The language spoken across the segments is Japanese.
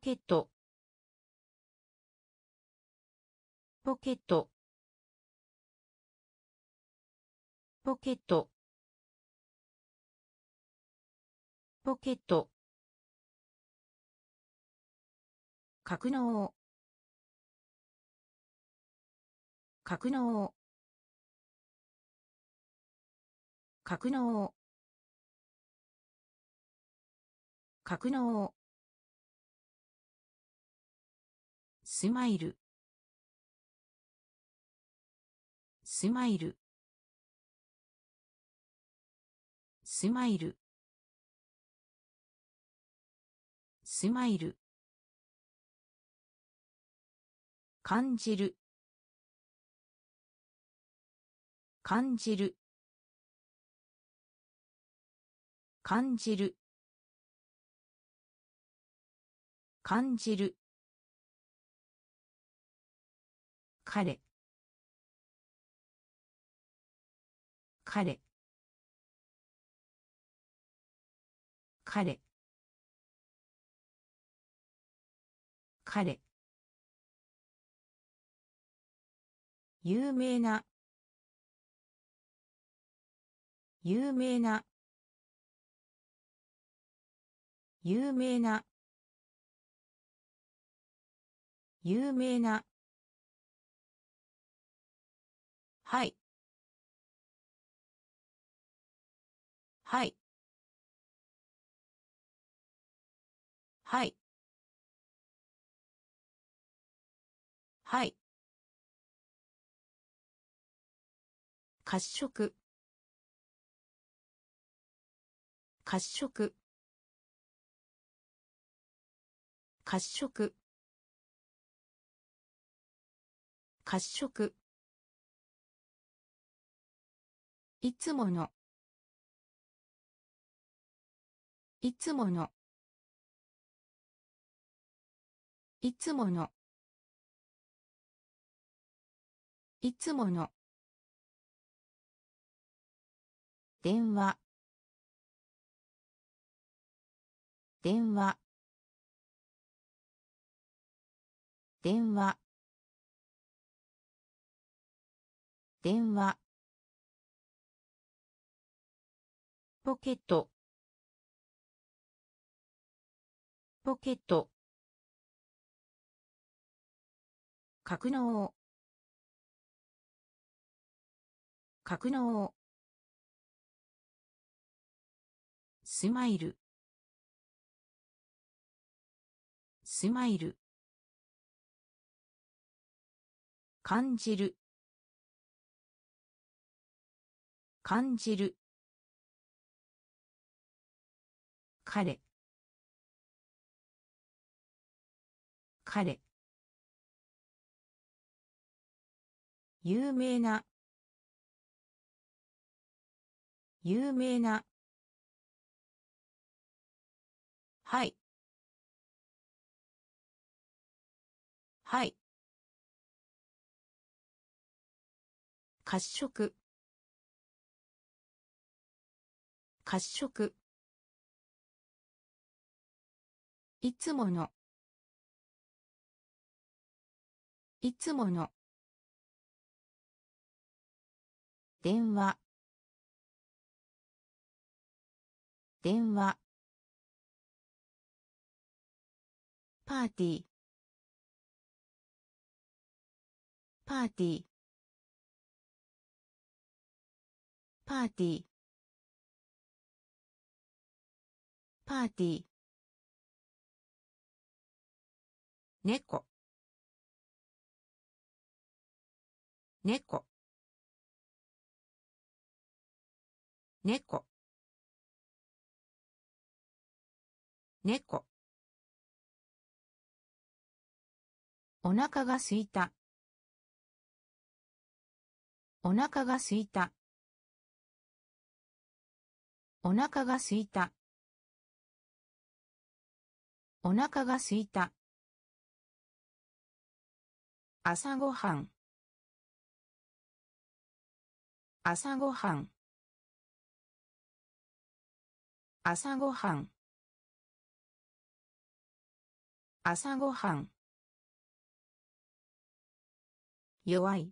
ケット。ポケット。ポケット。ポケット。格納。格納。格納。格納。スマイル。スマイル。スマイル。スマイル。感じる。感じる。感じる。感じる。彼。彼。彼。彼。有名な。有名な。有名な。有名な。はい。はい。はい。はい。褐色。褐色。褐色。褐色。いつもの。いつもの。いつもの。いつもの。電話。電話。電話。電話。ポケット。ポケット。格納。格納。スマイル。スマイル。感じる。感じる。彼。彼。有名な。有名な。はい。はい。褐色。褐色。いつもの。いつもの。電話。電話。パーティー。パーティー。パーティー。パーティー。猫。猫。猫。猫。お腹がすいた。お腹がすいた。お腹がすいた。お腹がすいた。朝ごはん。朝ごはん。朝ごはん。朝ごはん。弱い。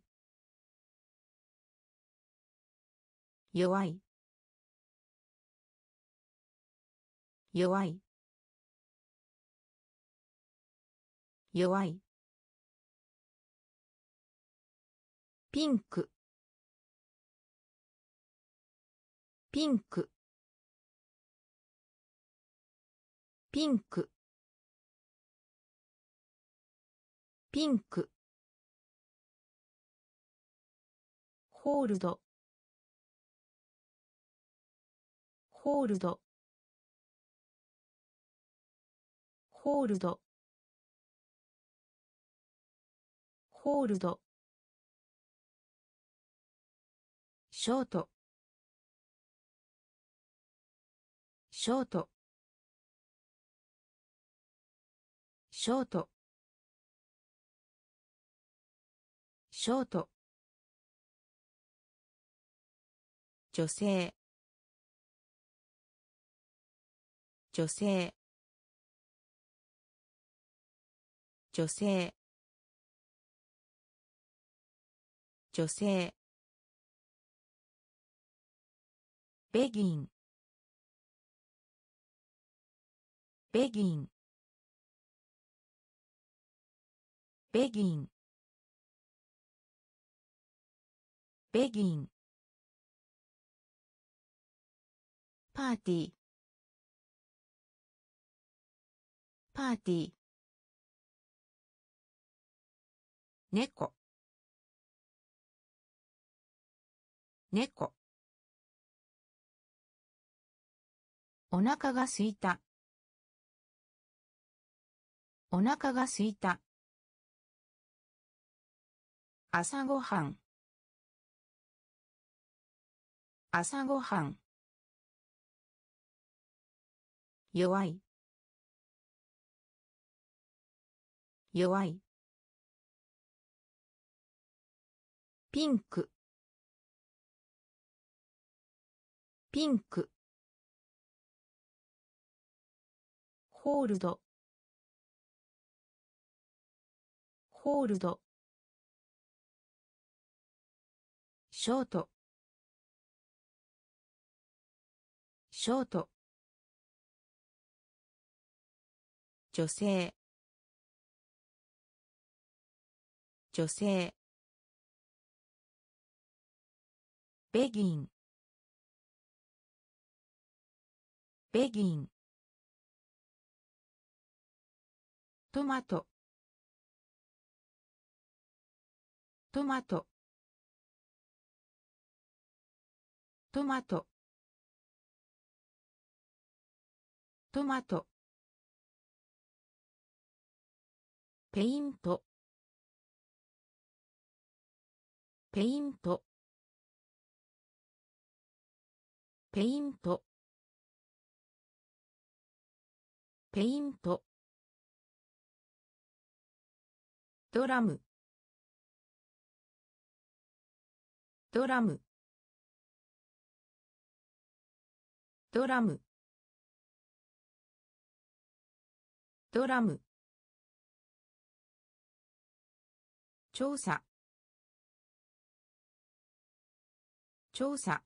弱い。弱い。弱い。ピンク。ピンク。ピンク。ピンク。ホールド。ホールド。ホールド。ホールド。ショート。ショート。ショート。ショート。女性。女性。女性。女性。ベギンベギンベギンベギンパーティーパーティー猫猫お腹がすいた。お腹がすいた。朝ごはん。朝ごはん。弱い。弱い。ピンク。ピンク。ホールド。ホールド。ショート。ショート。女性。女性。ベギン。ベギン。トマト。トマト。トマト。トマト。ペイント。ペイント。ペイント。ペイント。ドラム。ドラム。ドラム。ドラム。調査。調査。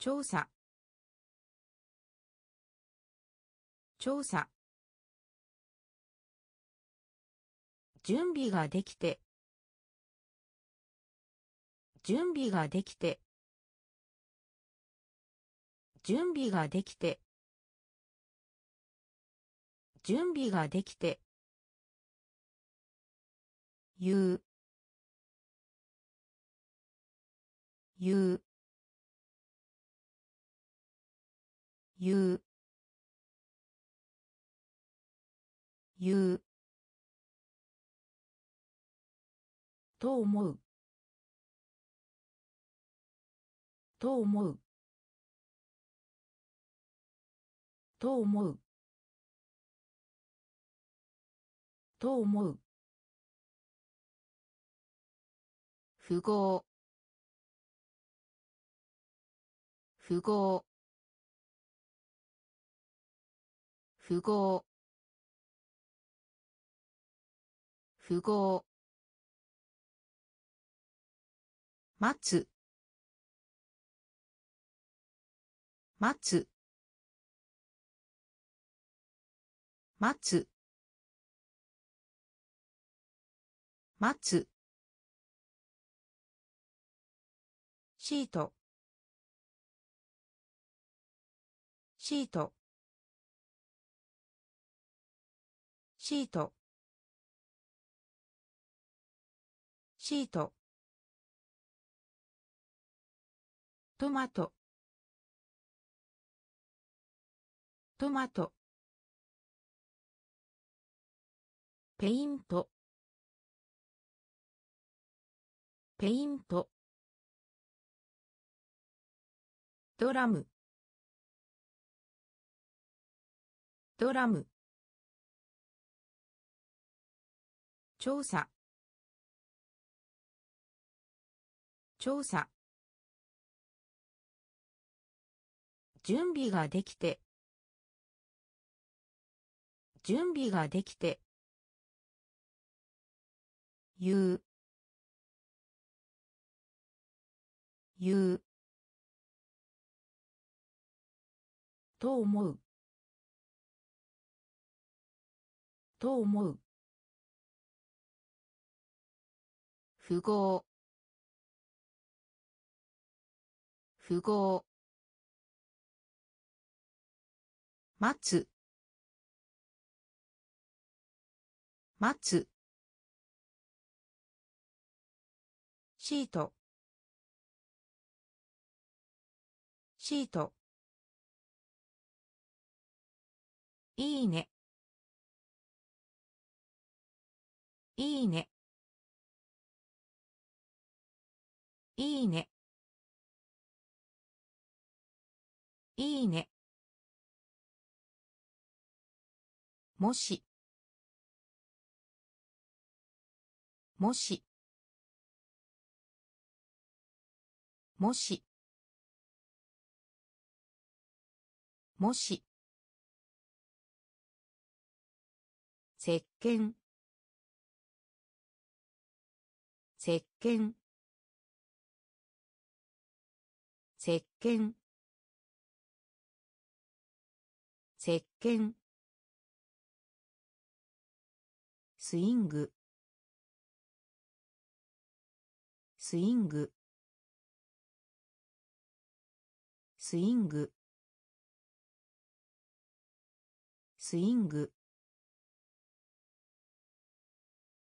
調査。調査。準備ができて。準備ができて。準備ができて。準備ができて。言う。言う。言う。言う。と思う。と思う。と思う。と思う。符号符号符号符号待つ。待つ。待つ。待つ。シート。シート。シート。シート。トマト。トマト。ペイント。ペイント。ドラム。ドラム。調査。調査。準備ができて。準備ができて。言う。言う。と思う。と思う。符号符号待つ。待つ。シート。シート。いいね。いいね。いいね。いいね。もし。もし。もし。もし。石鹸石鹸石鹸石鹸スイング。スイング。スイング。スイング。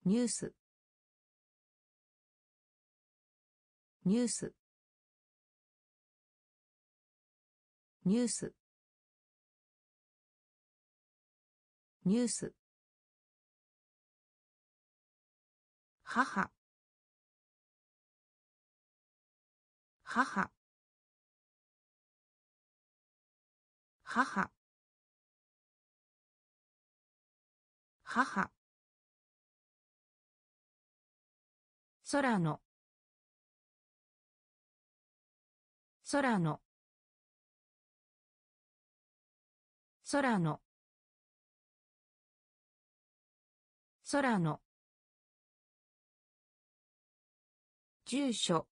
ニュース。ニュース。ニュース。ニュース。母。母。母。母。空の。空の。空の。空の。住所。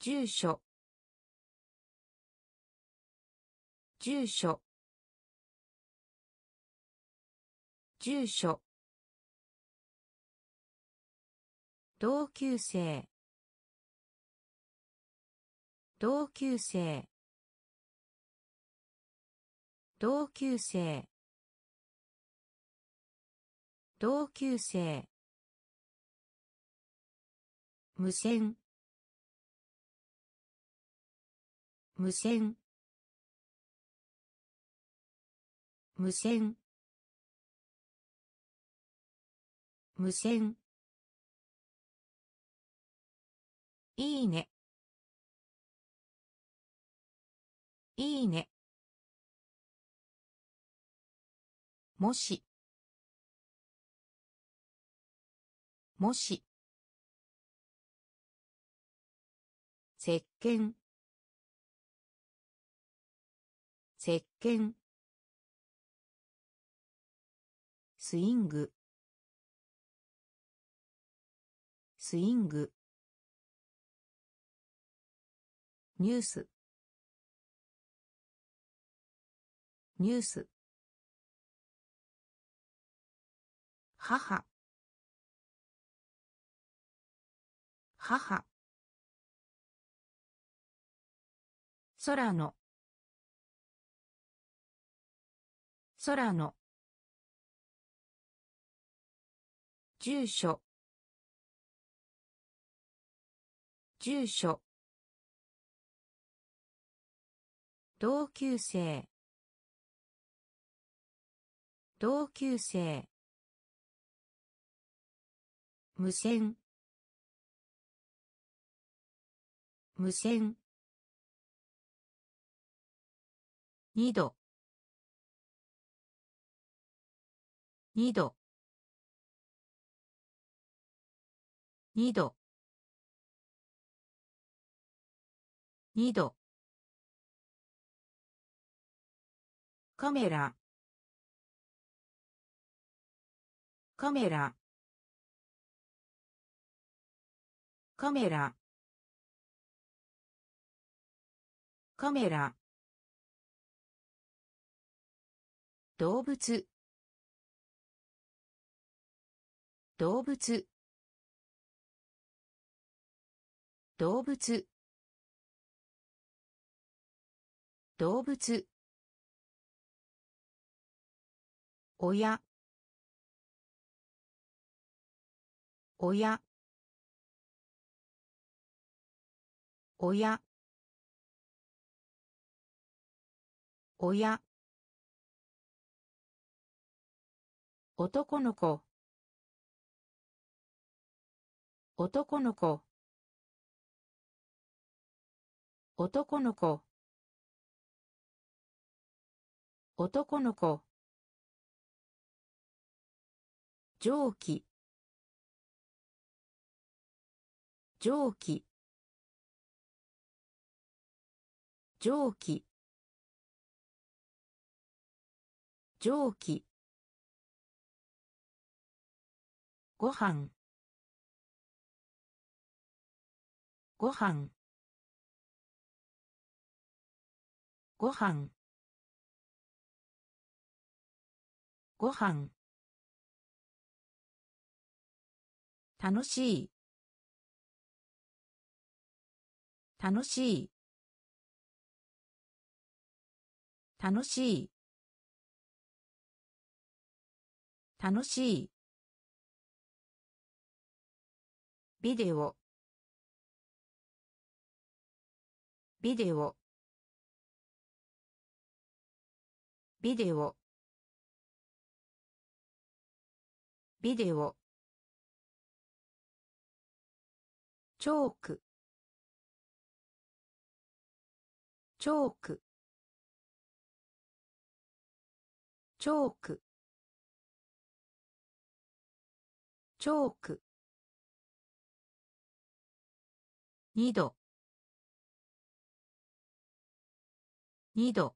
住所。住所。住所。同級生。同級生。同級生。同級生。無線。無線。無線。無線。いいね。いいね。もし。もし。石鹸。石鹸。スイング。スイング。ニュース。ニュース。母。母。空の。空の。住所。住所。同級生。同級生。無線。無線。二度。二度。二度。二度。カメラ。カメラ。カメラ。カメラ。動物。動物。動物。動物。親。親。親。親。男の子。男の子。男の子。男の子。蒸気。蒸気。蒸気。蒸気。ご飯。ご飯。ご飯。ご飯。楽しい。楽しい。楽しい。楽しい。ビデオ。ビデオ。ビデオ。ビデオ。チョーク。チョーク。チョーク。チョーク。二度。二度。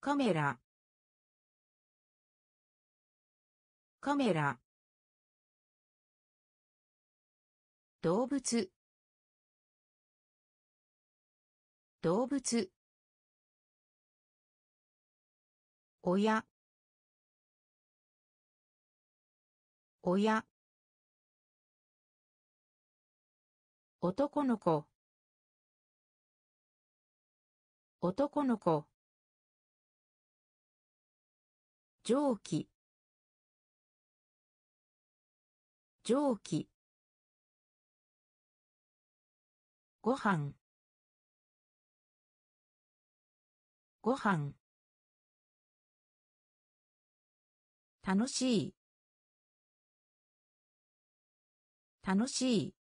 カメラ。カメラ。動物。動物。親。親。男の子。男の子。蒸気。蒸気。ご飯。ご飯。楽しい。楽しい。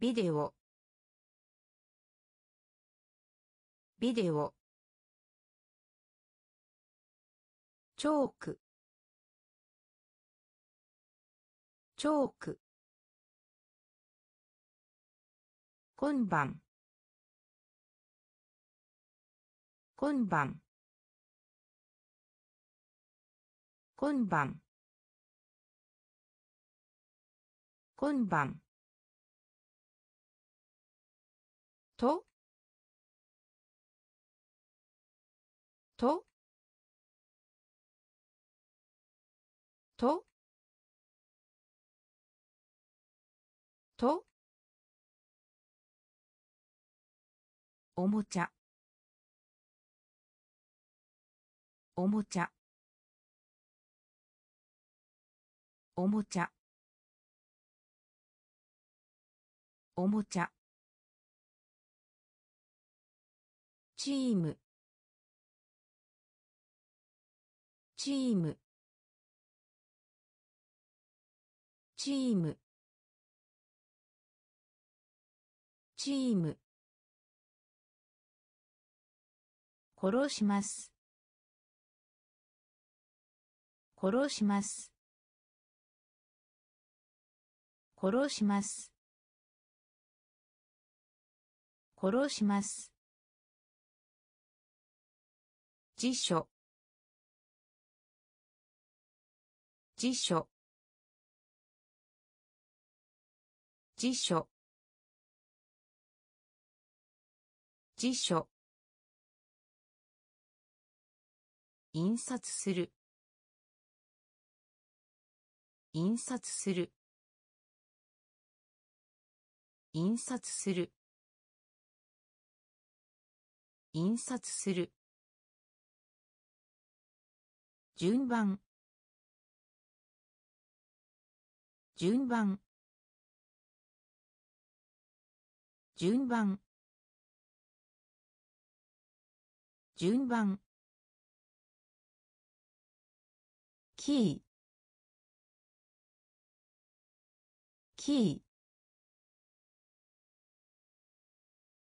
ビデオ。ビデオ。チョーク。チョーク。今晩。今晩。今晩。今晩。とととと。おもちゃ。おもちゃ。おもちゃ。おもちゃ。チーム。チーム。チーム。チーム。殺します。殺します。殺します。殺します。辞書。辞書。辞書。辞書。印刷する。印刷する。印刷する。印刷する。順番。順番。順番。順番。キー。キー。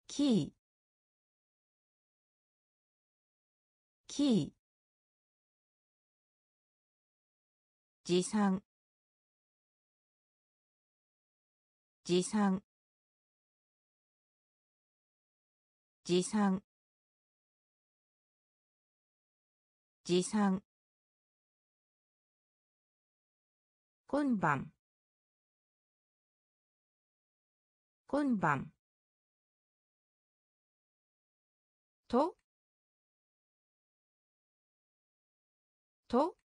キー。キー。持参持参持参持参今晩。今晩。と。と。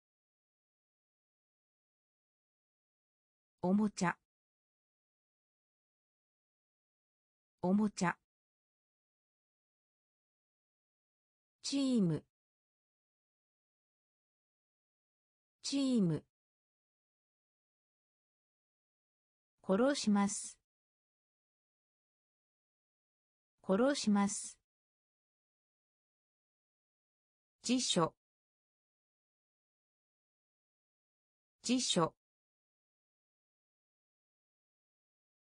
おもちゃ。おもちゃ。チーム。チーム。殺します。殺します。辞書。辞書。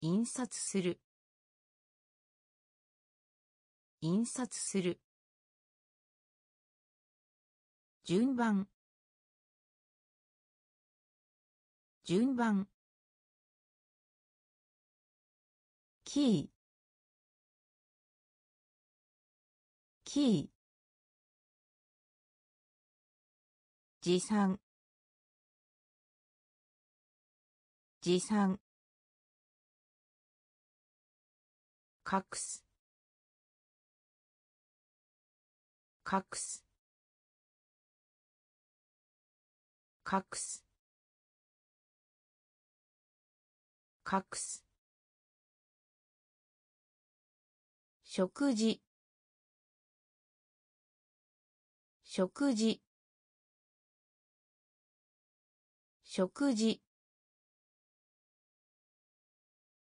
印刷する。印刷する。順番。順番。キー。キー。持参。持参。隠す。隠す。隠す。隠す。食事。食事。食事。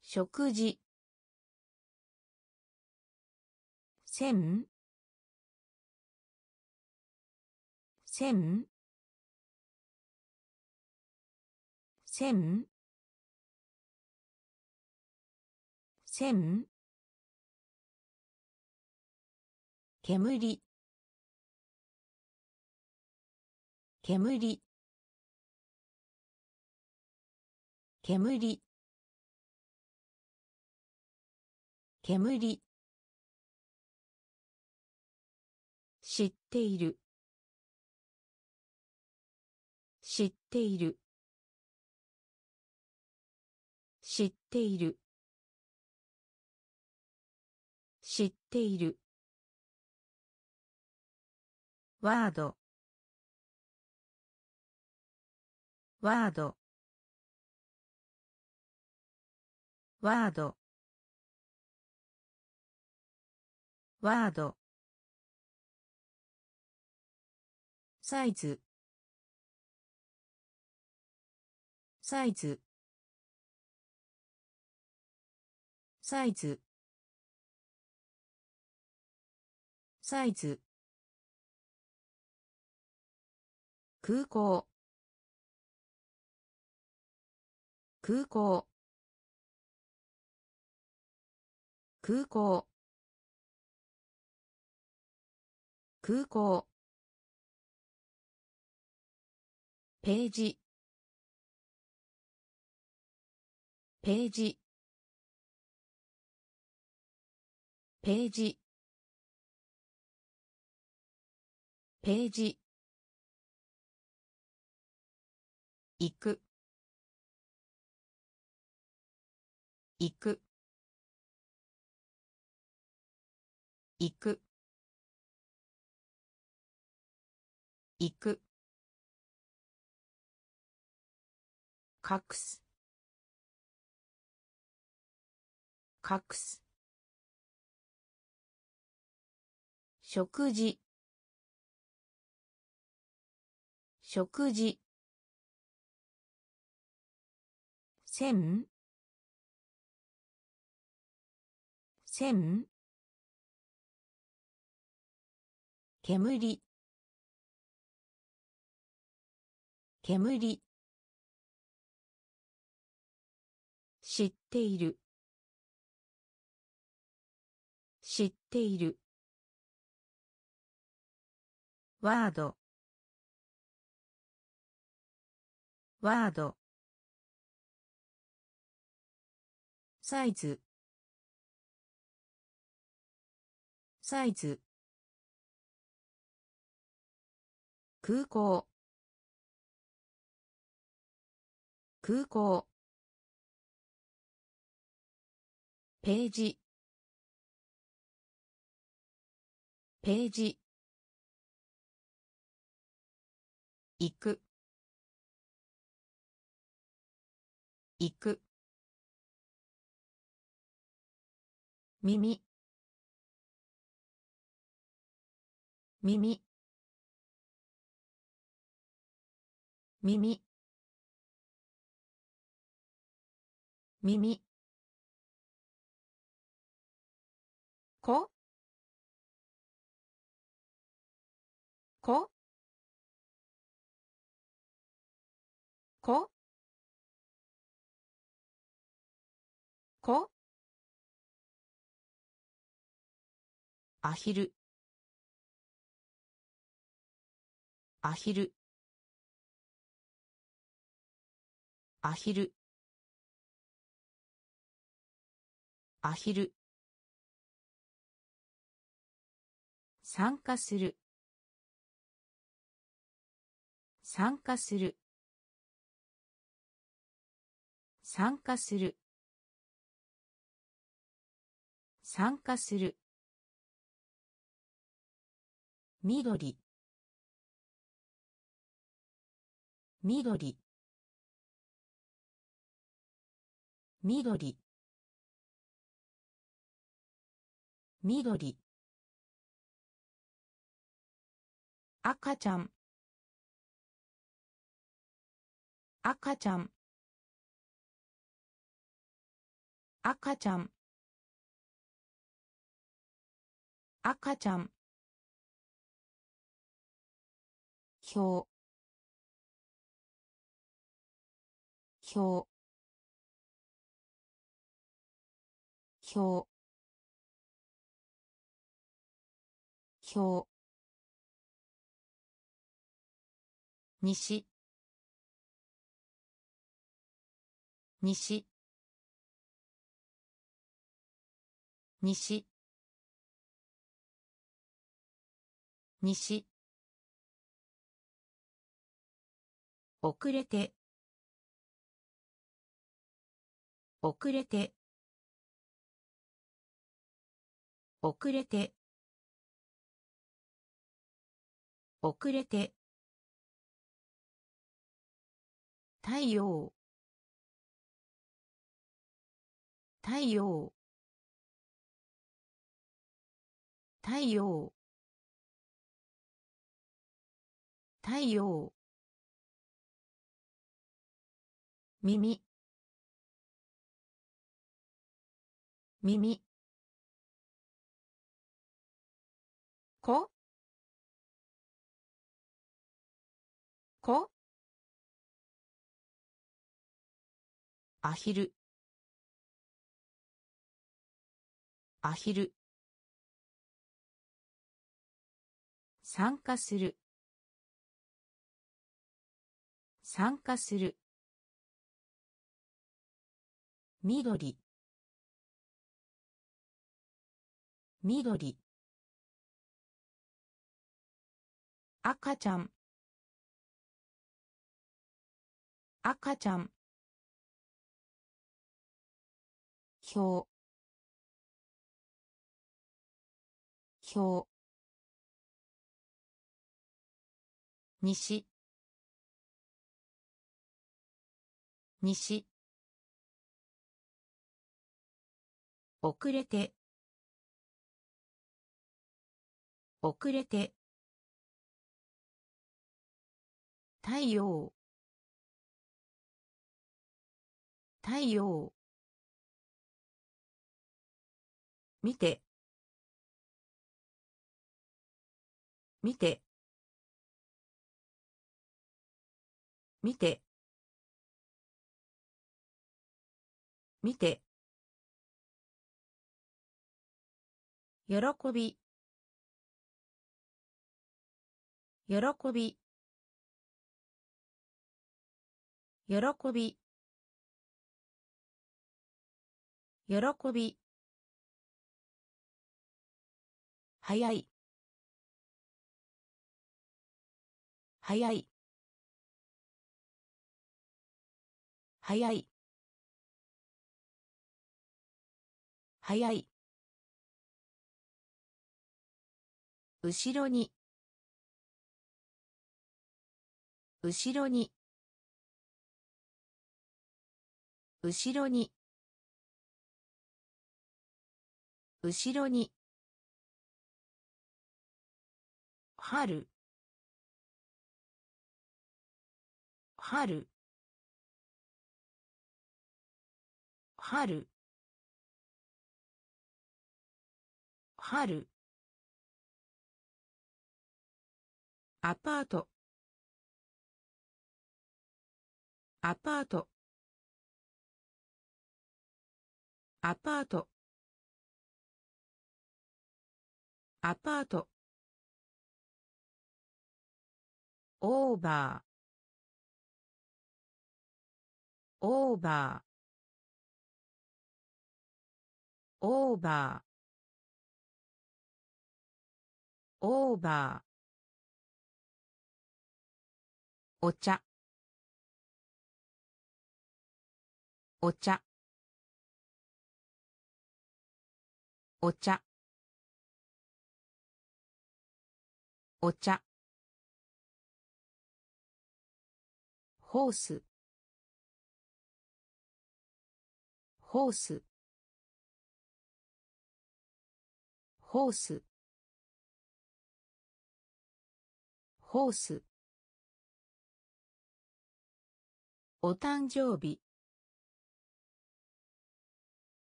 食事。線。線。線。線。煙。煙。煙。煙。知っている。知っている。知っている。知っている。ワード。ワード。ワード。ワード。サイズ。サイズ。サイズ。サイズ。空港。空港。空港。空港。ページ。ページ。ページ。ページ。行く。行く。行く。行く。隠す。隠す。食事。食事。線。線。煙。煙。知っている。知っている。ワード。ワード。サイズ。サイズ。空港。空港。ページ。ページ。行く。行く。耳。耳。耳。耳。こ？こ？こ？こ？アヒル。アヒル。アヒル。アヒル。参加する。参加する。参加する。参加する。緑。緑。緑。緑。赤ちゃん。赤ちゃん。赤ちゃん。赤ちゃん。表表表表西。西。西。西。遅れて。遅れて。遅れて。遅れて。太陽。太陽。太陽。太陽。耳。耳。ここアヒル。アヒル。参加する。参加する。緑。緑。赤ちゃん。赤ちゃん。表。表。西。西。遅れて。遅れて。太陽。太陽。見て。見て。見て。見て。喜び。喜び。喜び。喜び。早い。早い。早い。早い。後ろに。後ろに。後ろに。後ろに春。春。春。春。アパート。アパート。アパート。アパート。オーバーオーバーオーバーオーバーお茶。お茶。お茶。お茶。ホース。ホース。ホース。ホース。お誕生日。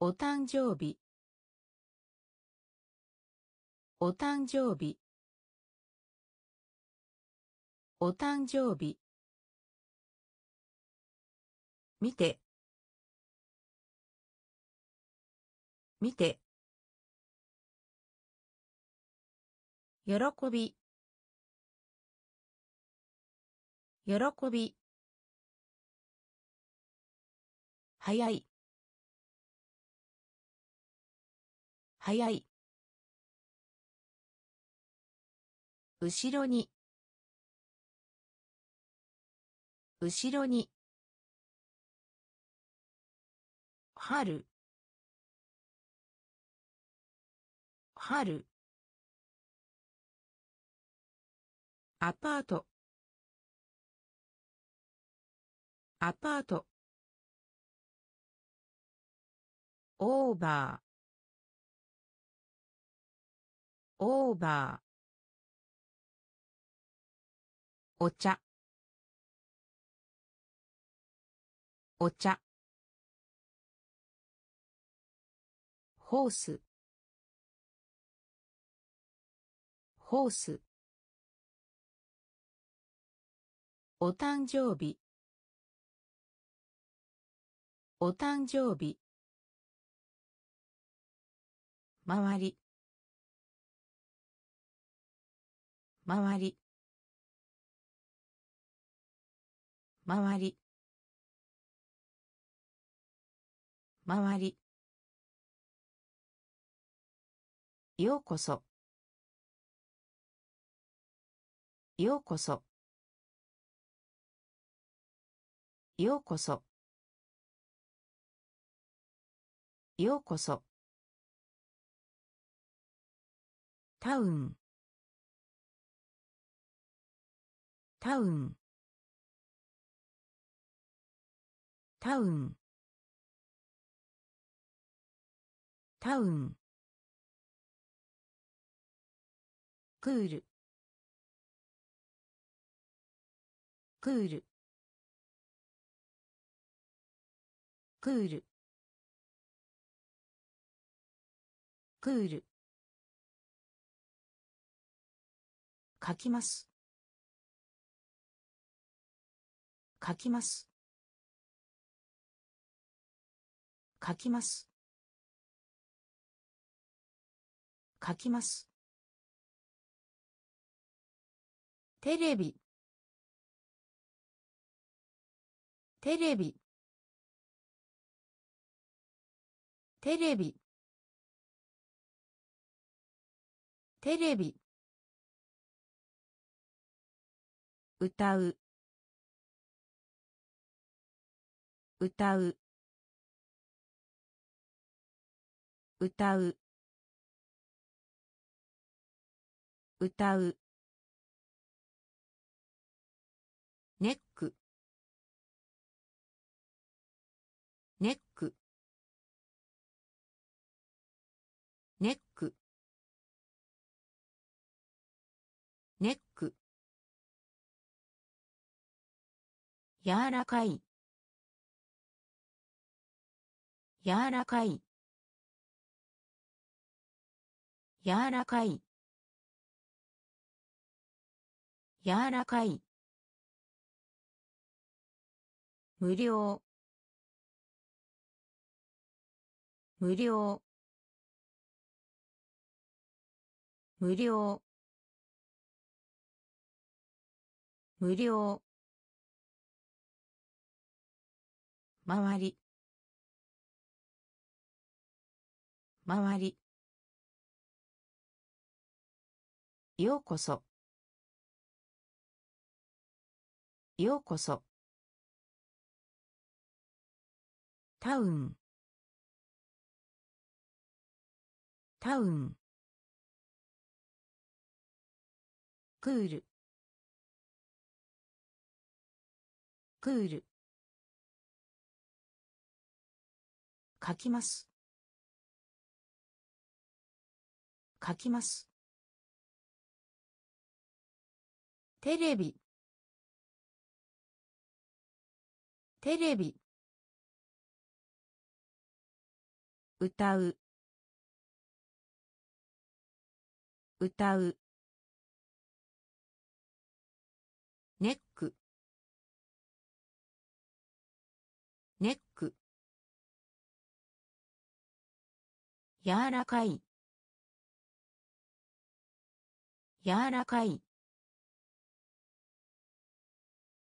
お誕生日。お誕生日。お誕生日。見て。見て。喜び。喜び。早い。早い。後ろに。後ろに。春。春。アパート。アパート。オーバー。オーバー。お茶。お茶。ホース。ホース。お誕生日。お誕生日。周り。周り。周り。周り。ようこそ。ようこそ。ようこそ。ようこそ。タウン。タウン。タウン。タウン。クール。クール。クール。クール。書きます。書きます。書きます。書きます。テレビ。テレビ。テレビ。テレビ。歌う。歌う。歌う。歌う。柔らかい。柔らかい。柔らかい。柔らかい。無料。無料。無料。無料。周り。周り。ようこそ。ようこそ。タウン。タウン。クール。クール。書きます。書きます。テレビ。テレビ。歌う。歌う。柔らかい。柔らかい。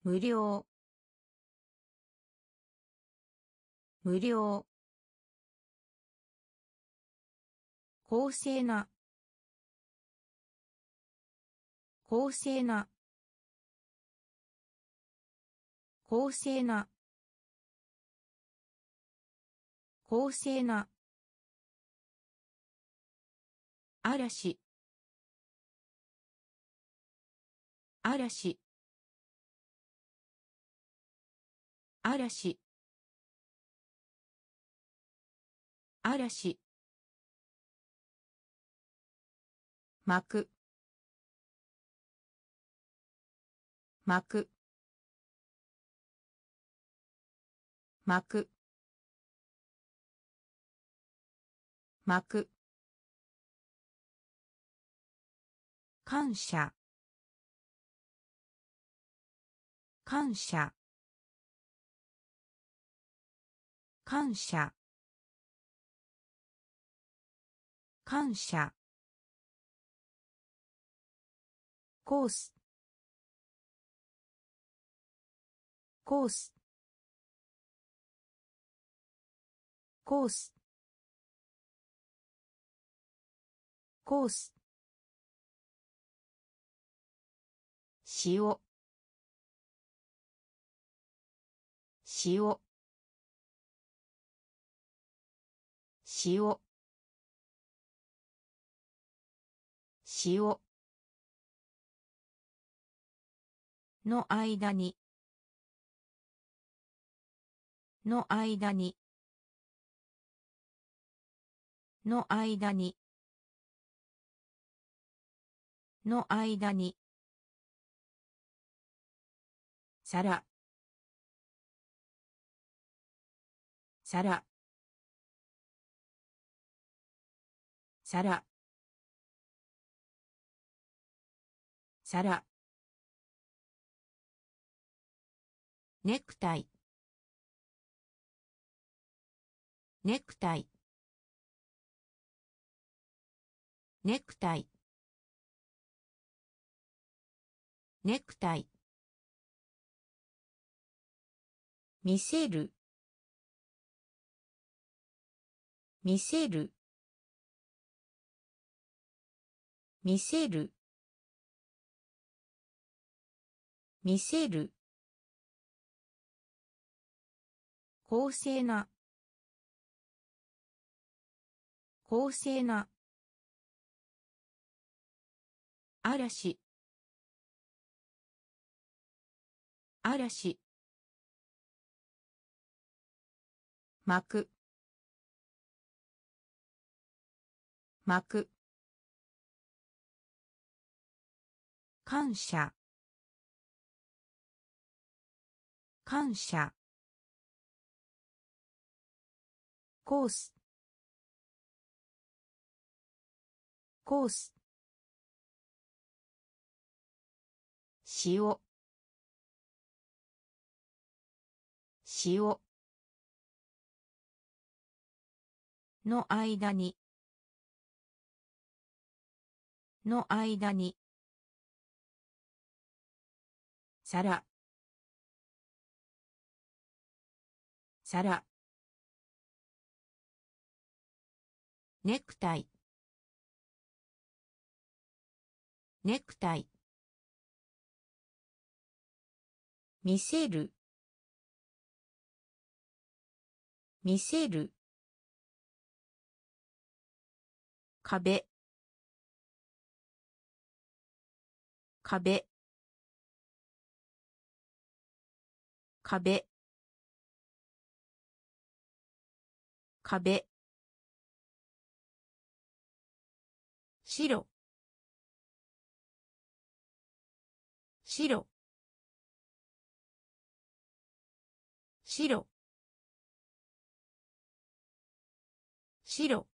無料。無料。公正な公正な公正な公正な嵐。嵐。嵐。嵐。巻く巻く巻く巻く感謝。感謝。感謝。感謝。コース。コース。コース。コース。塩。塩。塩。塩。の間に。の間に。の間に。の間に。皿皿皿皿ネクタイネクタイネクタイネクタイ見せる。見せる。見せる。見せる。公正な。公正な。嵐。嵐。巻く巻く感謝。感謝。コース。コース。塩。塩。の間に。の間に。皿。皿。ネクタイ。ネクタイ。見せる。見せる。壁。壁。壁。壁。白。白。白。白。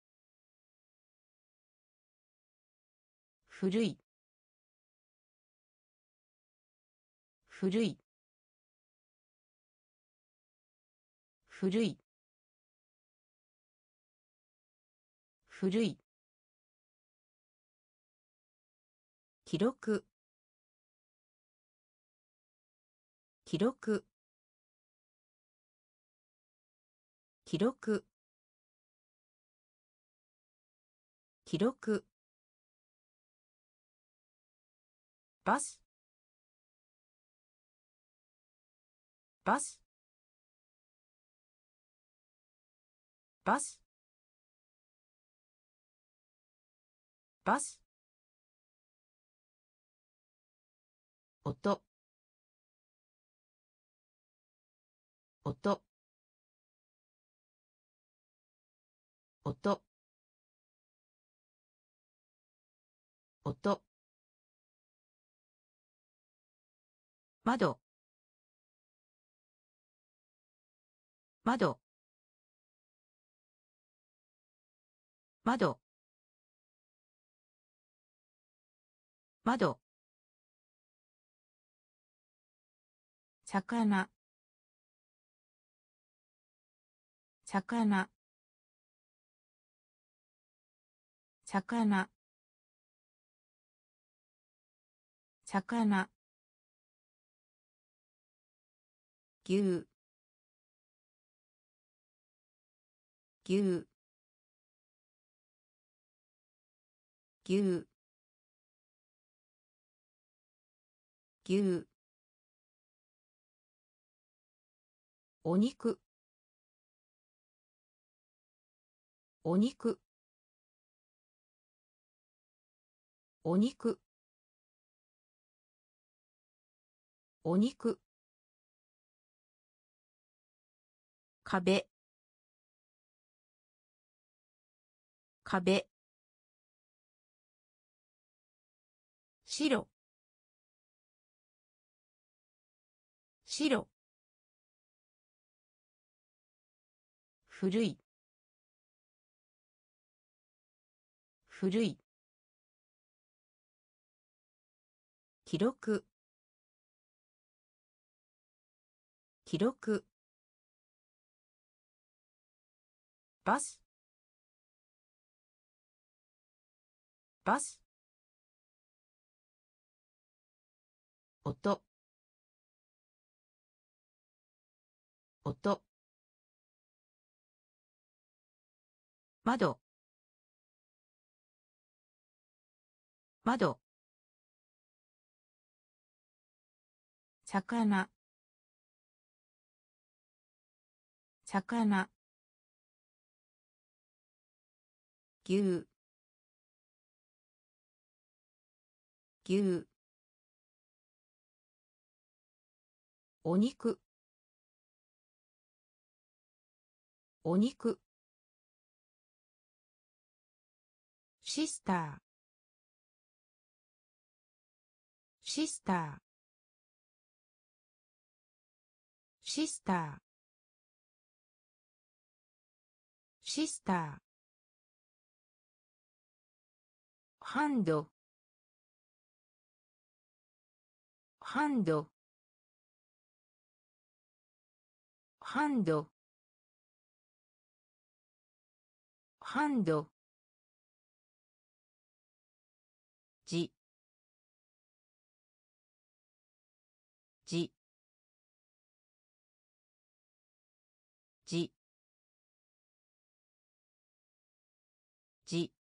古い。古い。古い。古い。記録。記録。記録。記録。バス。バス。バス。バス。音。音。音。音。窓。窓。窓。窓。魚。魚。魚。魚。牛。牛。牛。牛。お肉。お肉。お肉。お肉。壁。壁。白。白。古い。古い。記録。記録。バス。バス。音。音。窓。窓。魚。魚。牛。牛。お肉。お肉。シスター。シスター。シスター。シスター。ハンド。ハンド。ハンド。ハンド。じ。じ。じ。じ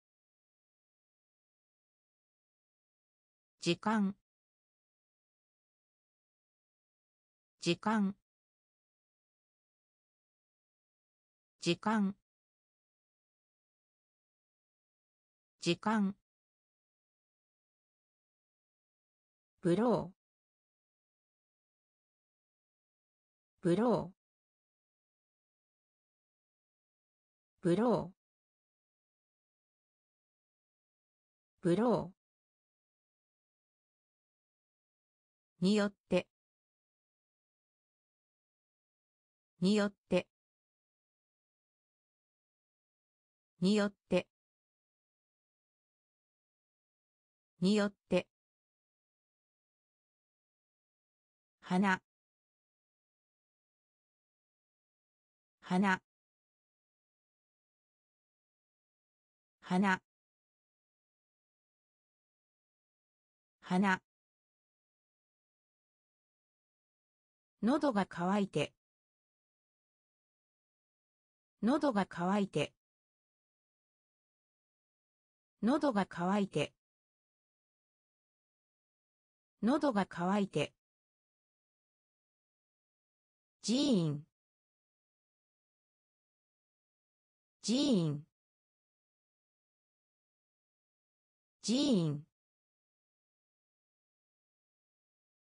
時間。時間。時間。時間。ブロー。ブロー。ブロー。によって。によって。によって。によって。花。花。花。花。喉が渇いて。喉が渇いて。喉が渇いて。喉が渇いて。寺院。寺院。寺院。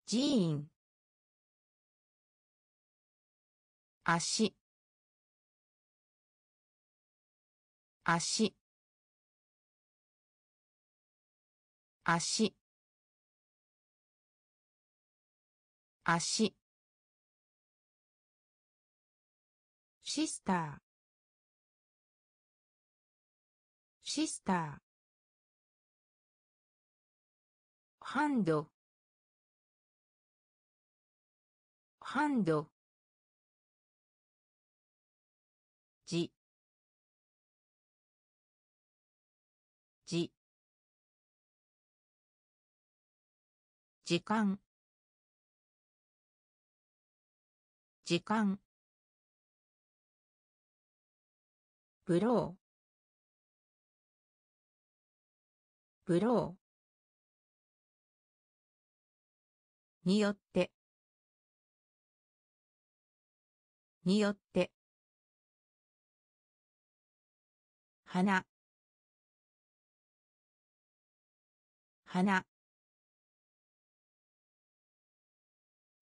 寺院。足。足。足。足。シスター。シスター。ハンド。ハンド。じ。じ。時間。時間。ブロー。ブロー。によって。によって。花。花。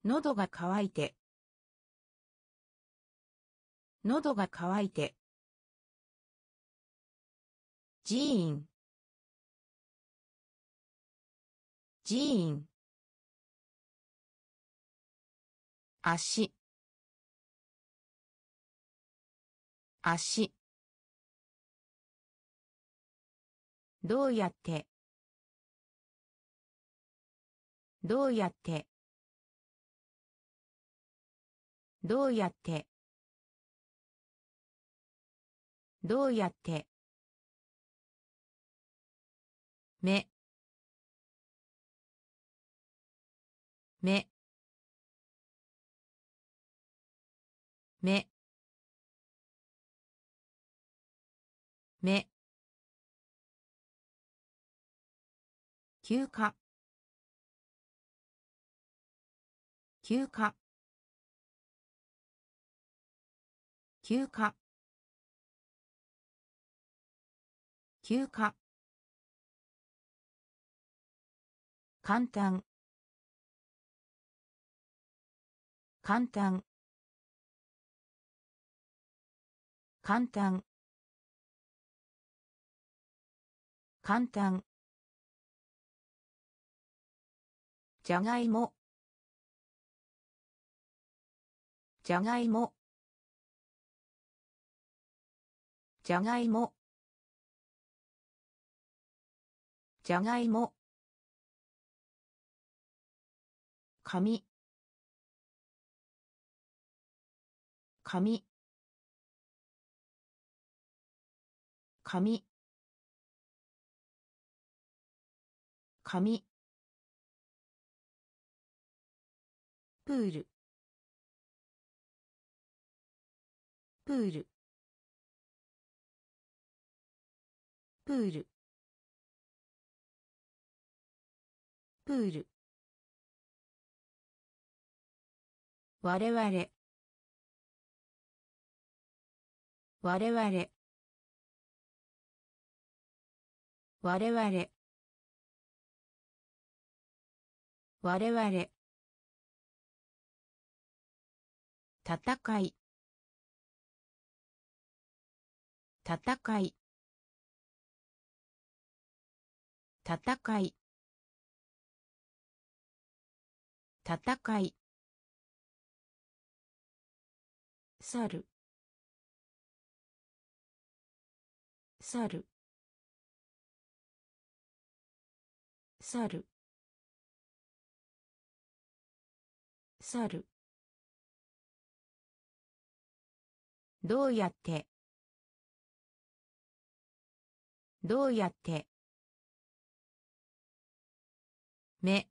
喉が渇いて。喉が渇いて。寺院寺院足。足。どうやって？どうやって？どうやって？どうやって？目。目。目。目。休暇。休暇。休暇。休暇。簡単。簡単。簡単。簡単。じゃがいも。じゃがいも。じゃがいも。じゃがいも。紙。紙。紙。紙。プール。プール。プール。プール。我々。我々。我々。我々。戦い。戦い。戦い。戦い。猿。猿。猿。猿。どうやって？どうやって？目。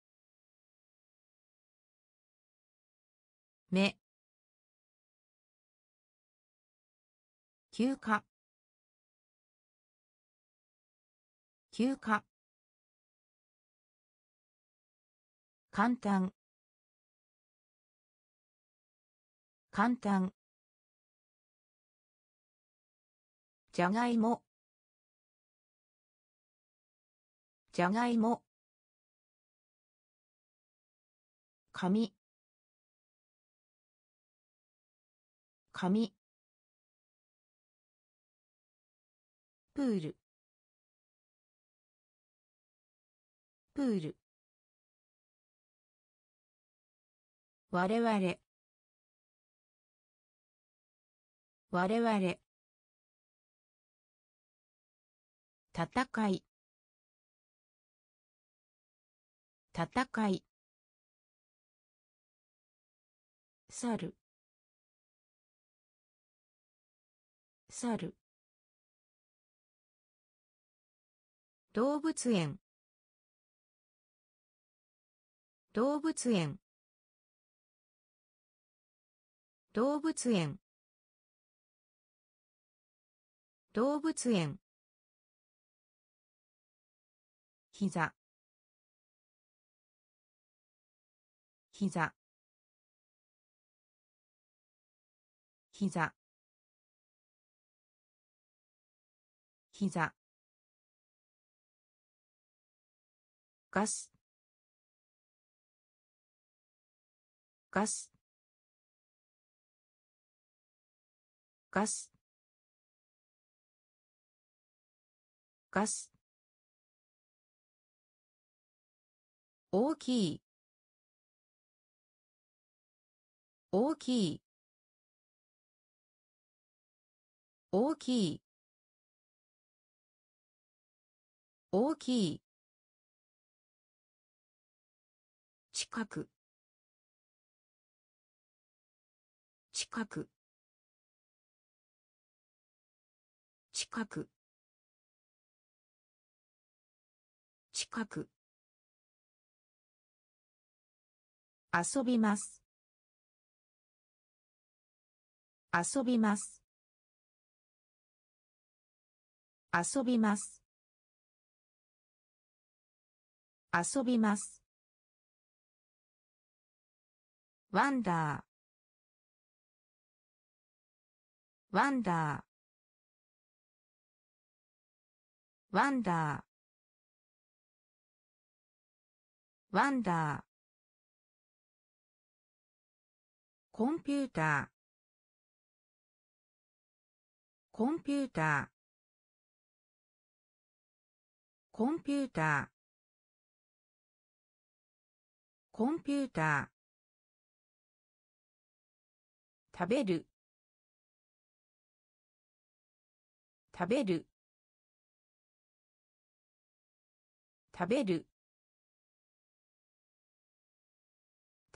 目。休暇。休暇。簡単。簡単。じゃがいも。じゃがいも。紙。紙。プール。プール。我々。我々。戦い。戦い。猿猿動物園。動物園。動物園。動物園。膝。膝。膝。膝。ガス。ガス。ガス。ガス。大きい。大きい。大きい。大きい。近く。近く。近く。近く。遊びます。遊びます。遊びます。遊びます。ワンダー。ワンダー。ワンダー。ワンダー。コンピューター。コンピューター。コンピューター。コンピューター。食べる。食べる。食べる。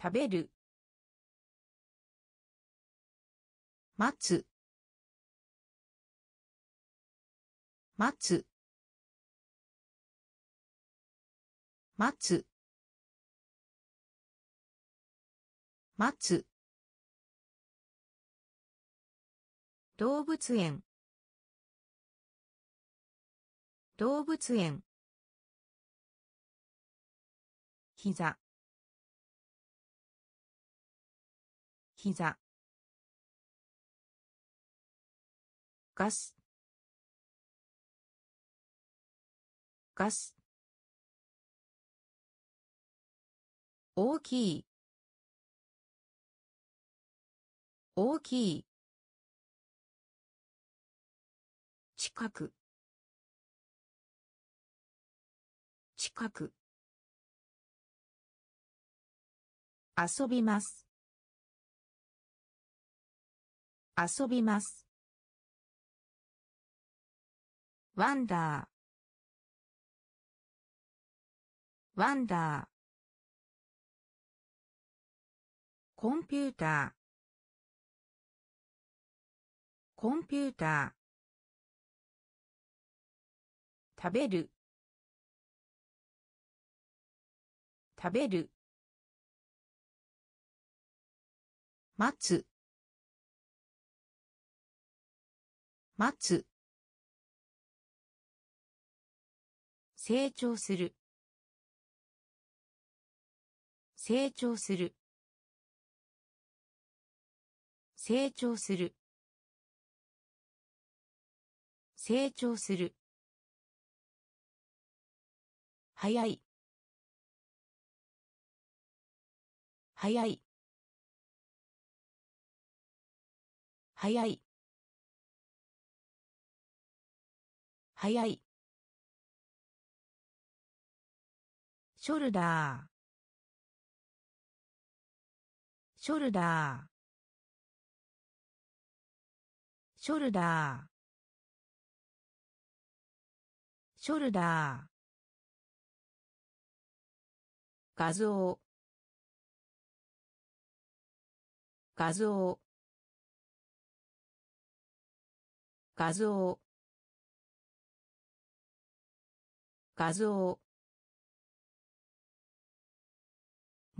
食べる。待つ。待つ。待つ。待つ。動物園。動物園。膝。膝。ガス。ガス。大きい。大きい。近く。近く。遊びます。遊びます。ワンダー。ワンダー。コンピューター。コンピューター。食べる。食べる。待つ。待つ。成長する。成長する。成長する。成長する。早い。早い。早い。早い。ショルダー。ショルダー。ショルダー。ショルダー。画像。画像。画像。画像。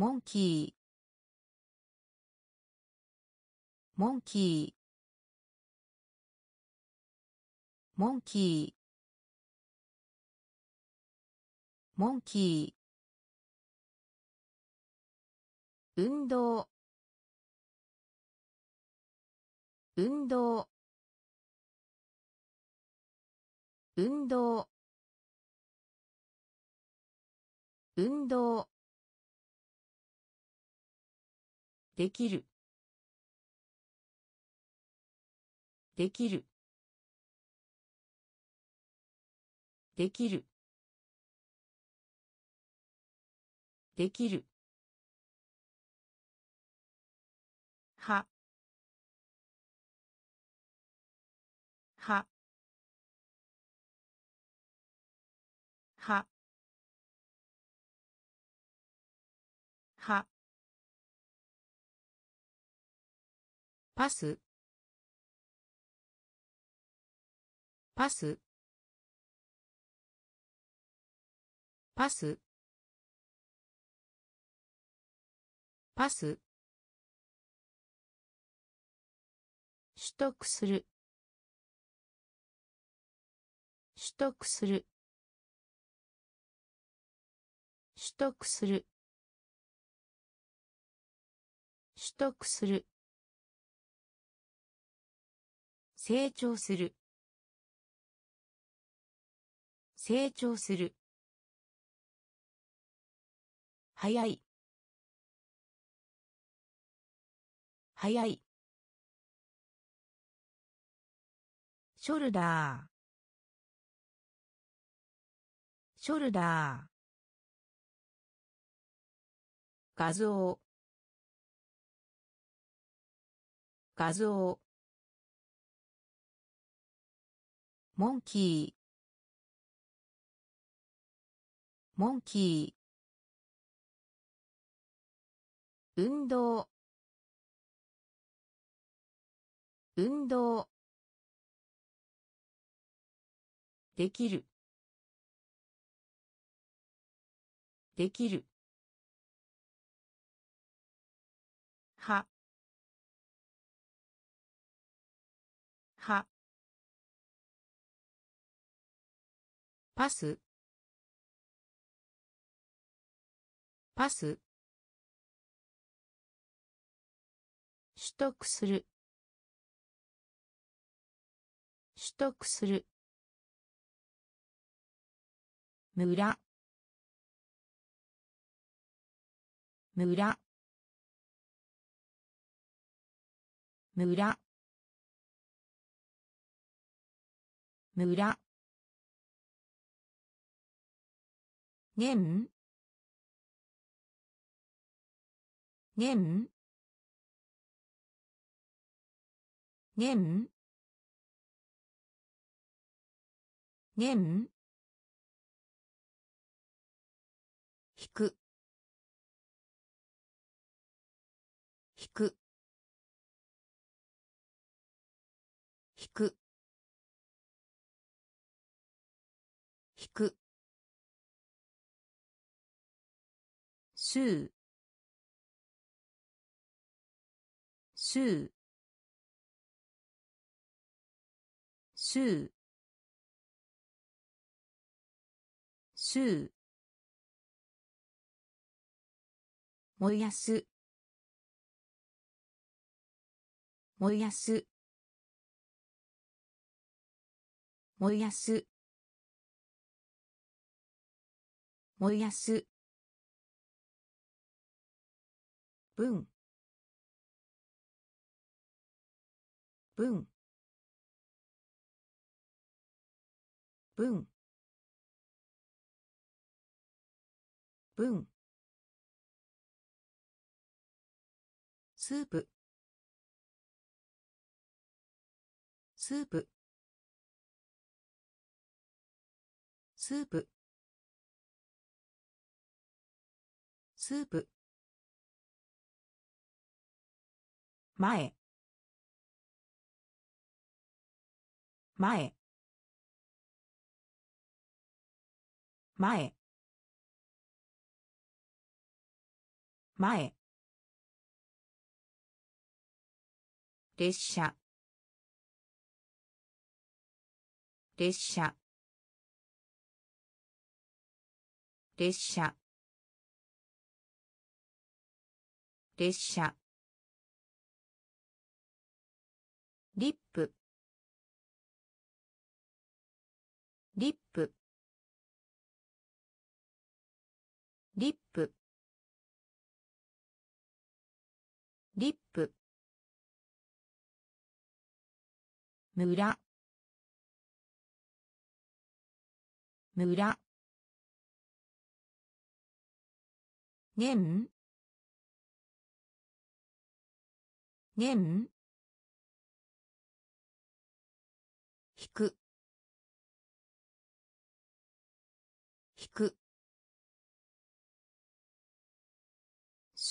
モンキー。モンキー。モンキー。モンキー。運動。運動。運動。運動。できる。できる。できる。できる。パス。パス。パス。パス。取得する。取得する。取得する。取得する。成長する。成長する。早い。早い。ショルダー。ショルダー。画像。画像。モンキー。モンキー。運動。運動。できる。できる。パス。パス。取得する。取得する。村。村。村。村。年年年年数数数週燃やす。燃やす。燃やす。燃やす。文。文。文。文。スープ。スープ。スープ。スープ。前。前。前。前。列車。列車。列車。列車。リップ。リップ。リップ。村。村。年年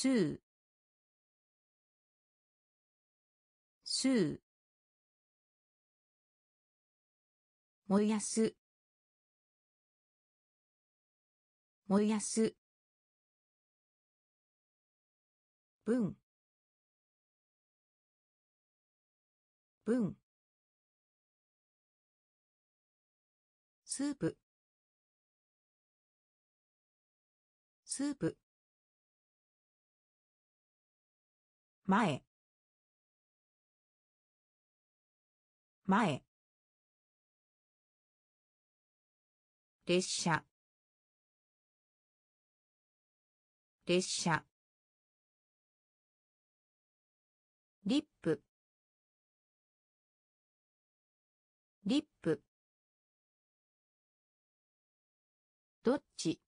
週週燃やす。燃やす。文。文。スープ。スープ。前。前。列車。列車。リップ。リップ。どっち？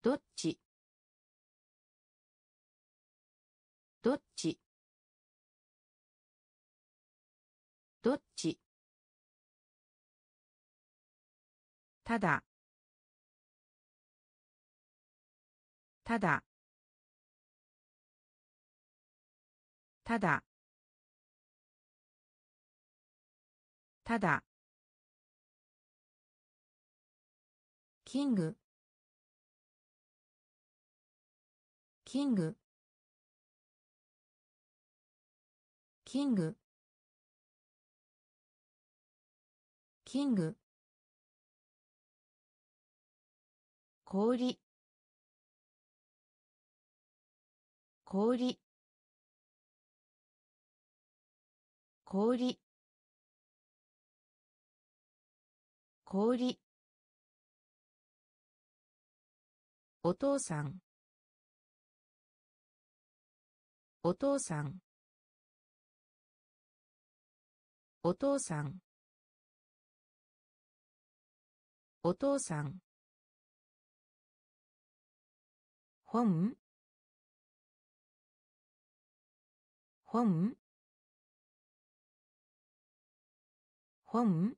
どっち？どっち？どっち？ただ。ただ。ただ。ただ。キング。キング。キング。キング。氷。氷。氷。氷。お父さん。お父さん。お父さん。お父さん。本？本？本？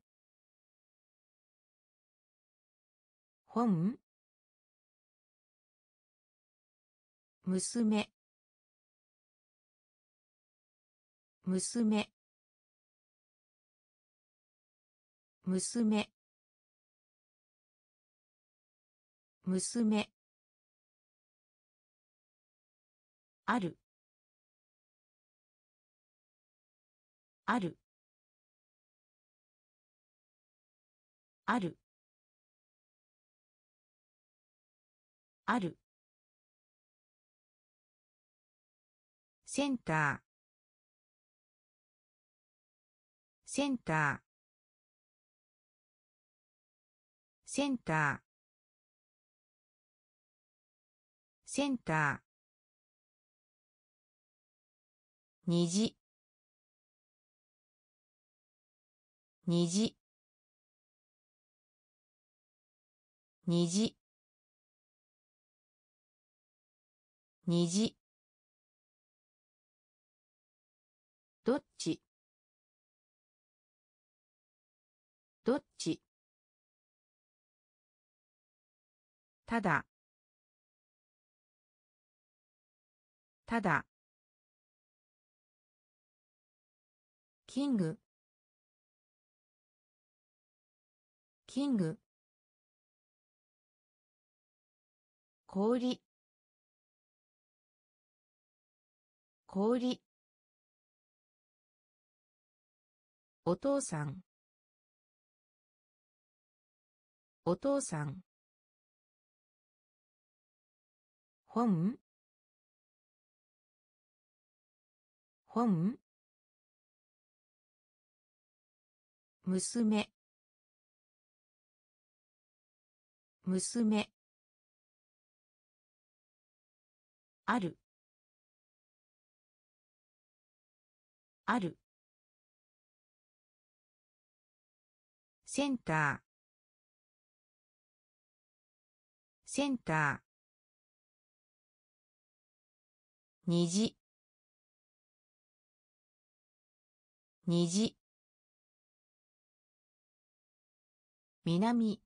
本？娘。娘。娘。娘。ある。ある。ある。ある。センター。センター。センター。センター。虹。虹。虹。虹。どっち？どっち？ただ。ただ。キング。キング。氷。氷。お父さん。お父さん。本？本？娘。娘。ある。ある。センター。センター。虹。虹。南。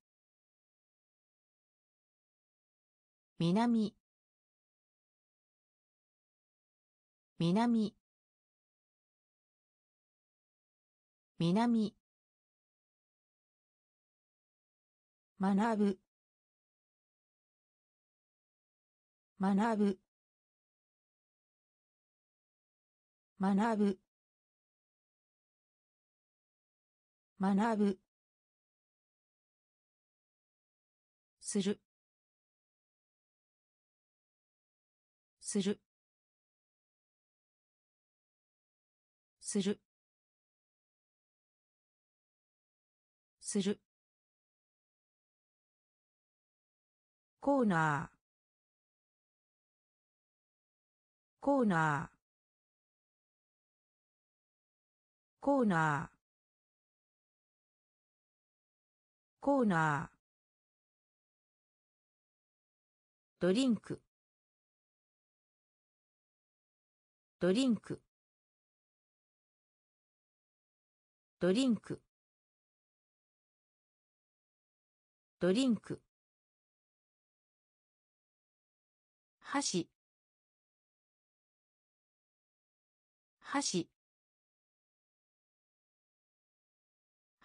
南。南。南。学ぶ。学ぶ。学ぶ。学ぶ。する。する。する。する。コーナー。コーナー。コーナー。コーナー。ドリンク。ドリンク。ドリンク。ドリンク。箸。箸。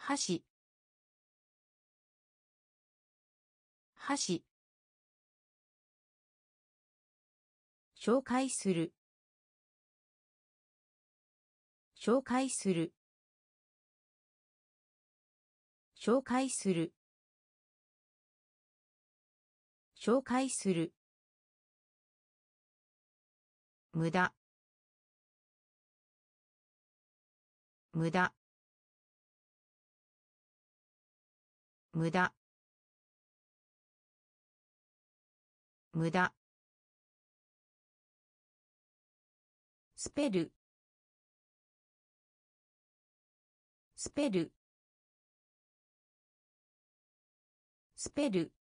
箸。箸。紹介する。紹介する。紹介する。紹介する。無駄。無駄。無駄。無駄。スペル。スペル。スペル。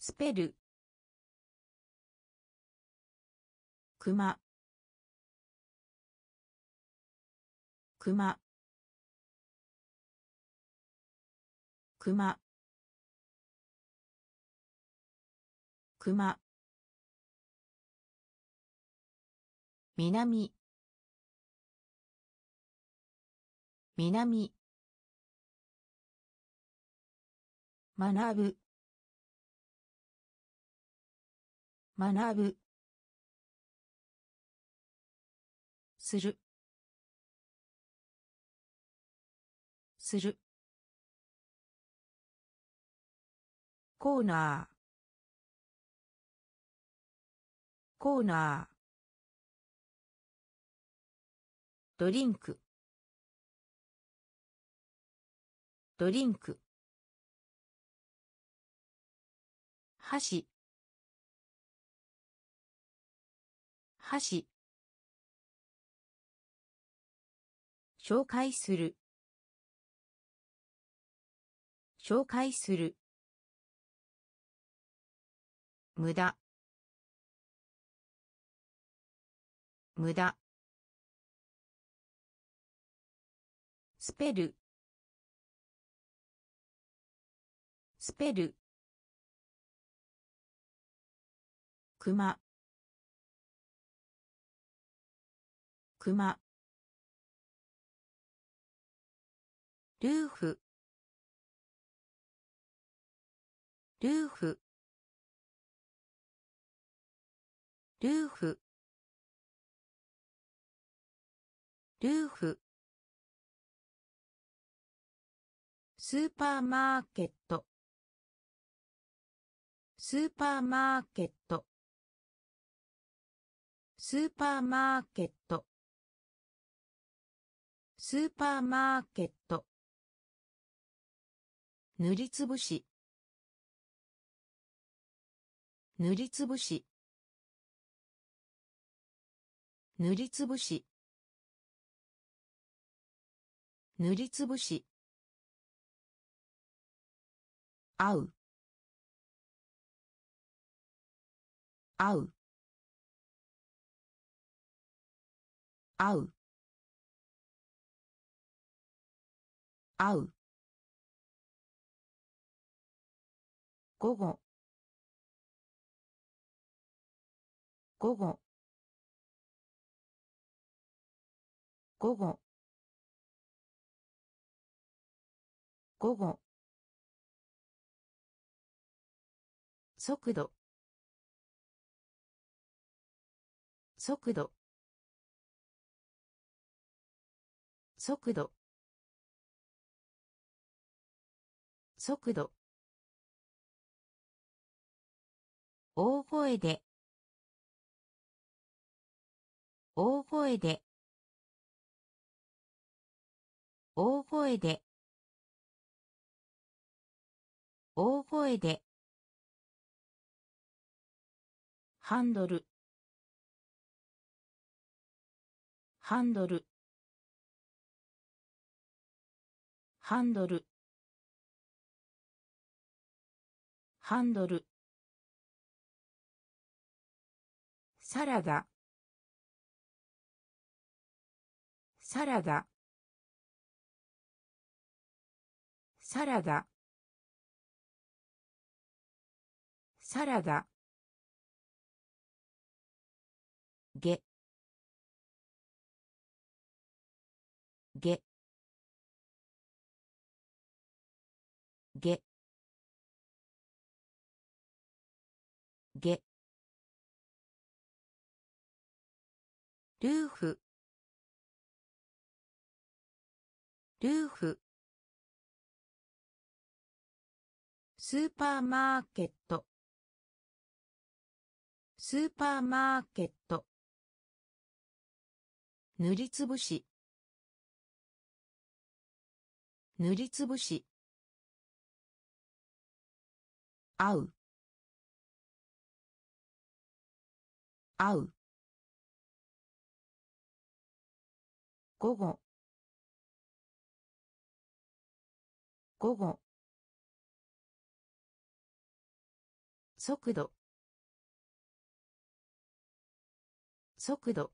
スペル。クマクマクマクマ南。南。学ぶ。学ぶ。する。する。コーナー。コーナー。ドリンク。ドリンク。箸。箸。紹介する。紹介する。無駄。無駄。スペル。スペル。クマ。クマ。ルーフ。ルーフ。ルーフ。ルーフ。スーパーマーケット。スーパーマーケット。スーパーマーケット。スーパーマーケット。塗りつぶし。塗りつぶし。塗りつぶし。塗りつぶし。合う。合う。合う。合う。午後。午後。午後。午後。速度。速度。速度。速度。大声で。大声で。大声で。大声で。ハンドル。ハンドル。ハンドル。ハンドル。サラダ。サラダ。サラダ。サラダ。げ。げ。げ。げ。ルーフ。ルーフ。スーパーマーケット。スーパーマーケット。塗りつぶし。塗りつぶし。合う。合う。午後。午後。速度。速度。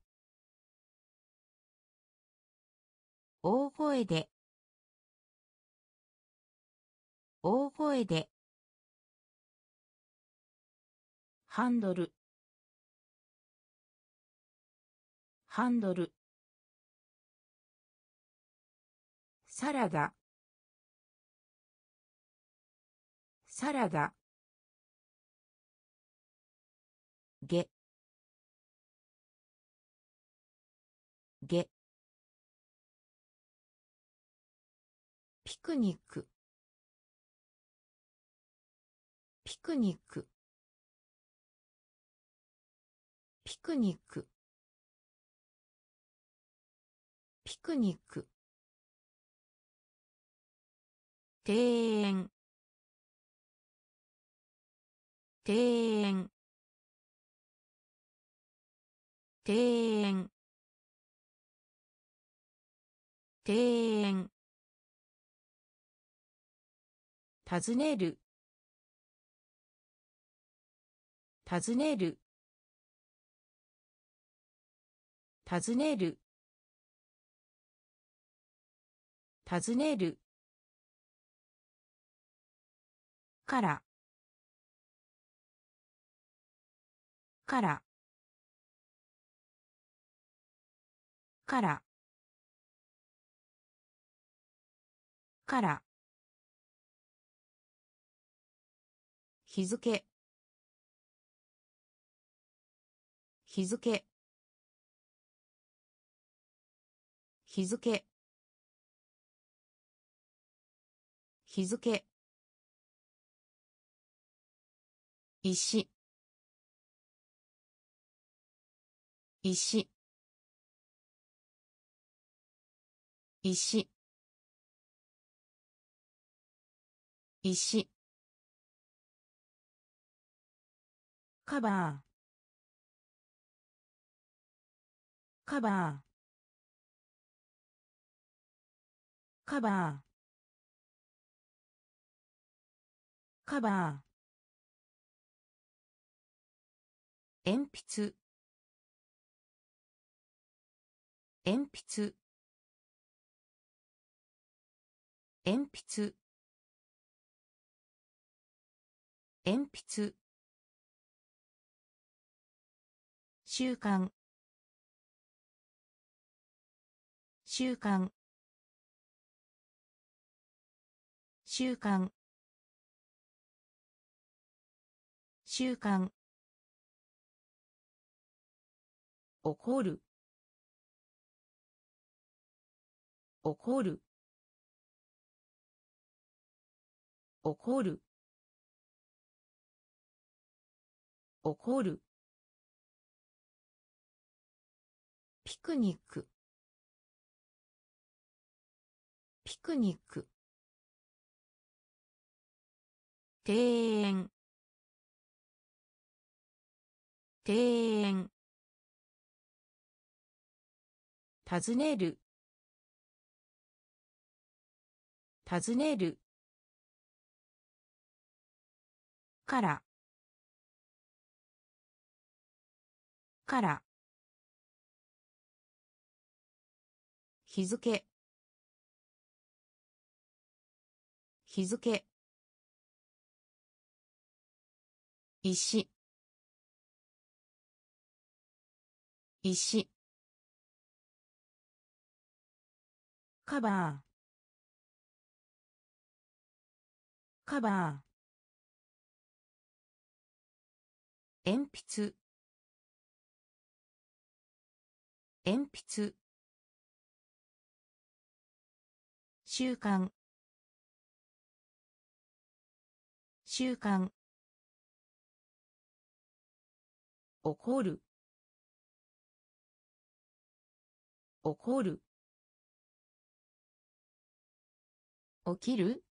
大声で。大声で。ハンドル。ハンドル。サラダ。サラダ。げ。げ。ピクニック。ピクニック。ピクニック。ピクニック。庭園。庭園。庭園。庭園。尋ねる。尋ねる。尋ねる。尋ねる。から。から。から。から。日付。日付。日付。日付。石。石。石。石。カバー。カバー。カバー。カバー。鉛筆。鉛筆鉛筆。鉛筆。習慣習慣習慣習慣怒る。怒る。怒る。怒る。ピクニック。ピクニック。庭園。庭園。尋ねる。尋ねる。から。から。日付。日付。石。石。カバー。カバー。鉛筆。鉛筆。習慣習慣怒る。怒る。起きる。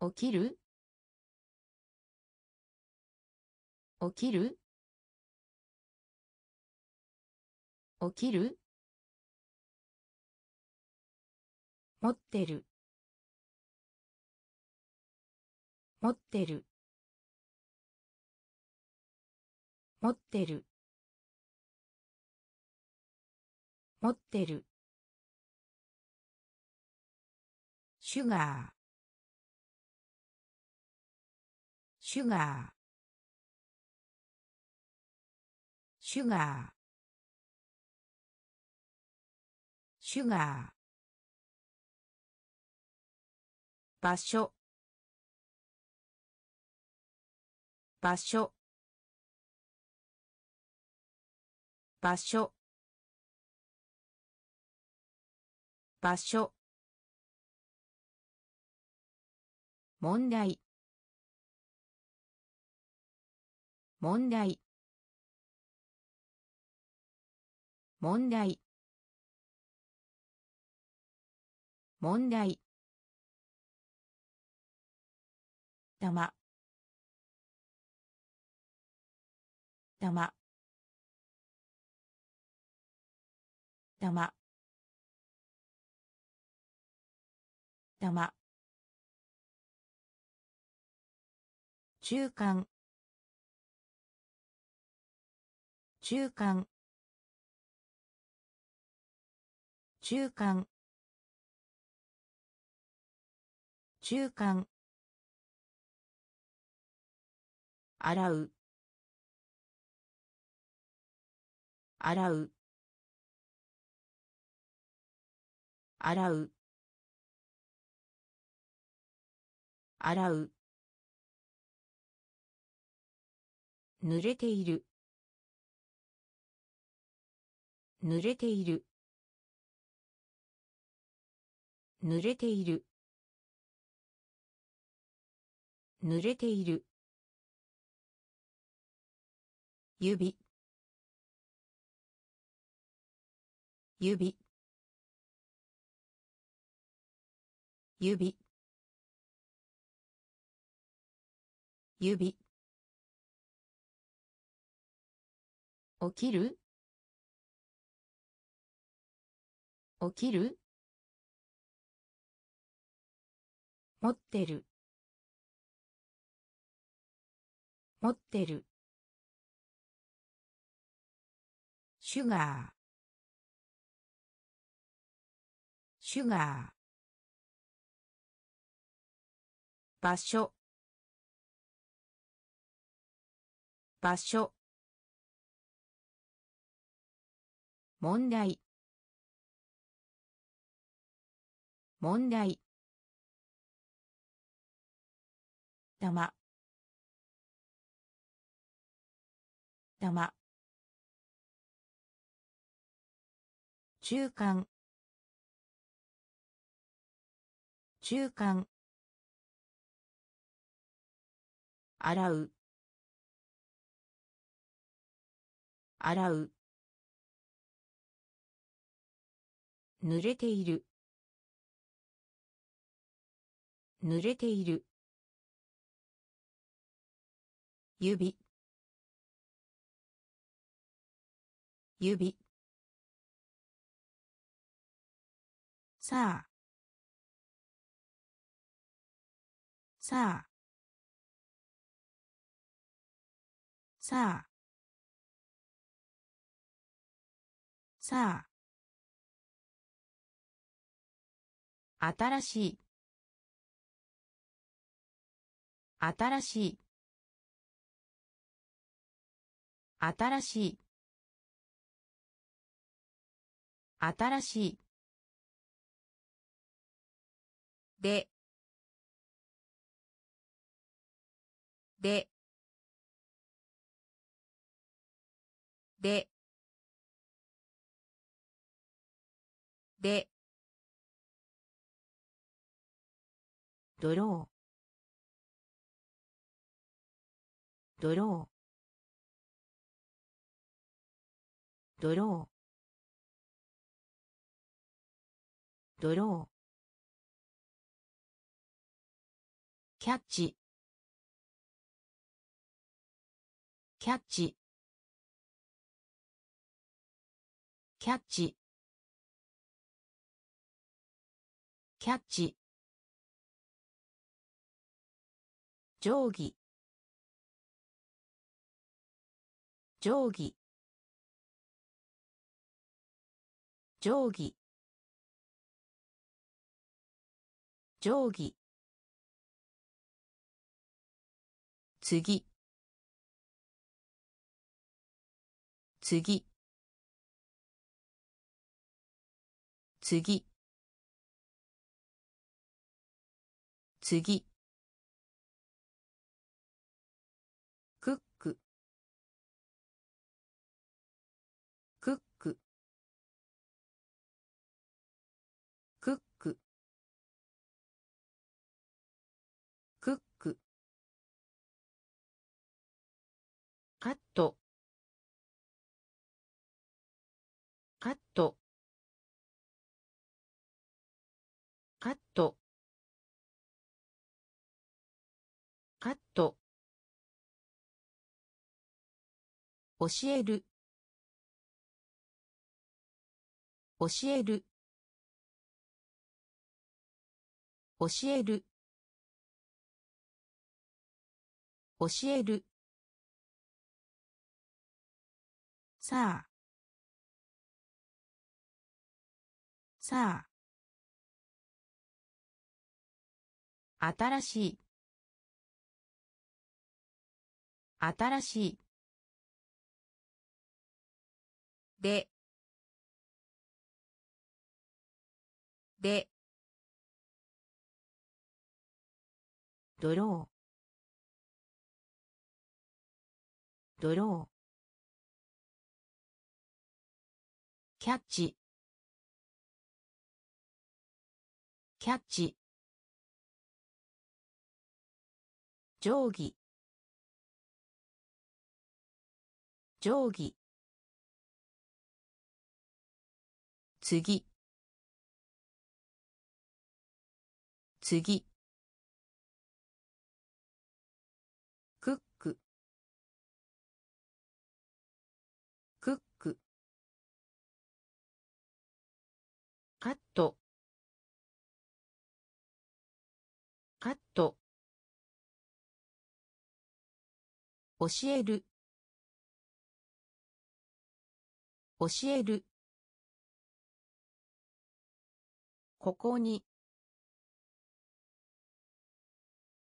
起きる。起きる？起きる？持ってる。持ってる。持ってる。持ってる。シュガー。シュガー。シュガーシュガー場所。場所。場所。場所。問題。問題。問題。問題。玉。玉。玉。玉。中間。中間。中間。中間。洗う。洗う。洗う。洗う。濡れている。濡れている。濡れている。濡れている。指。指。指。指。起きる？起きる？持ってる。持ってる。シュガーシュガー場所。場所。問題。問題。玉。玉。中間。中間。洗う。洗う。濡れている。濡れている。指。指。さあ。さあ。さあ。さあ。新しい。新しい。新しい。新しい。で。で。で。で。ドロー。ドロドロー。ドロー。キャッチ。キャッチ。キャッチ。キャッチ。定規。定規。定規定規次。次。次。次。カット。カット。カット。カット。教える。教える。教える。教える。さあ。さあ。新しい。新しい。で。で。ドロー。ドロキャッチ。キャッチ。定規。定規。次。次。カット。カット。教える。教える。ここに。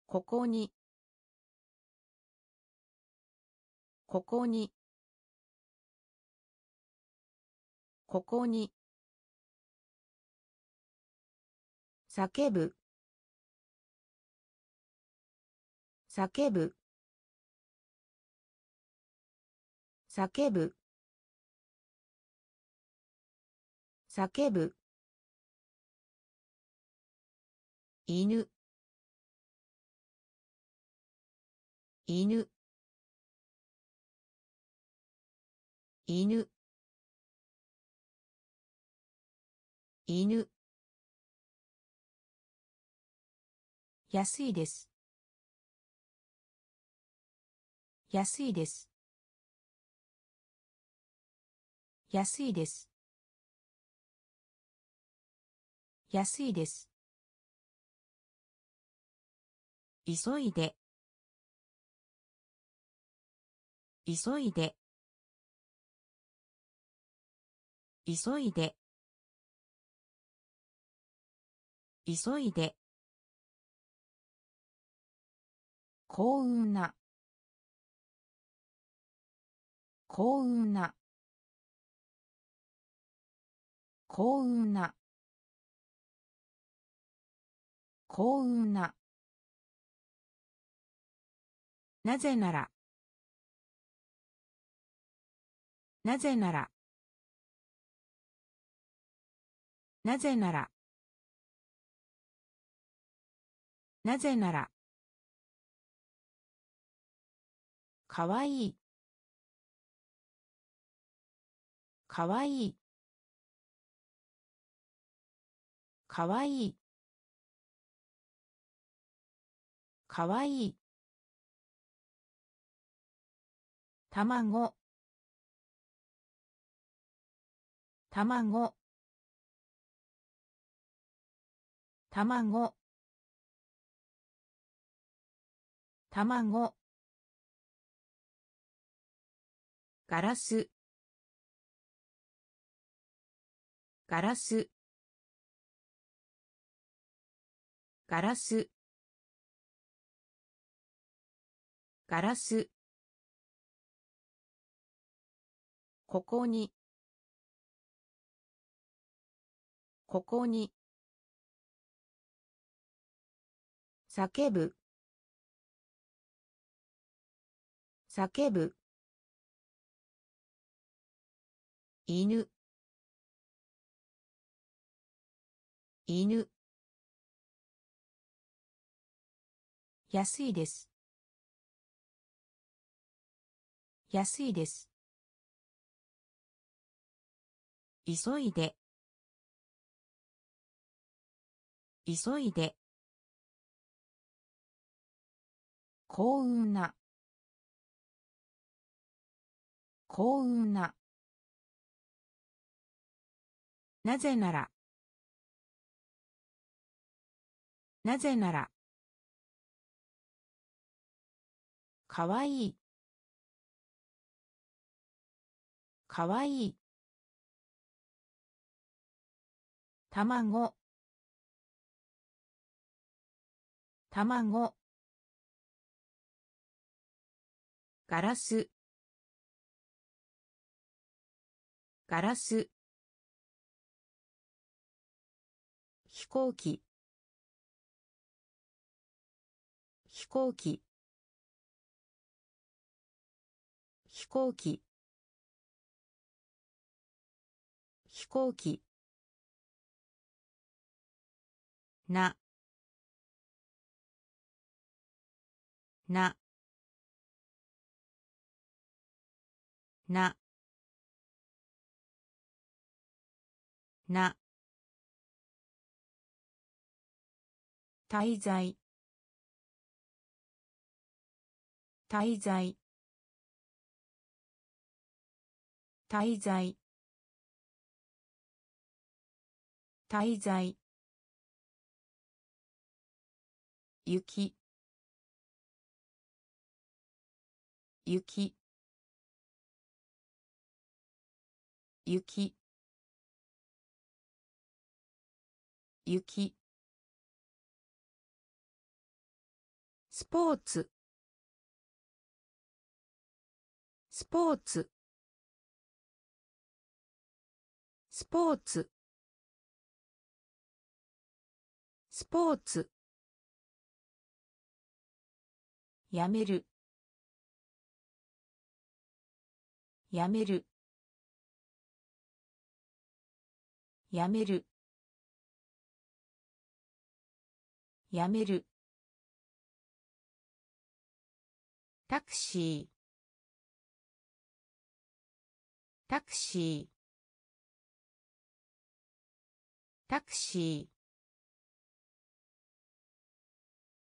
ここに。ここに。ここに。叫ぶ。叫ぶ。叫ぶ。叫ぶ。犬。犬。犬。犬。安いです。安いです。安いです。安いです。急いで。急いで。急いで。急いで幸運な。幸運な。幸運な。幸運な。なぜなら。なぜなら。なぜなら。なぜなら。かわい。いかわい。いかわい。いかわいい。卵。卵。卵。卵。ガラス。ガラス。ガラス。ガラス。ここに。ここに。叫ぶ。叫ぶ。犬。犬。安いです。安いです。急いで。急いで。幸運な。幸運な。なぜなら。なぜなら。かわいい。かわいい。卵卵ガラス。ガラス。飛行機。飛行機。飛行機。飛行機。な。な。な。な。滞在。滞在。滞在。滞在。雪。雪。雪。雪。スポーツ。スポーツ。スポーツ。スポーツ。やめる。やめる。やめる。やめる。タクシー。タクシー。タクシー。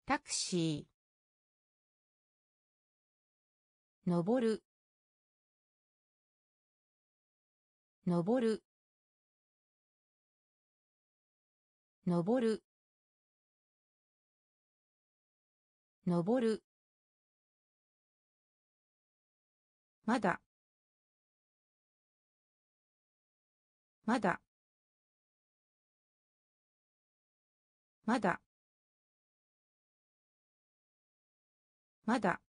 タクシー。登る。登る。登る。登る。まだ。まだ。まだ。まだ。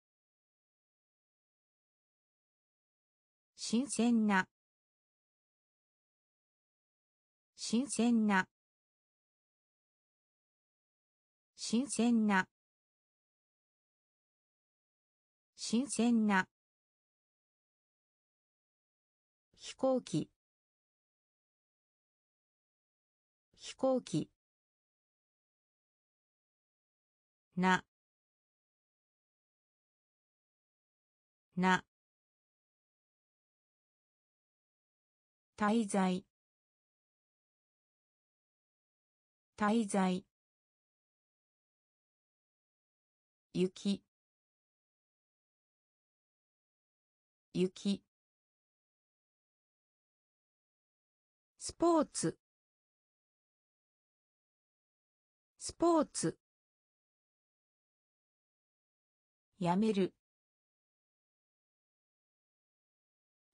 新鮮な。新鮮な。新鮮な。新鮮な。飛行機。飛行機。な。な。滞在。滞在。雪。雪。スポーツ。スポーツ。やめる。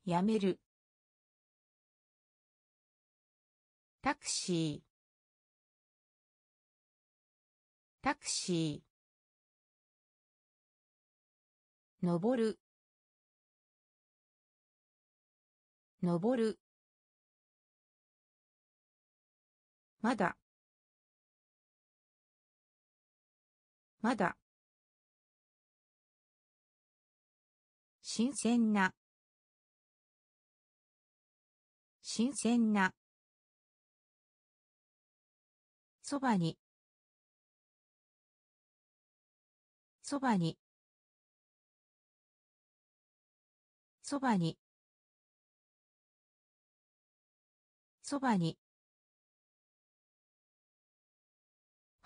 やめる。タクシー。タクシー。登る。登る。まだ。まだ。新鮮な。新鮮な。そばに。そばに。そばに。そばに。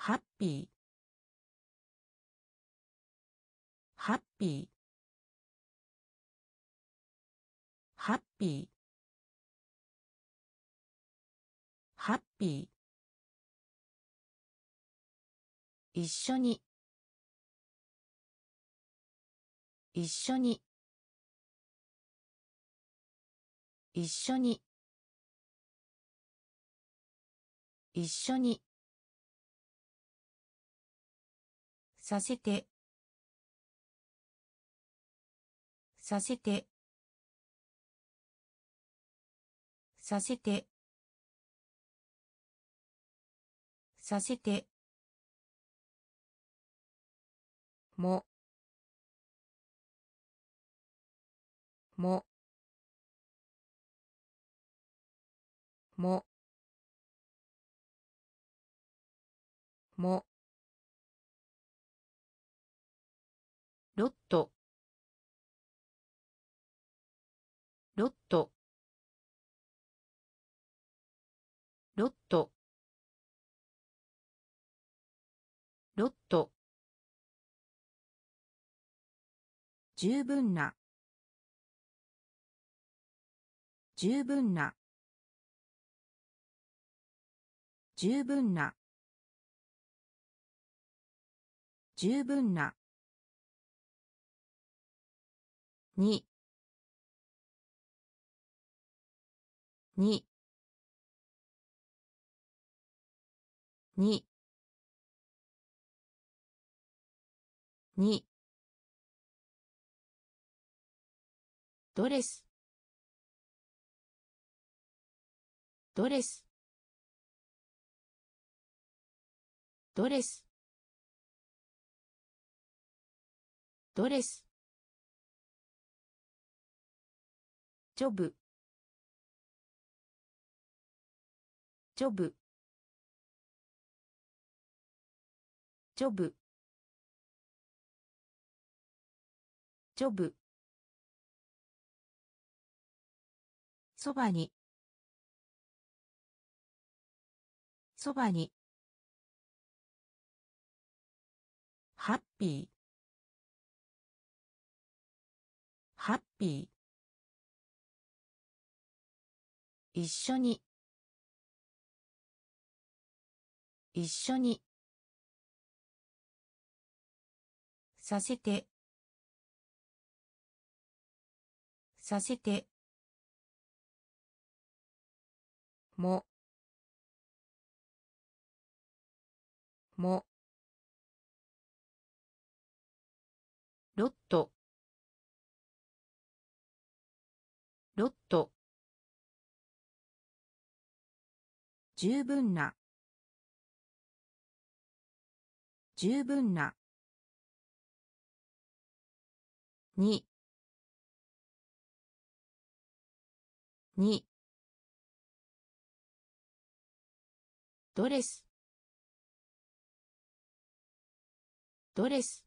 ハッピー。ハッピー。ハッピー。ハッピー。一緒に。一緒に。一緒に。一緒にさせて。させて。させて。させて。も。も。も。も。ロット。ロット。ロット。ロット。十分な。十分な。十分な。十分な。に。に。に。に。ドレス。ドレス。ドレス。ドレス。ジョブ。ジョブ。ジョブ。ジョブ。そばに。そばに。ハッピー。ハッピー。一緒に。一緒に。させて。させて。も。も。ロット。ロット。十分な。十分な。ににドレス。ドレス。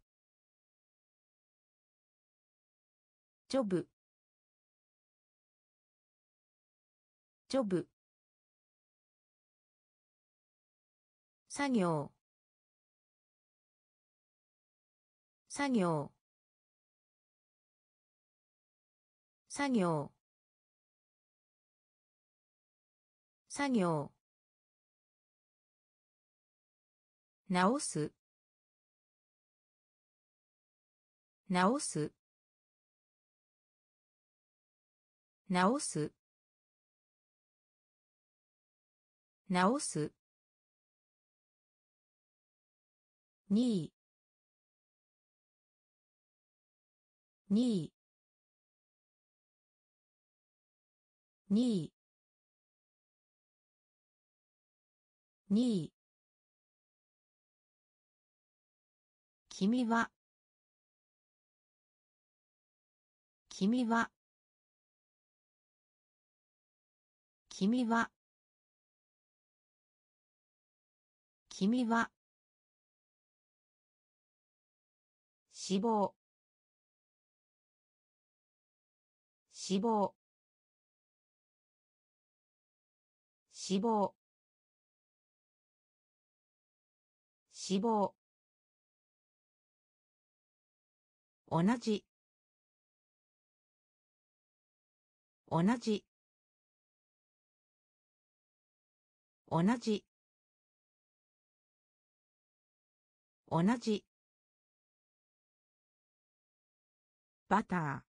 ジョブ。ジョブ。作業。作業。作業。作業。直す。直す。直す。直す。2位2位2位2位君は君は君は君は死亡死亡死亡死亡同じ。同じ。同じ。同じ。バター。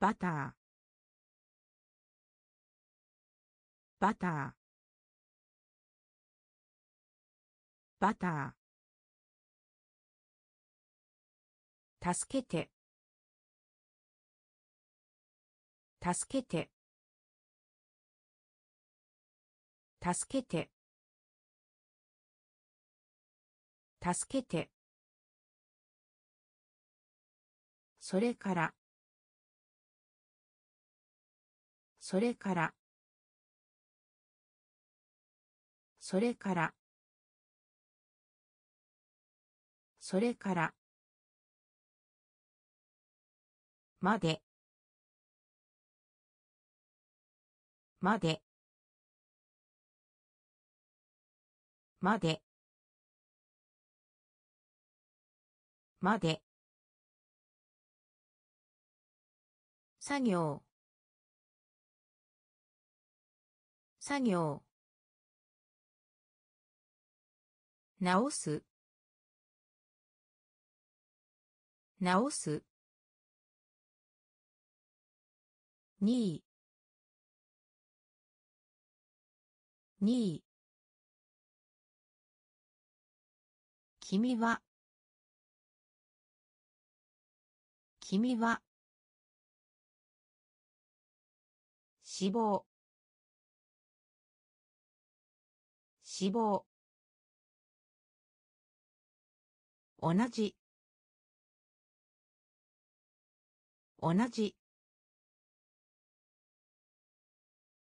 バター。バター。バター。助けて。助けて。助けて。助けて。それから。それから。それから。それから。まで。まで。まで。まで。作業。作業。直す。直す。2位2位君は。君は。死亡死亡同じ。同じ。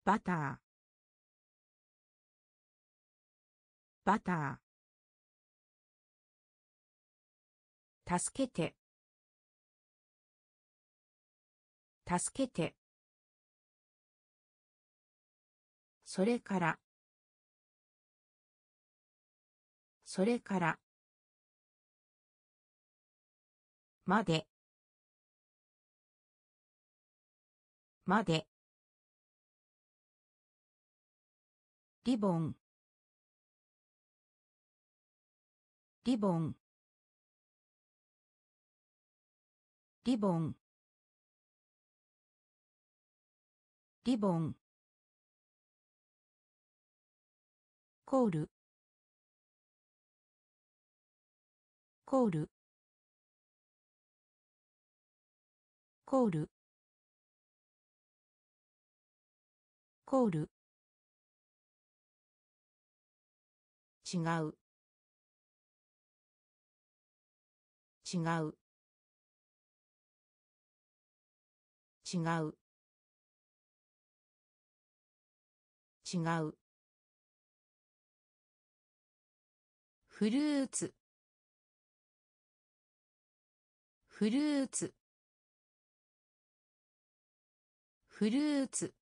バター。バター。助けて。助けて。それから。それから。まで。まで。リボン。リボン。リボン。リボン。コール。コール。コール。コール。違う。違う。違う。違う。フルーツ。フルーツ。フルーツ。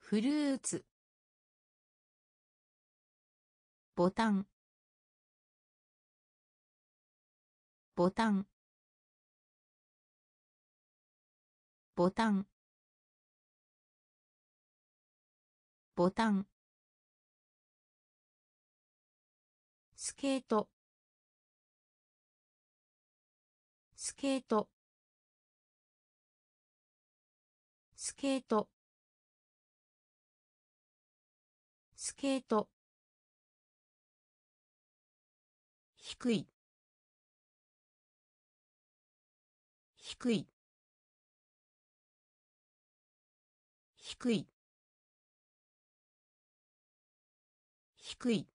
フルーツ。ボタン。ボタン。ボタン。ボタン。スケート。スケート。スケート。スケート。低い。低い。低い。低い。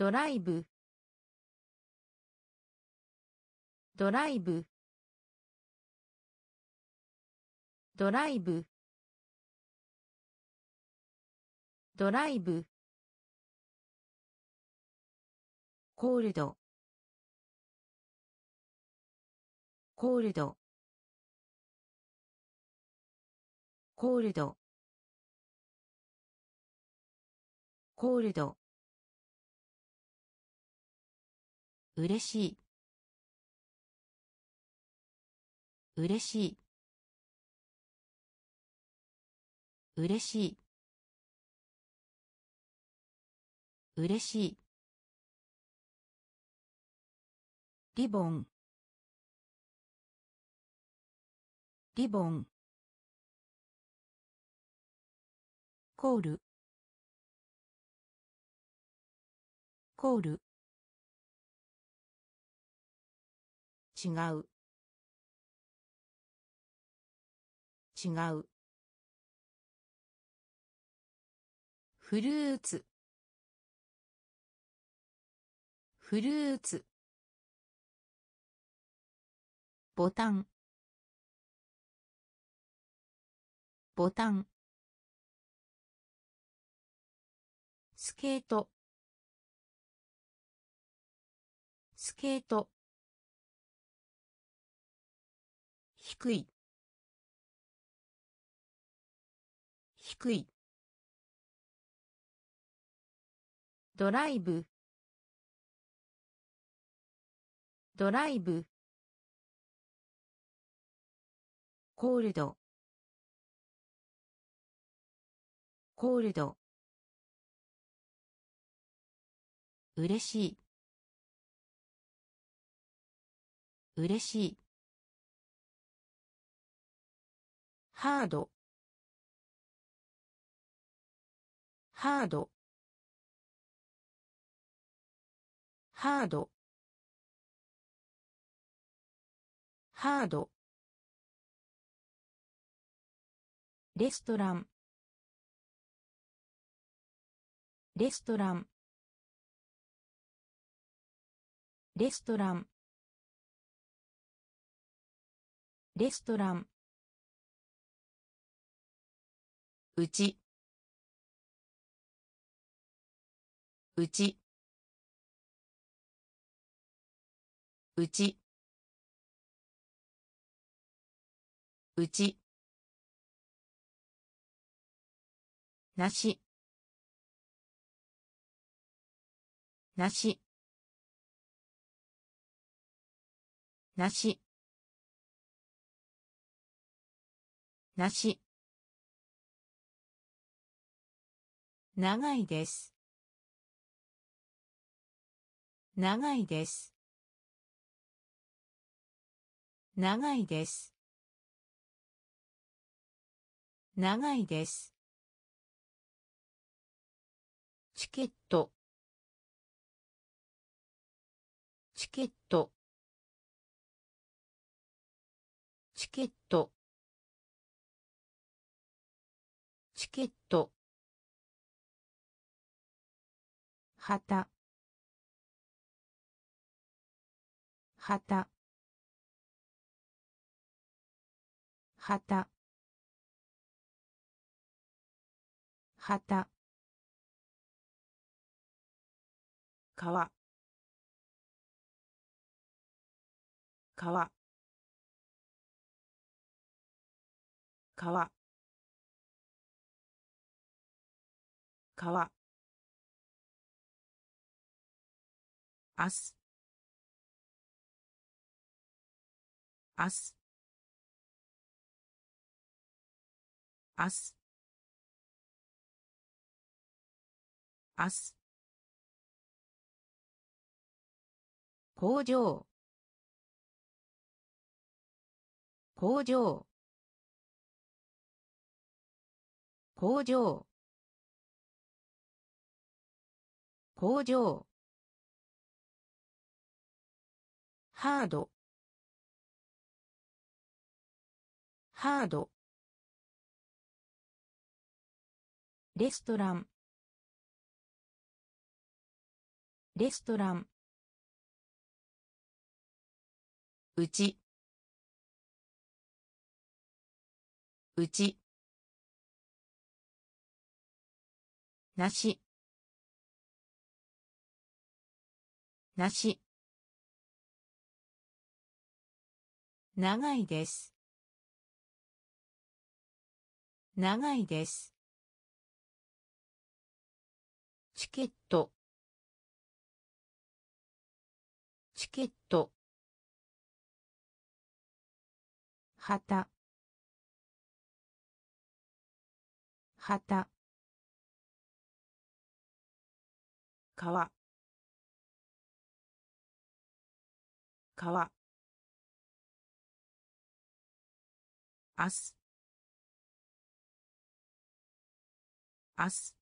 ドライブ。ドライブ。ドライブ。ドライブ。コールド。コールド。コールド。コールド。うれしい。嬉しい。うれしい。嬉しい。リボン。リボン。コール。コール。違う。違う。フルーツ。フルーツ。ボタン。ボタン。スケート。スケート。低い。低い。ドライブ。ドライブ。コールド。コールド。うれしい。うれしい。ハード。ハード。ハード。ハード。レストラン。レストラン。レストラン。レストラン。うち。うち。うち。うち。なし。なし。なし。なし。長いです。長いです。長いです。長いです。チケッ旗。旗。旗。旗。川。川。川。川。明日。明日。明日。明日。工場。工場。工場。工場。ハード。ハード。レストラン。レストラン。うち。うち。なし。なし。長いです。長いです。チケット。チケット。旗。旗。川川明日。明日。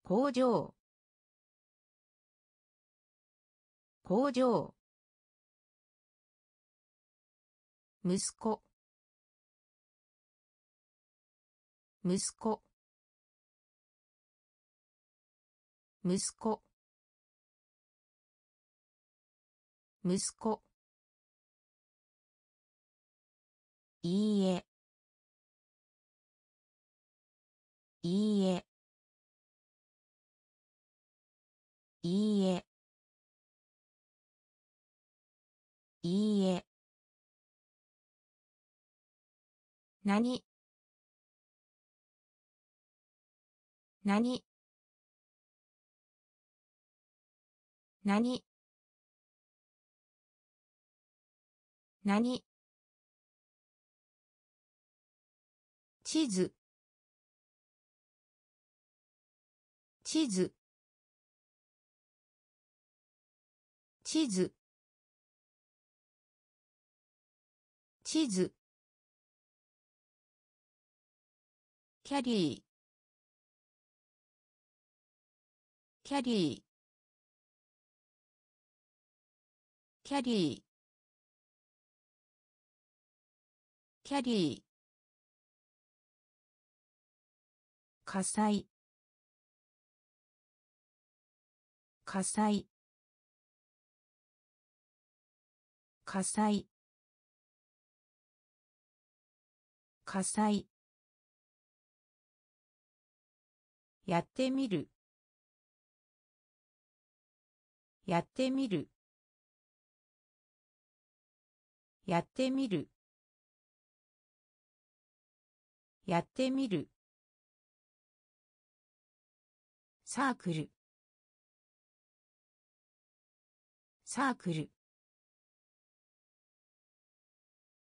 工場。工場。息子。息子。息子。息子。いいえ。いいえ。いいえ。いいえ。何？何？何？何？地図。地図。地図。地図。キャリー。キャリー。キャリー。キャリー。火災。火災。火災。火災。やってみる。やってみる。やってみる。やってみる。サークル。サークル。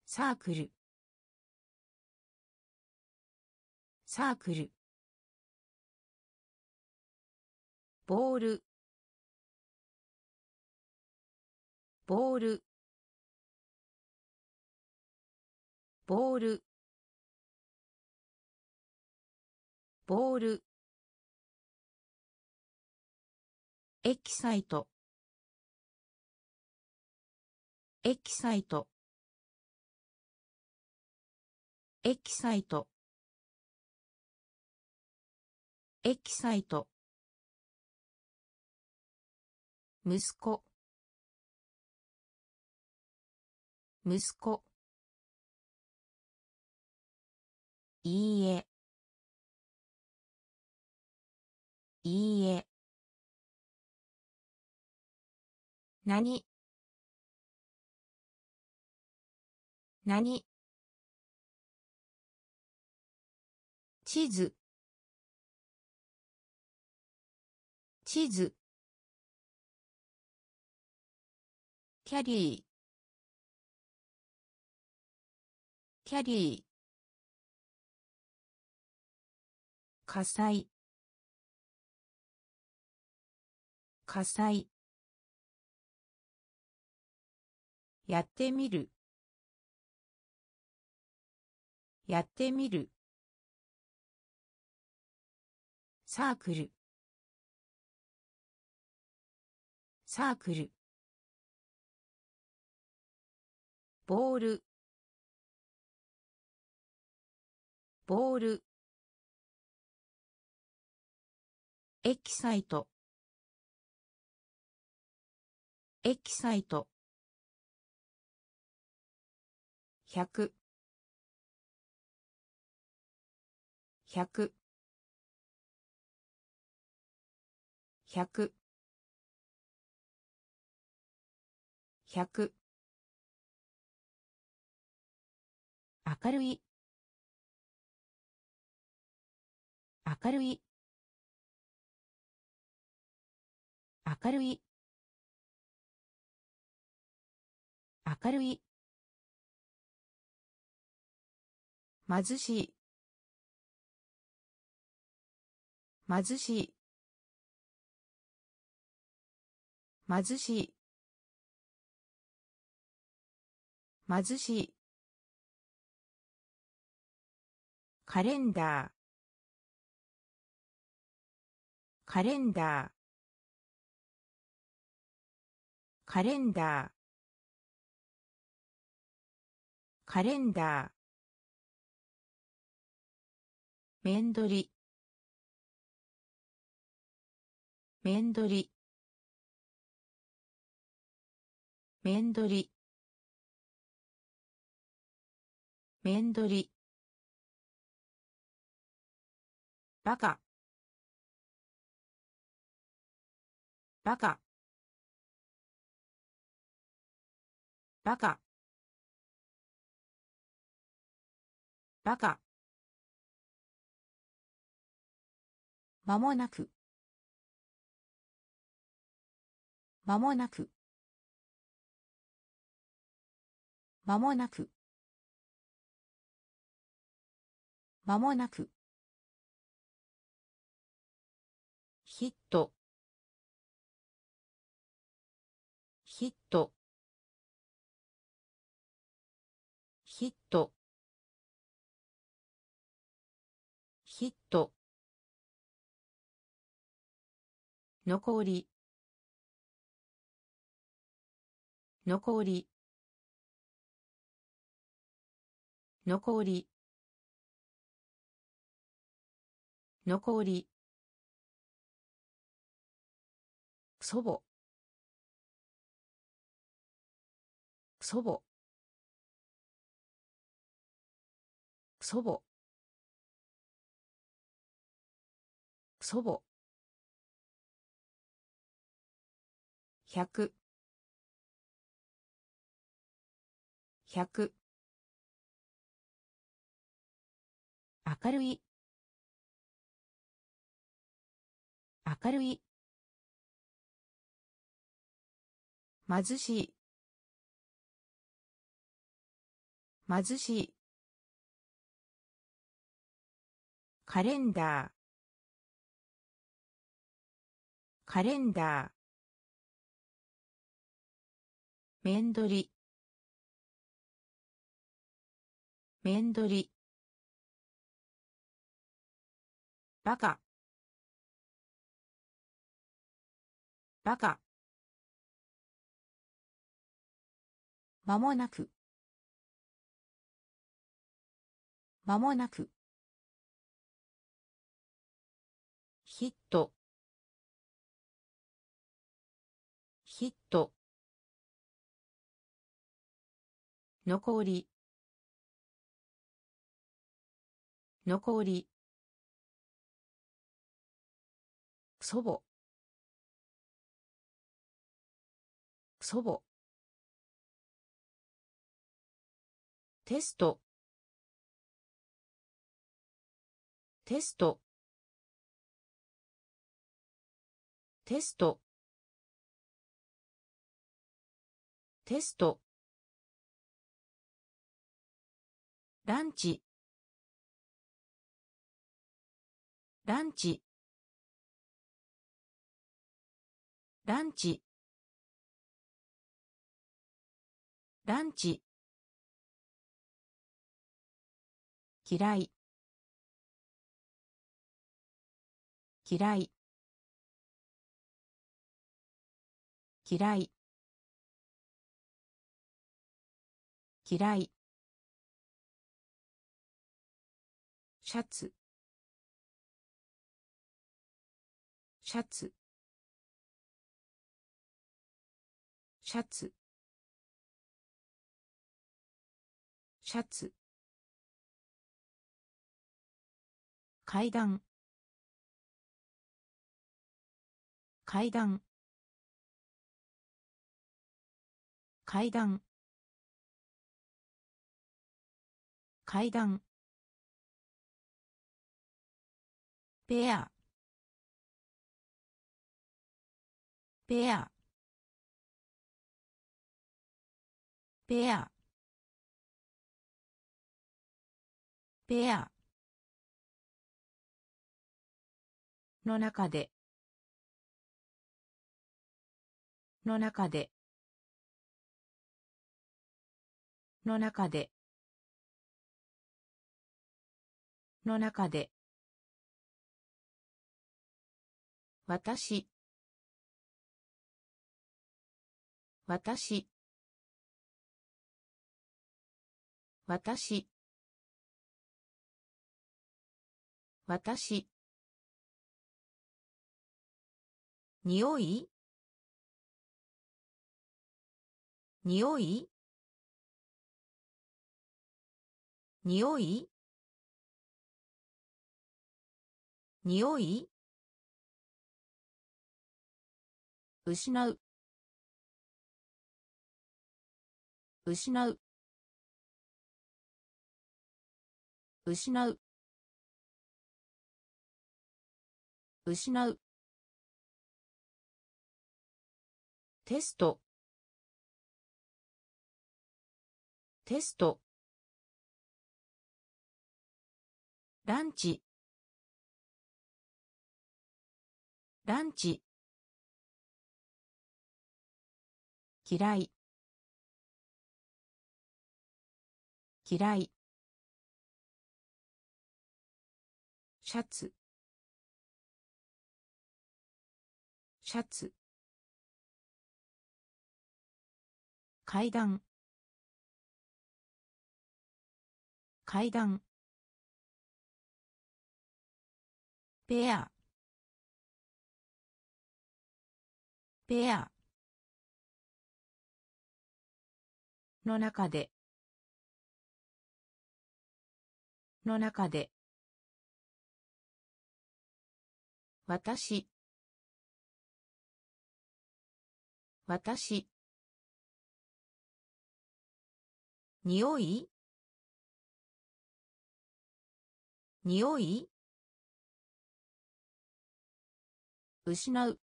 サークル。サークル。ボール。ボール。ボール。ボール。エキサイト。エキサイト。エキサイト。エキサイト。息子。息子。いいえ。いいえ。何？何？地図。地図。キャリー。キャリー。火災。火災。やってみる。やってみる。サークル。サークル。ボール。ボール。エキサイト。エキサイト。百。百。百。百。明るい。明るい。明るい。明るい。貧しい。貧しい。貧しい。貧しい。カレンダー。カレンダー。カレンダー。カレンダー。面取り。面取り。面取り。面取り。バカ。バカ。バカ。バカ。まもなく。まもなく。まもなく。まもなく。ヒット。ヒット。ヒット。ヒット。残り。残り。残り。残り。祖母。祖母。祖母。祖母。百。百。明るい。明るい。貧しい。貧しい。カレンダー。カレンダー。面取り。面取り。バカバカまもなく。まもなく。ヒット。ヒット。残り。残り。祖母。祖母。テスト。テスト。テスト。テスト。ランチ。ランチ。ランチ。ランチ。嫌い。嫌い。嫌い。嫌い。シャツ。シャツ。シャツ。シャツ。階段。階段。階段。階段。ペアペアペアペアの中で。の中で。の中で。の中で。私。私。私。私。匂い？匂い？匂い？匂い？失う。失う。失う。失う。テスト。テスト。ランチ。ランチ。嫌い。嫌い。シャツ。シャツ。階段。階段。ペア。ペア。の中で。の中で。私。私。匂い？匂い？失う。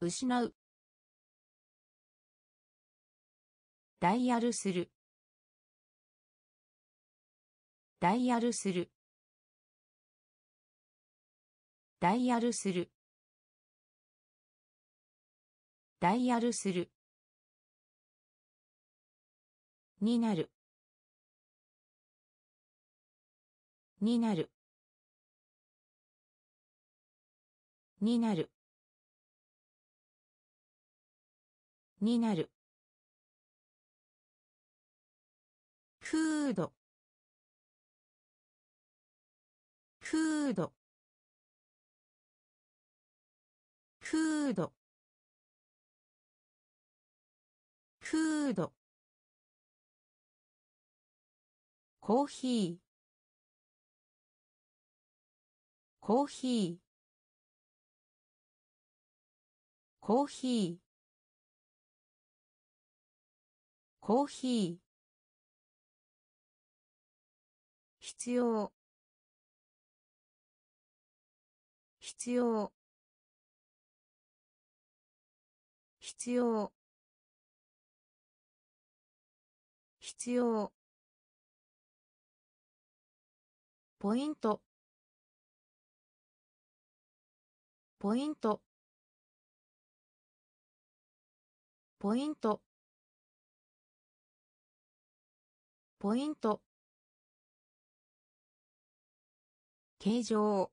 失う。ダイヤルする。ダイヤルする。ダイヤルする。ダイヤルする。になる。になる。になる。になる。フード。フード。フード。フード。コーヒー。コーヒー。コーヒー。コーヒー。必要。必要。必要。必要。ポイント。ポイント。ポイント。ポイント。形状。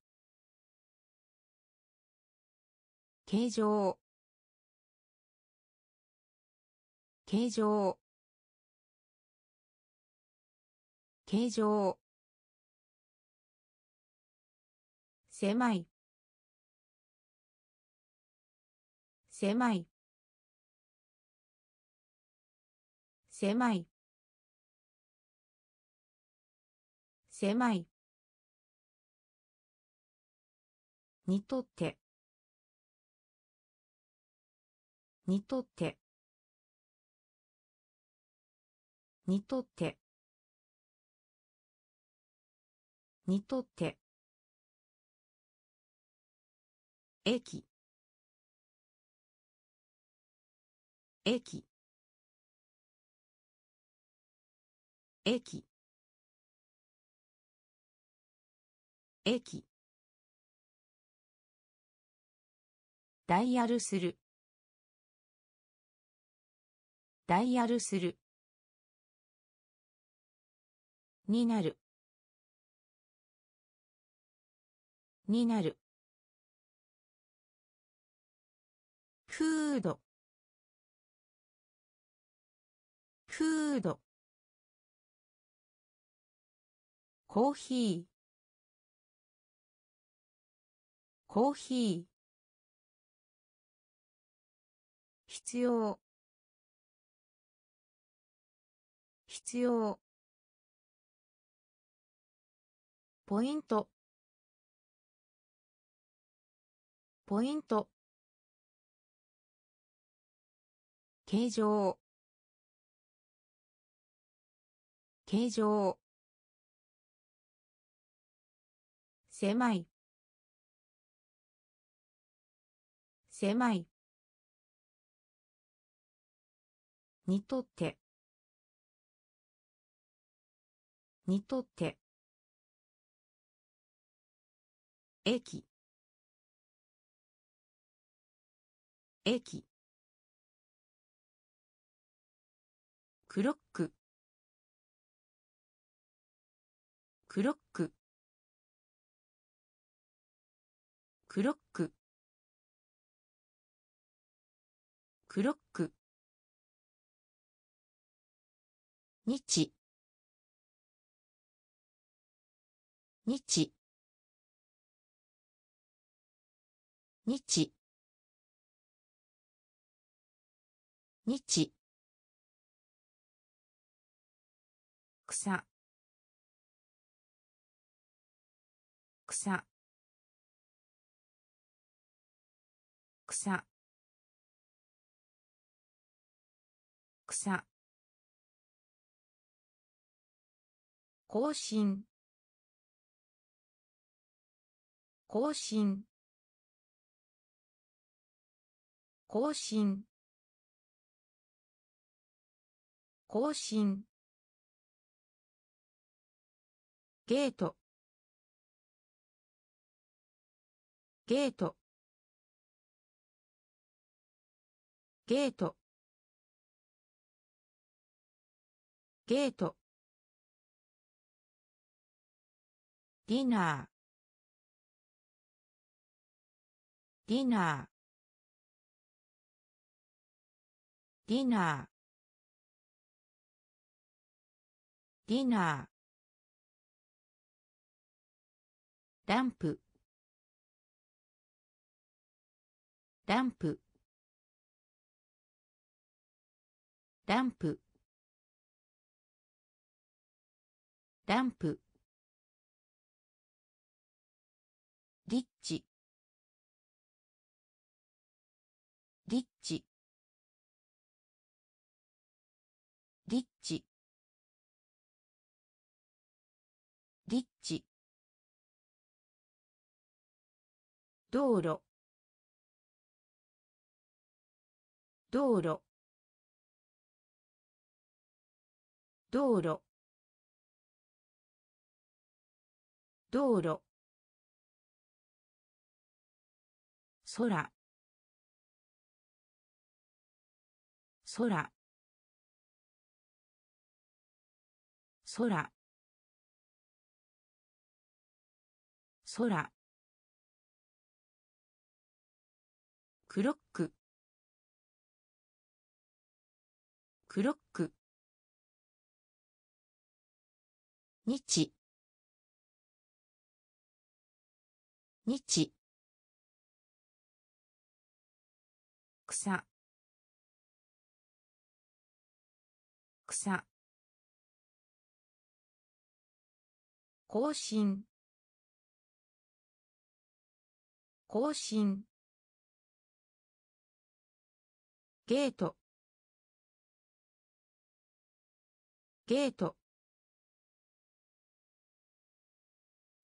形状。形状。形状。狭い。狭い。狭い。狭い。にとって。にとって。にとって。にとって。駅。駅。駅。駅。ダイヤルする。ダイヤルする。になる。になる。フードフードコーヒー。コーヒー。必要。必要。ポイント。ポイント。形状。形状。狭い。狭い。にとって。にとって。駅。駅。クロック。クロック。クロック。クロック。日。日。日。日。草。草。草。草。更新。更新。更新。更新。ゲート。ゲート。ゲート。ゲート。ディナー。ディナー。ディナー。ディナー。ランプ。ランプ。ランプ。ランプ。リッチリッチリッチリッチ道路。道路。道路。道路。空。空。空。空。クロック。クロック。日。日。草。草。更新。更新。ゲート。ゲート。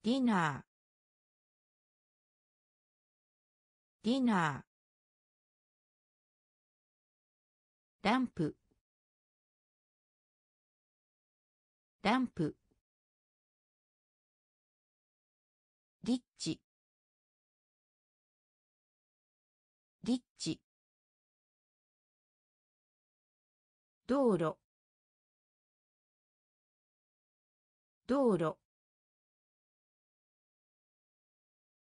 ディナー。ディナー。ランプ。ランプ。リッチ。リッチ。道路。道路。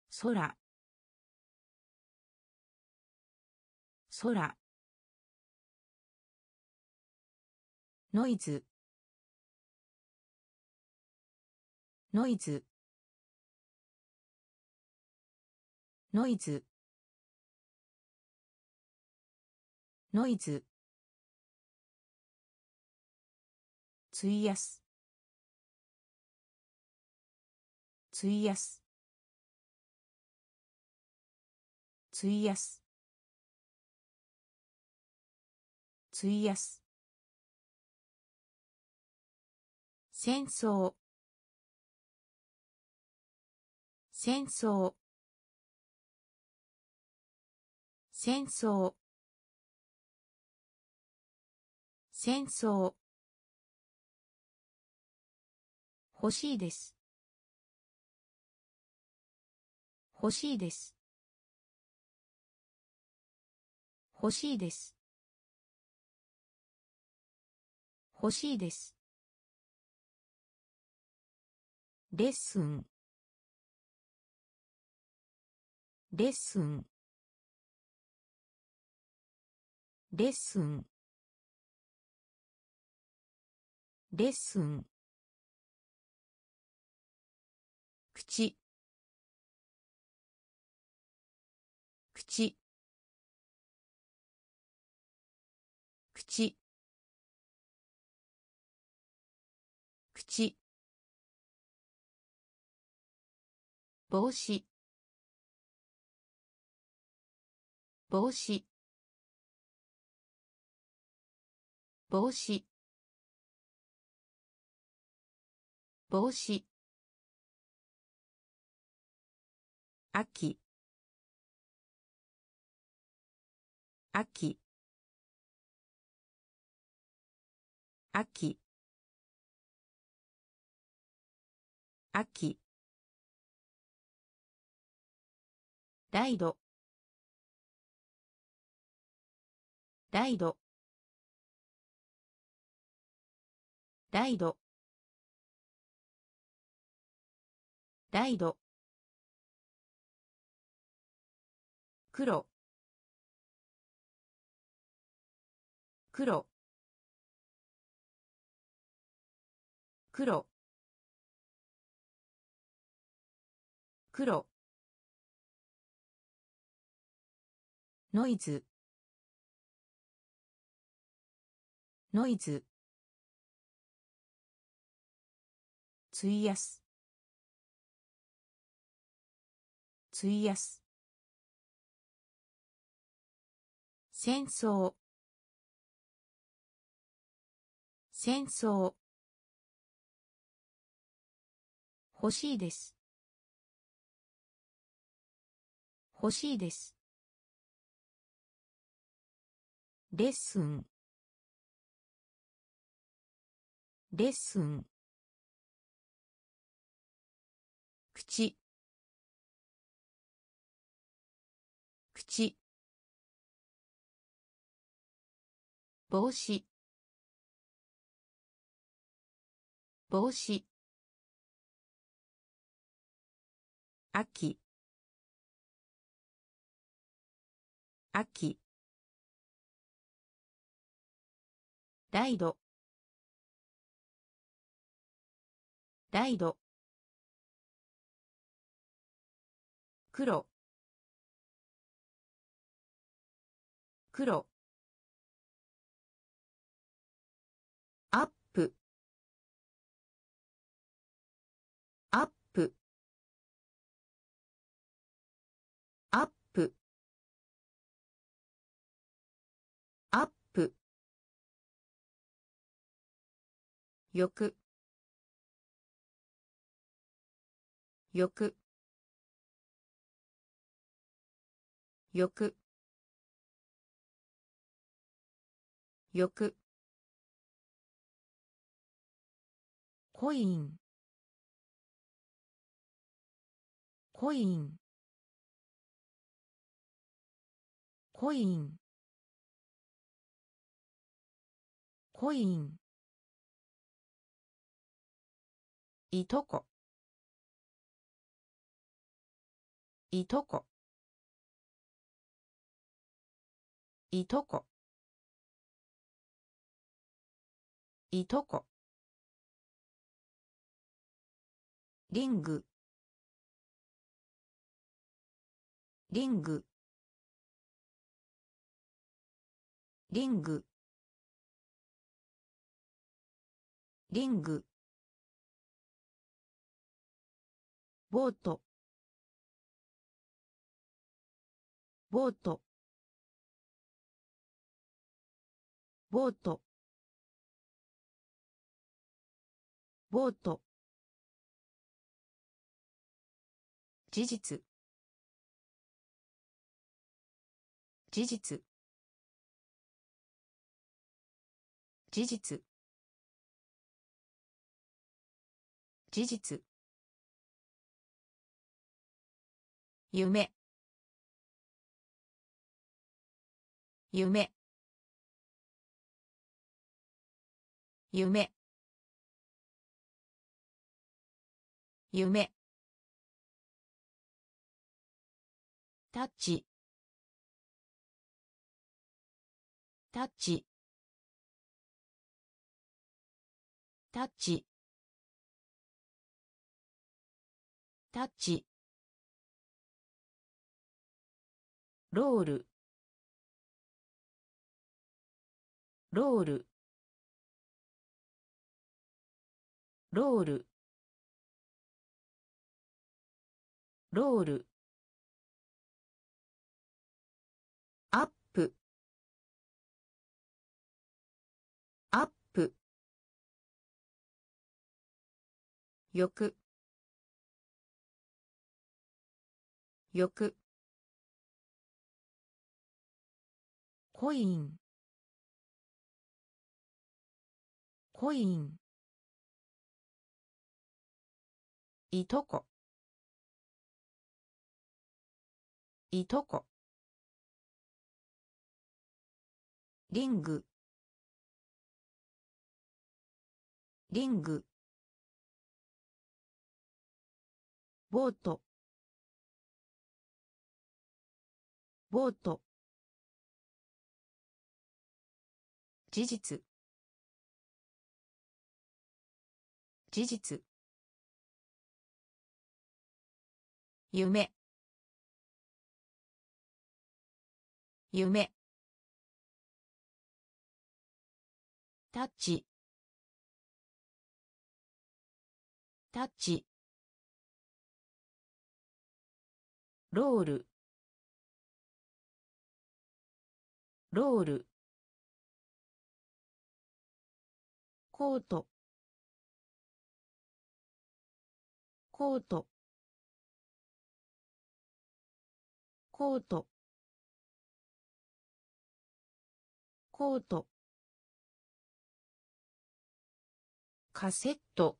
空。空。ノイズ。ノイズ。ノイズ。ノイズ。費やす費やす費やす費やす戦争。戦争。戦争。戦争。欲しいです。欲しいです。欲しいです。欲しいです。レッスン。レッスン。レッスン。レッスン。口。口。口。帽子。帽子。帽子。帽子。秋。秋。秋。秋。ライドライドライドライド黒。黒。黒。黒。ノイズ。ノイズ。費やす費やす戦争。戦争。欲しいです。欲しいです。レッスン。レッスン。口。口。帽子。帽子。秋。秋。ライドライド黒。黒。よくよくよくよくコイン。コイン。コイン。コイン。いとこ。いとこ。いとこ。いとこ。リング。リング。リング。リング。ボート。ボート。ボート。ボート。事実。事実。事実。事実。夢。夢。夢。夢。タッチ。タッチ。タッチ。タッチ。ロール。ロール。ロール。ロール。アップ。アップ。よくよくコイン。コイン。いとこ。いとこ。リング。リング。ボート。ボート。事実。事実。夢。夢。タッチ。タッチ。ロール。ロール。コート。コート。コート。コート。カセット。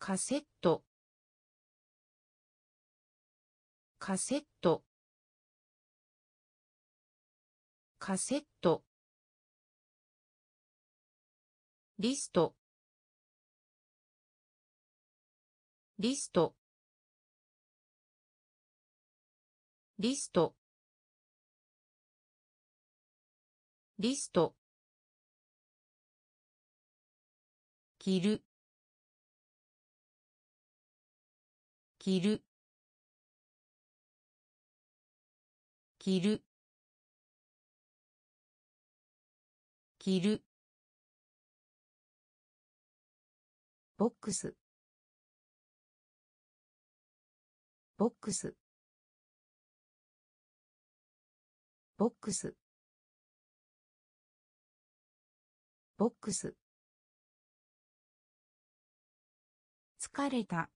カセット。カセット。カセット。リスト。リスト。リスト。リスト。着る。着る。着る。着る。ボックス。ボックス。ボックス。ボックス。疲れた。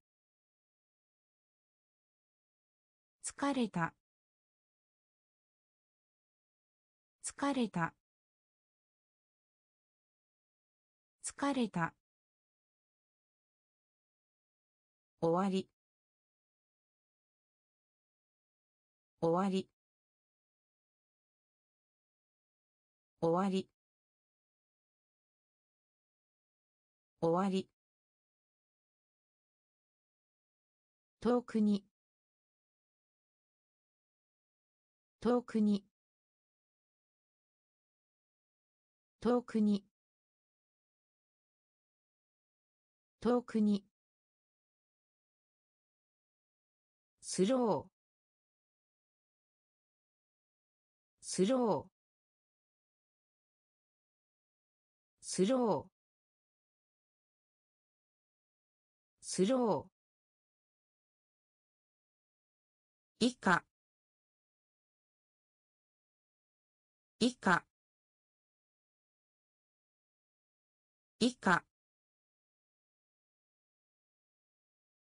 疲れた。疲れた。疲れた。終わり。終わり。終わり。終わり。遠くに。遠くに。遠くに。遠くに。スロー。スロー。スロー。スロー。以下。以下。以下。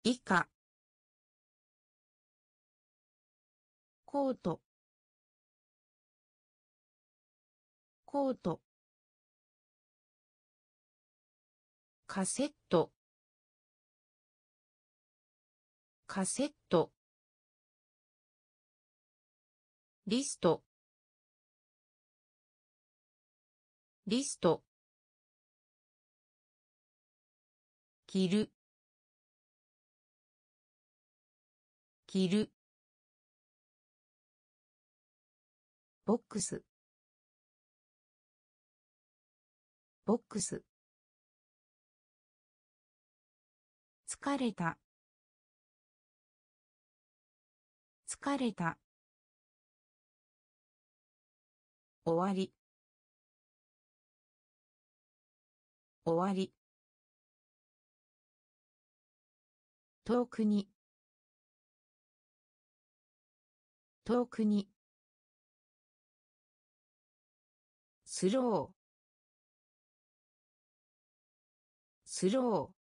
以下。コート。コート。カセット。カセット。リスト。リスト。着る。着る。ボックス。ボックス。疲れた。疲れた。終わり。終わり。遠くに。遠くに。スロー。スロ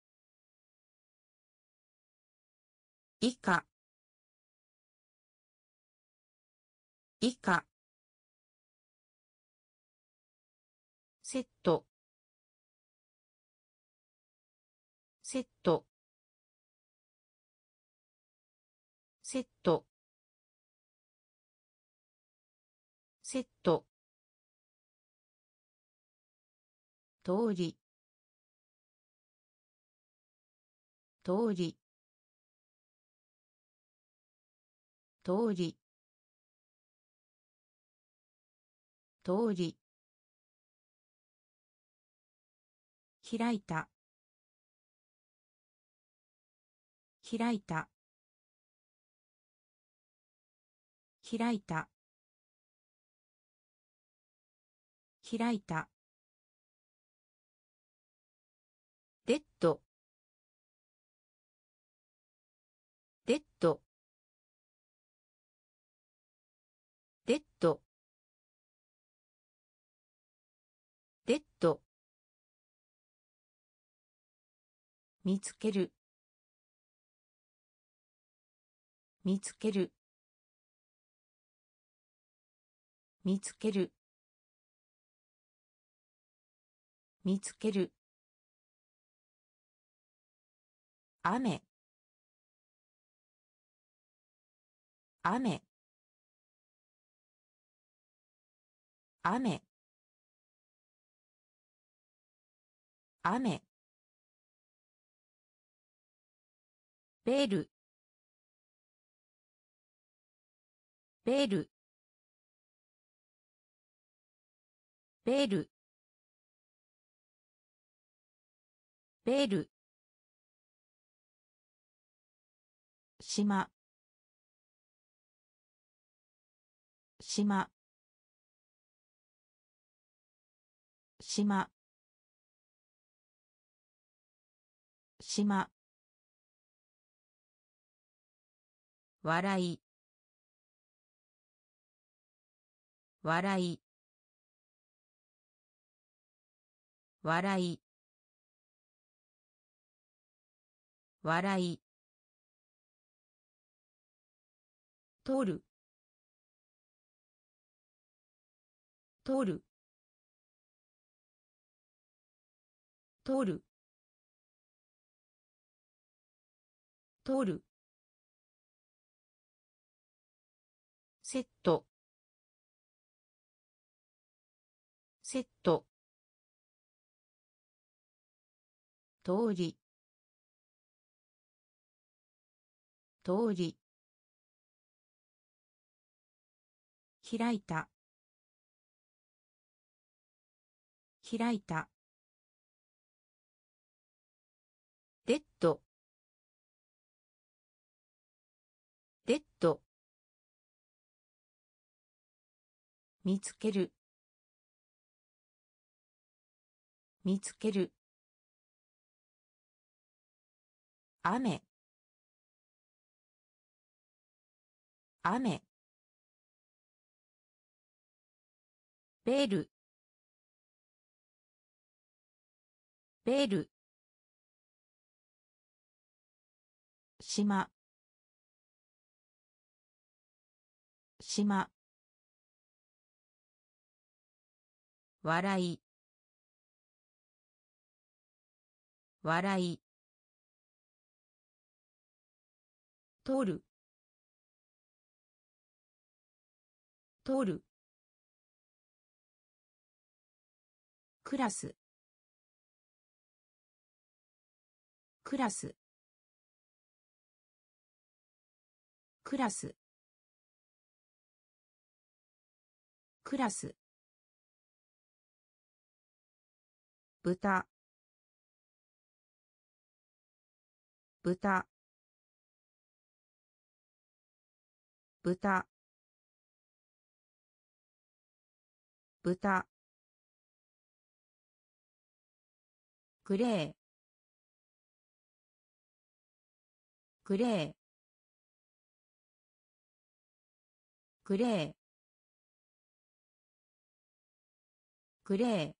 ー。以下。以下。通り。通り。通り。通り。開いた。開いた。開いた。開いた。見つける。見つける。見つける。見つける。雨。雨。雨。雨。ベルベルベルベル島。島。島。島。笑い。笑い。笑い。笑い。取る。取る。取る。取る。通り。通り。開いた。開いた。レッド。レッド。見つける。見つける。雨。雨。ベル。ベル。島。島。笑い。笑い。取る。取る。クラス。クラス。クラス。クラス。豚。豚。豚。豚。グレー。グレー。グレー。グレー。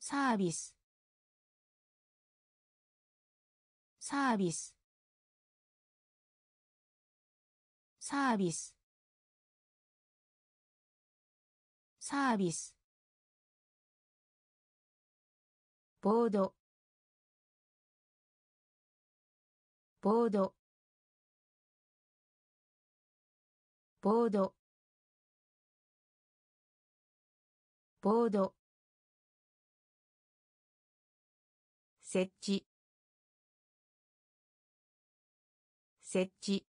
サービス。サービス。サービス。サービス。ボード。ボード。ボード。ボード。設置。設置。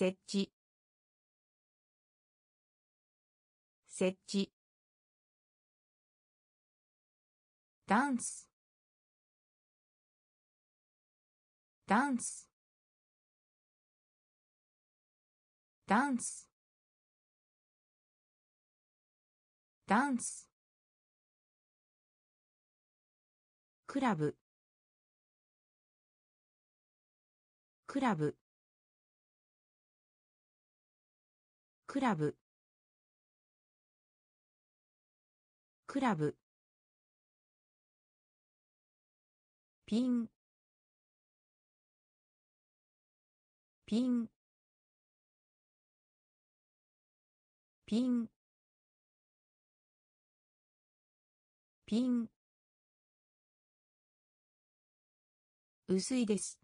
設置。設置。ダンス。ダンス。ダンス。ダンス。クラブ。クラブ。クラブ。クラブ。ピン。ピン。ピン。ピン。薄いです。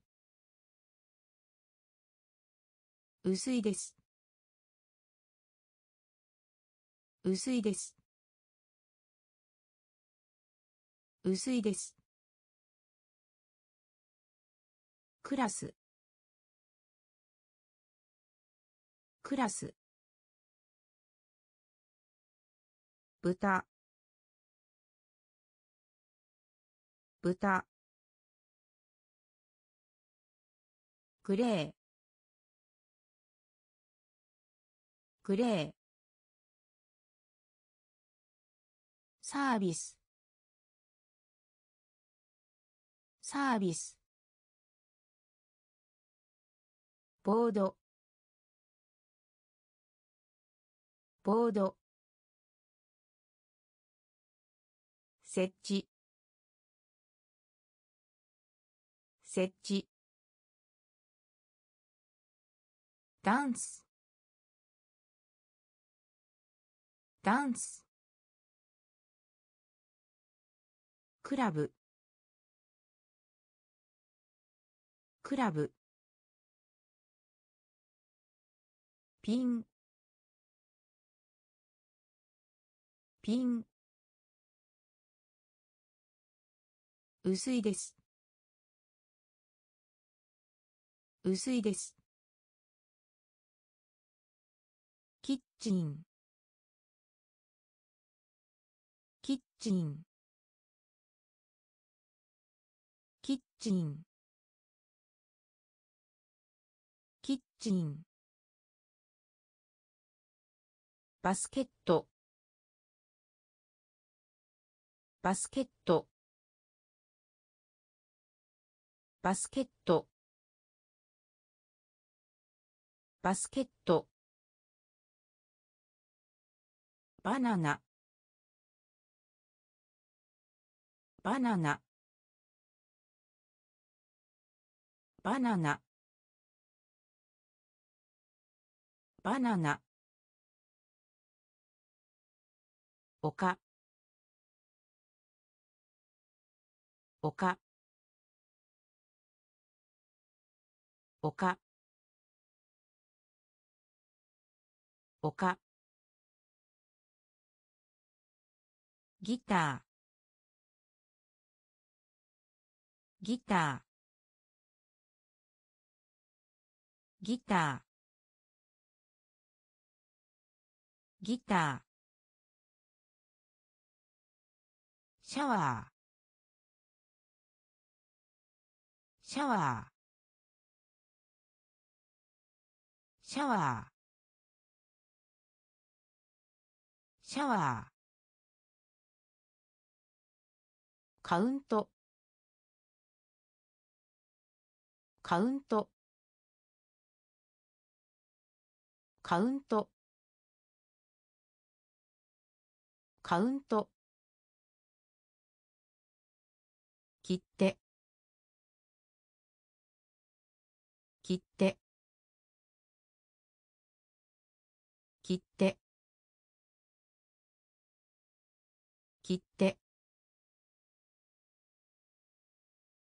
薄いです。薄いです。薄いです。クラス。クラス。豚。豚。グレー。グレー。サービス。サービス。ボード。ボード。設置。設置。ダンス。ダンス。クラブ。クラブ。ピン。ピン。薄いです。薄いです。キッチン。キッチン。チン。キッチン。バスケット。バスケット。バスケット。バスケット。バナナ。バナナ。バナナ。バナナ。おか。おか。おか。おか。ギター。ギター。ギター。ギター。シャワー。シャワー。シャワー。シャワー。カウント。カウント。カウント。カウント。切って。切って。切って。切って。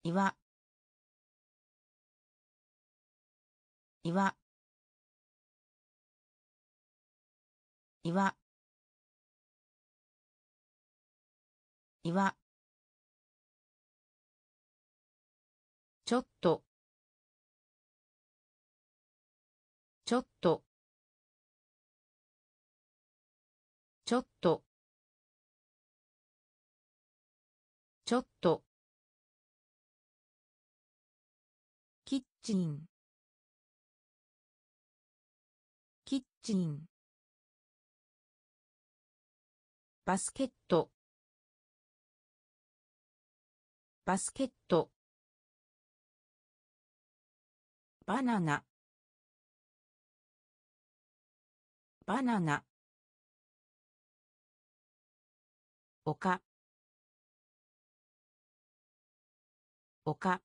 岩岩岩。岩。ちょっと。ちょっと。ちょっと。ちょっと。キッチン。キッチン。バスケット。バスケット。バナナ。バナナ。おか。おか。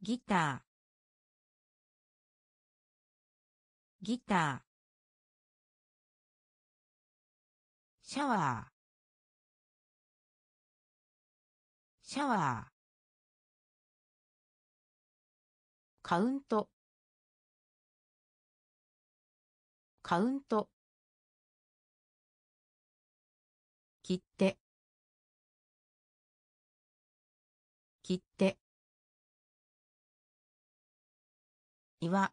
ギター。ギター。シャワー。シャワー。カウント。カウント。切って。切って。岩。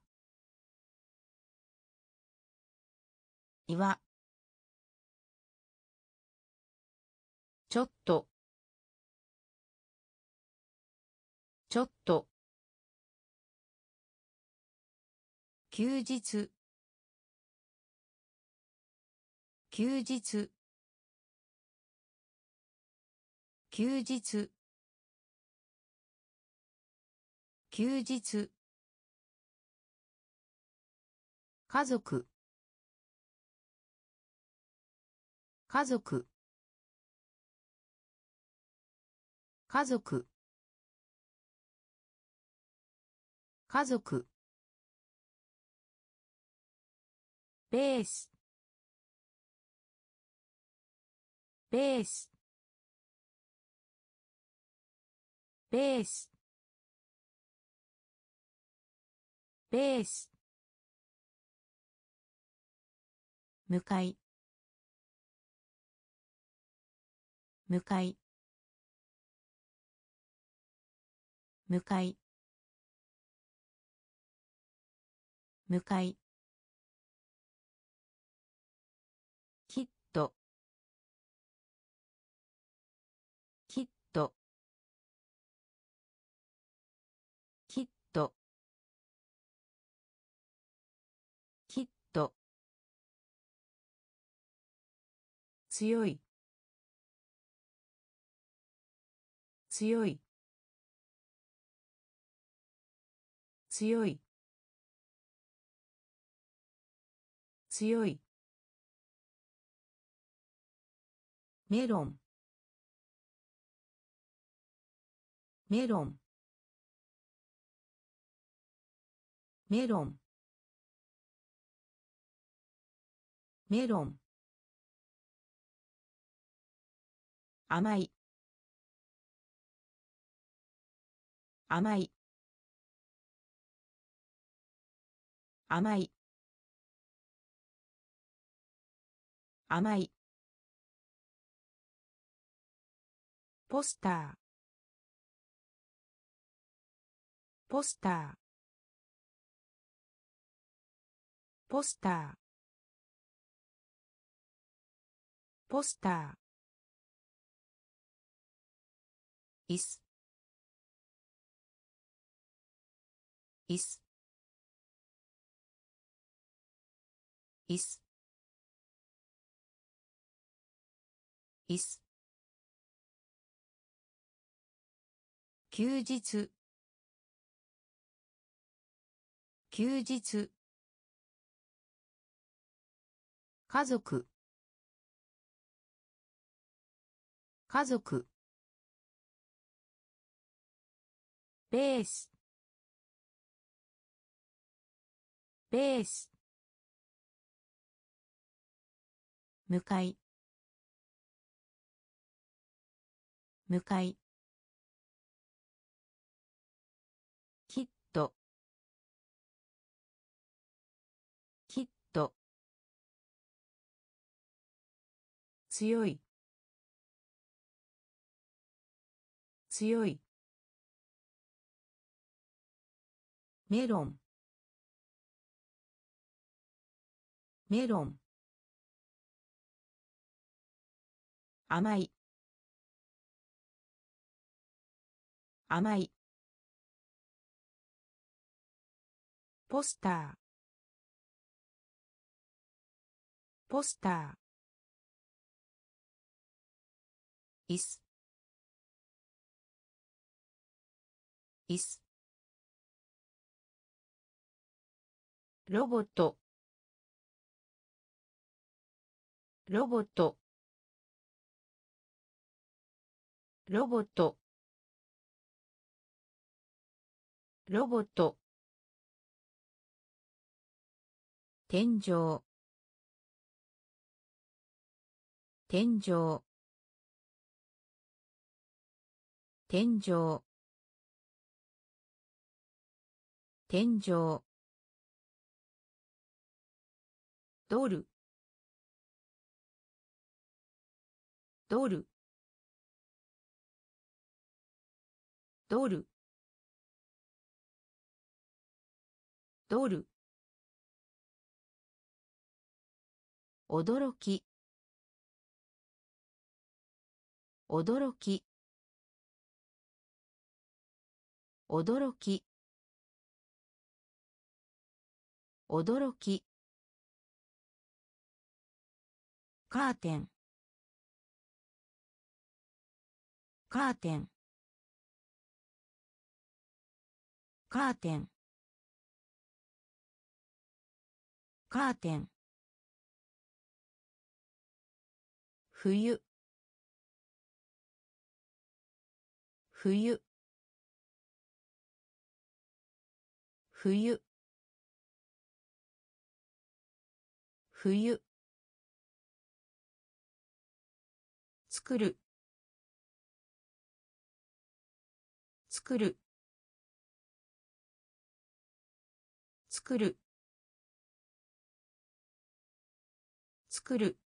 岩。ちょっと。ちょっと。休日。休日。休日。休日。家族。家族。家族。家族。ベース。ベース。ベース。ベース。向かい。向かい。向かい。向かい。強い。強い。強い。強い。メロン。メロン。メロン。メロン。甘い。甘い。甘い。甘い。ポスター。ポスター。ポスター。ポスター。いすいすいすいす休日。休日。家族。家族。ベース。ベース。向かい。向かい。きっと。きっと。強い。強い。メロン。メロン。甘い。甘い。ポスター。ポスター。いすいすロボット。ロボット。ロボット。ロボット。天井。天井。天井。天井。ドル。ドル。ドル。ドル。驚き。驚き。驚き。驚き。カーテン。カーテン。カーテン。カーテン。冬。冬。冬。冬。作る。作る。作る。作る。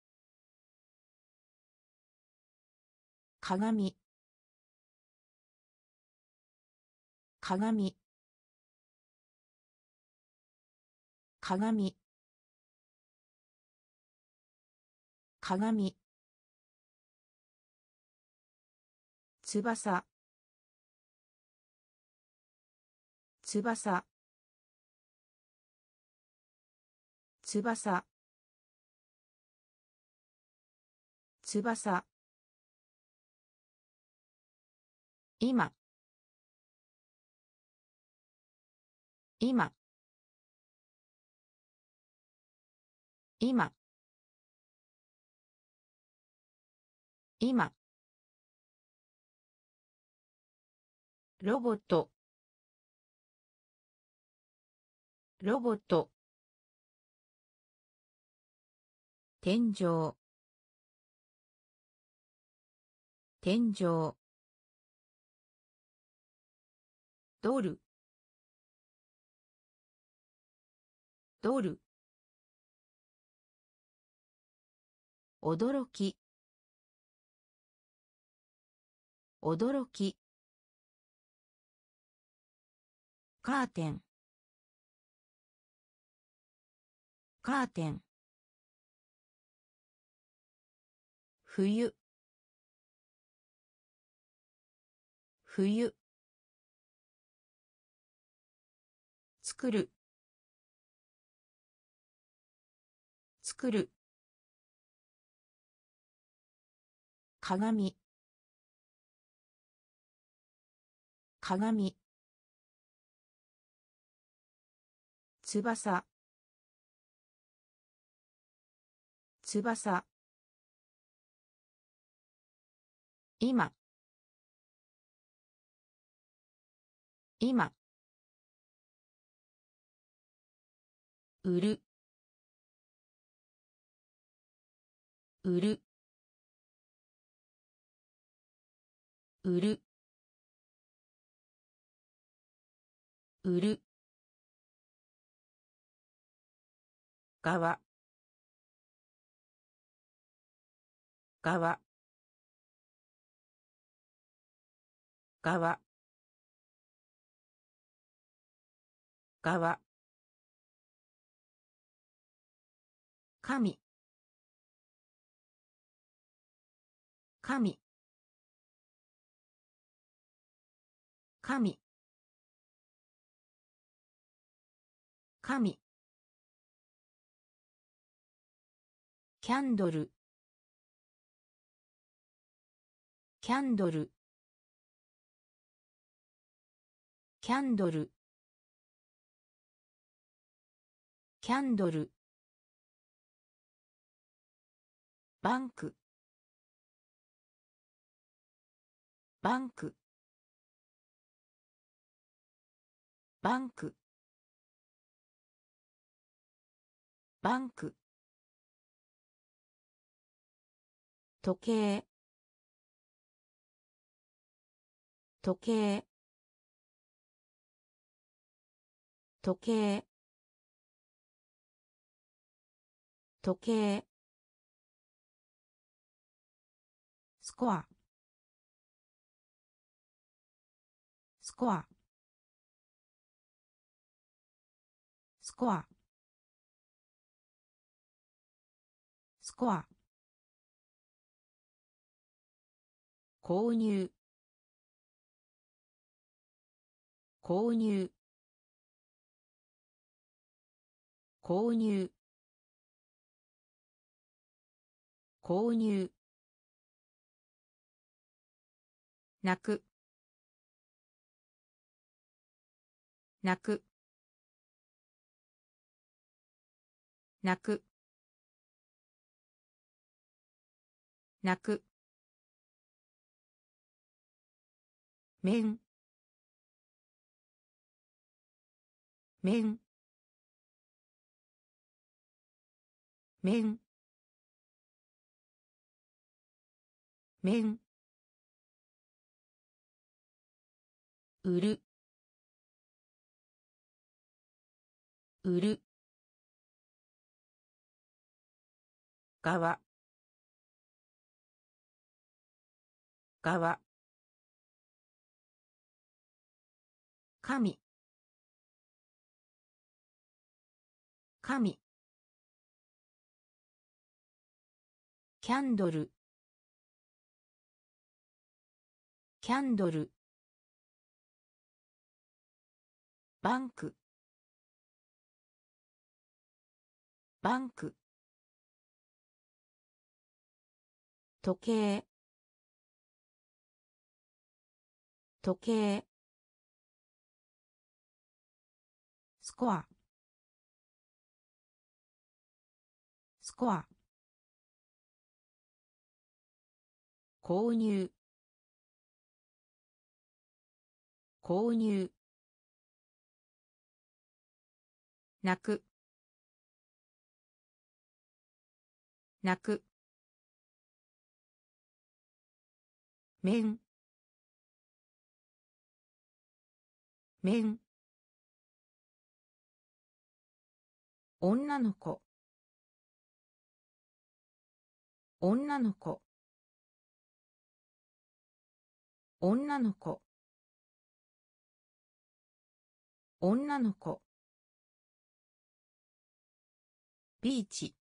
鏡。鏡。鏡。鏡。翼。翼。翼。翼。今。今。今。今。ロボット。ロボット。天井。天井。ドル。ドル。驚き。驚き。カーテン。カーテン。冬。冬。作る。作る。鏡。鏡。翼。翼。今。今。売る。売る。売る。売る。側。側。側。側。神。神。神。神。キャンドル。キャンドル。キャンドル。キャンドル。バンク。バンク。バンク。バンク。時計。時計。時計。時計。スコア。スコア。スコア。スコア。購入。購入。購入。購入。泣く。泣く。泣く。泣く。面。面。面。面。売る。売る。側。側。神。神。キャンドル。キャンドル。バンク。バンク。時計。時計。スコア。スコア。購入。購入。泣く。泣く。面。面。女の子。女の子。女の子。女の子。ビーチ。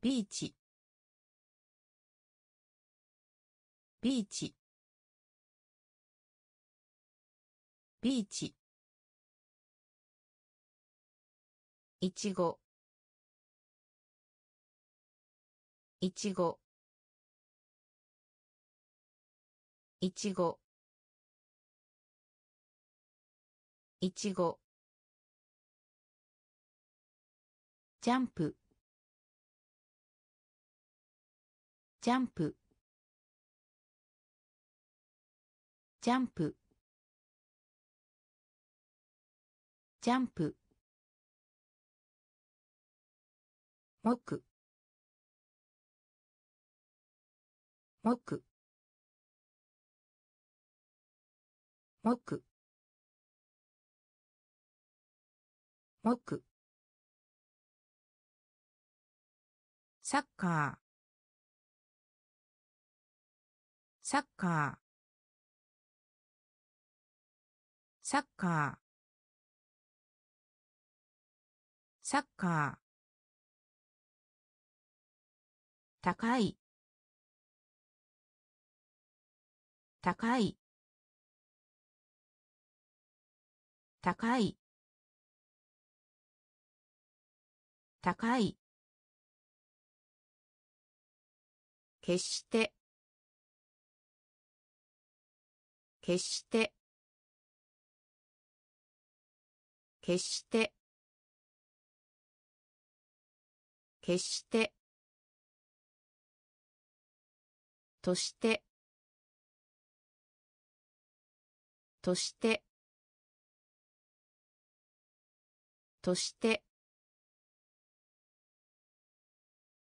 ビーチ。ビーチ。ビーチ。いちご。いちご。いちご。いちご。ジャンプ。ジャンプ。ジャンプ。ジャンプ。もくもくもくもくサッカー。サッカー。サッカー。サッカー。高い。高い。高い。高い。決して。決して。決して。決して。として。として。として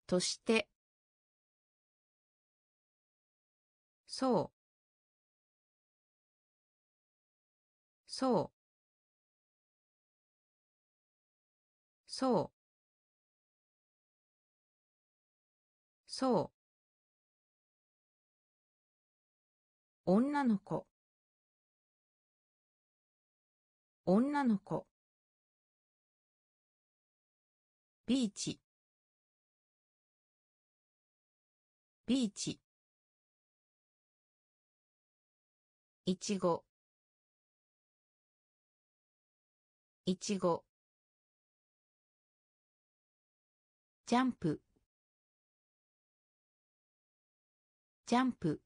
としてそう。そう。そう。そう。女の子。女の子。ビーチ。ビーチ。いちごいちごジャンプ。ジャンプ。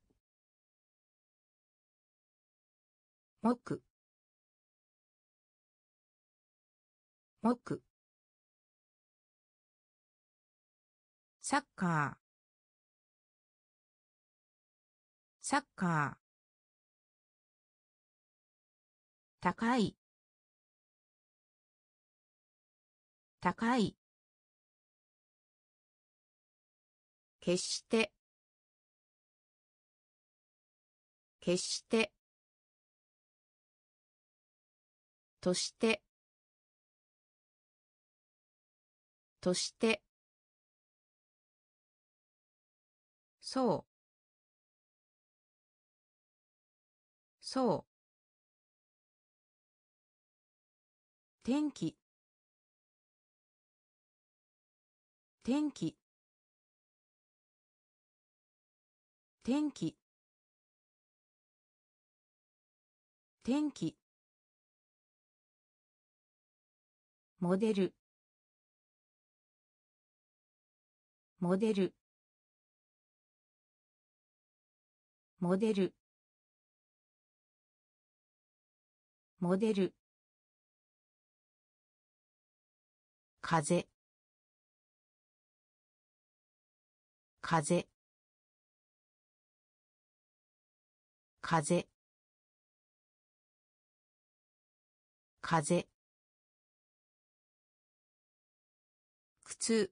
木木サッカー。サッカー。高い。高い。決して。決して。として。として。そう。そう。天気。天気。天気。天気。モデル。モデル。モデル。モデル。風。風。風。風。靴。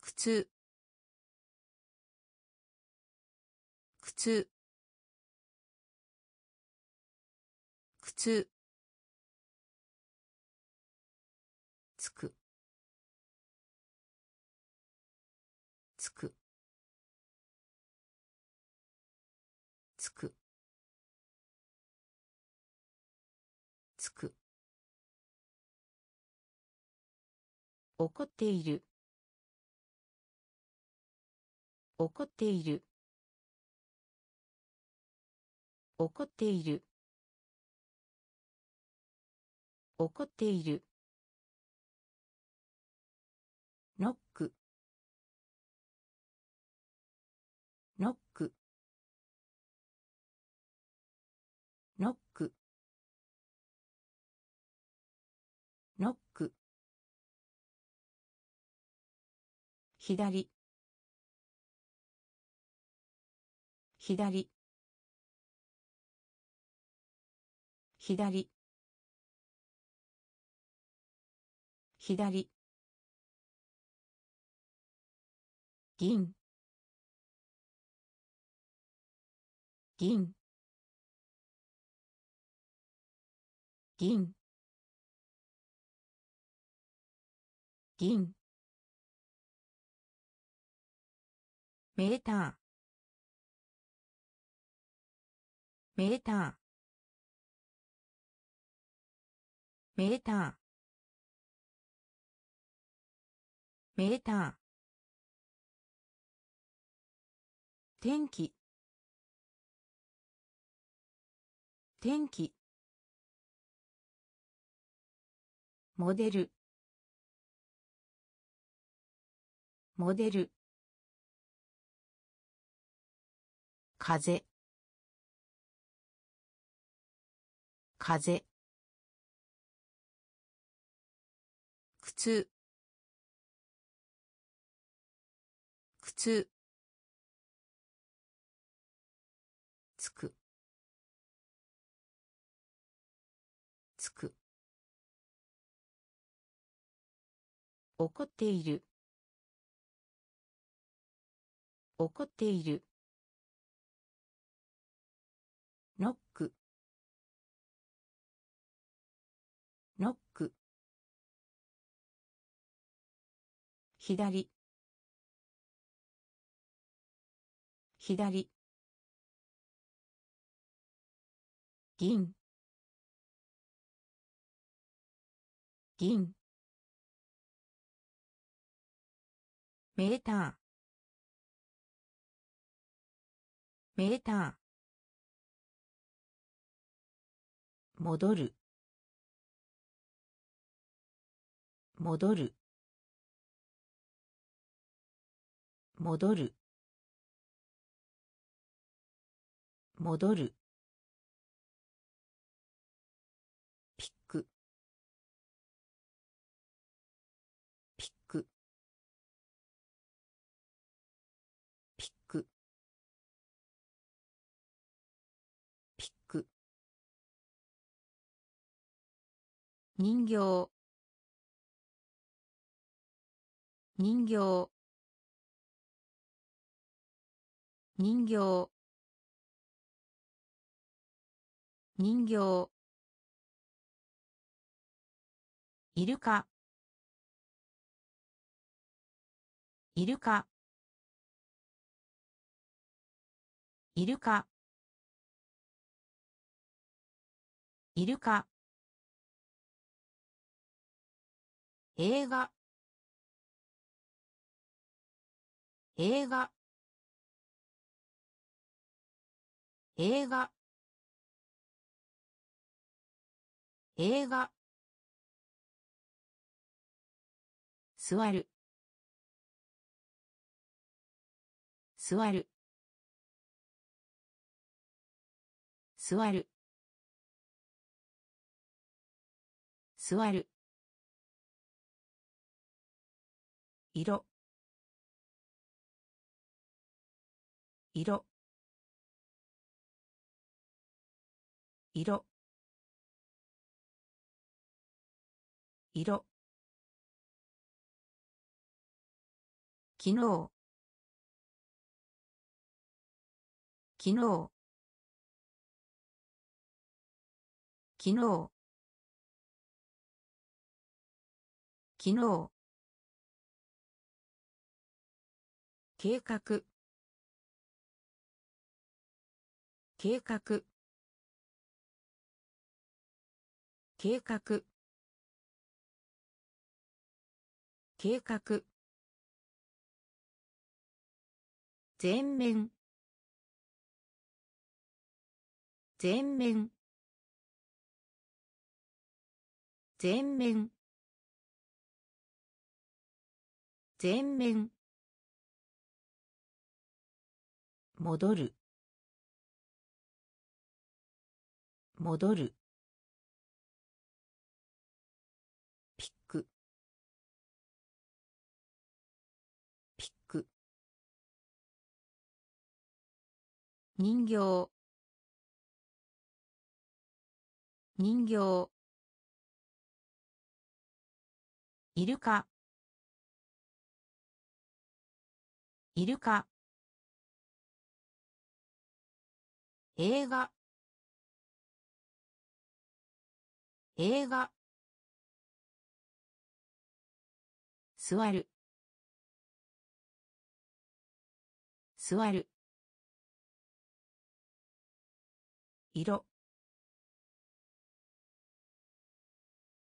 靴。靴。靴。つく。つく。つく。つく。怒っている。怒っている。怒っている。怒っている。ノック。ノック。ノック。ノック。左。左。左。左。銀。銀。銀。銀。メーター。メーター。メーターメーター天気。天気。モデル。モデル。風。風。靴。靴。つく。つく。怒っている。怒っている。左。左。銀。銀。メーター。メーター。戻る。戻る。戻る。戻る。ピック。ピック。ピック。ピック。人形。人形。人形。人形。イルカ。イルカ。イルカ。イルカ。映画。映画。映画。映画。座る。座る。座る。座る。色。色。色。色。昨日昨日昨日昨日計画。計画。計画。計画。全面。全面。全面。全面。戻る。戻る。人形。人形。イルカ。イルカ。映画。映画。座る。座る。色。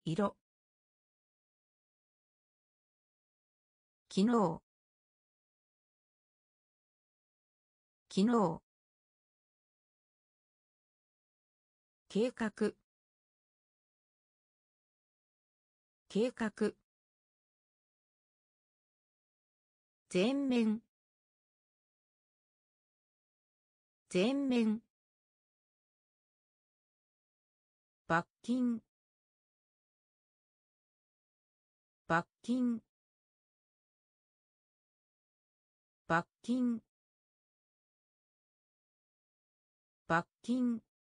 色。昨日昨日計画。計画。全面。全面。罰金。罰金。罰金。罰金。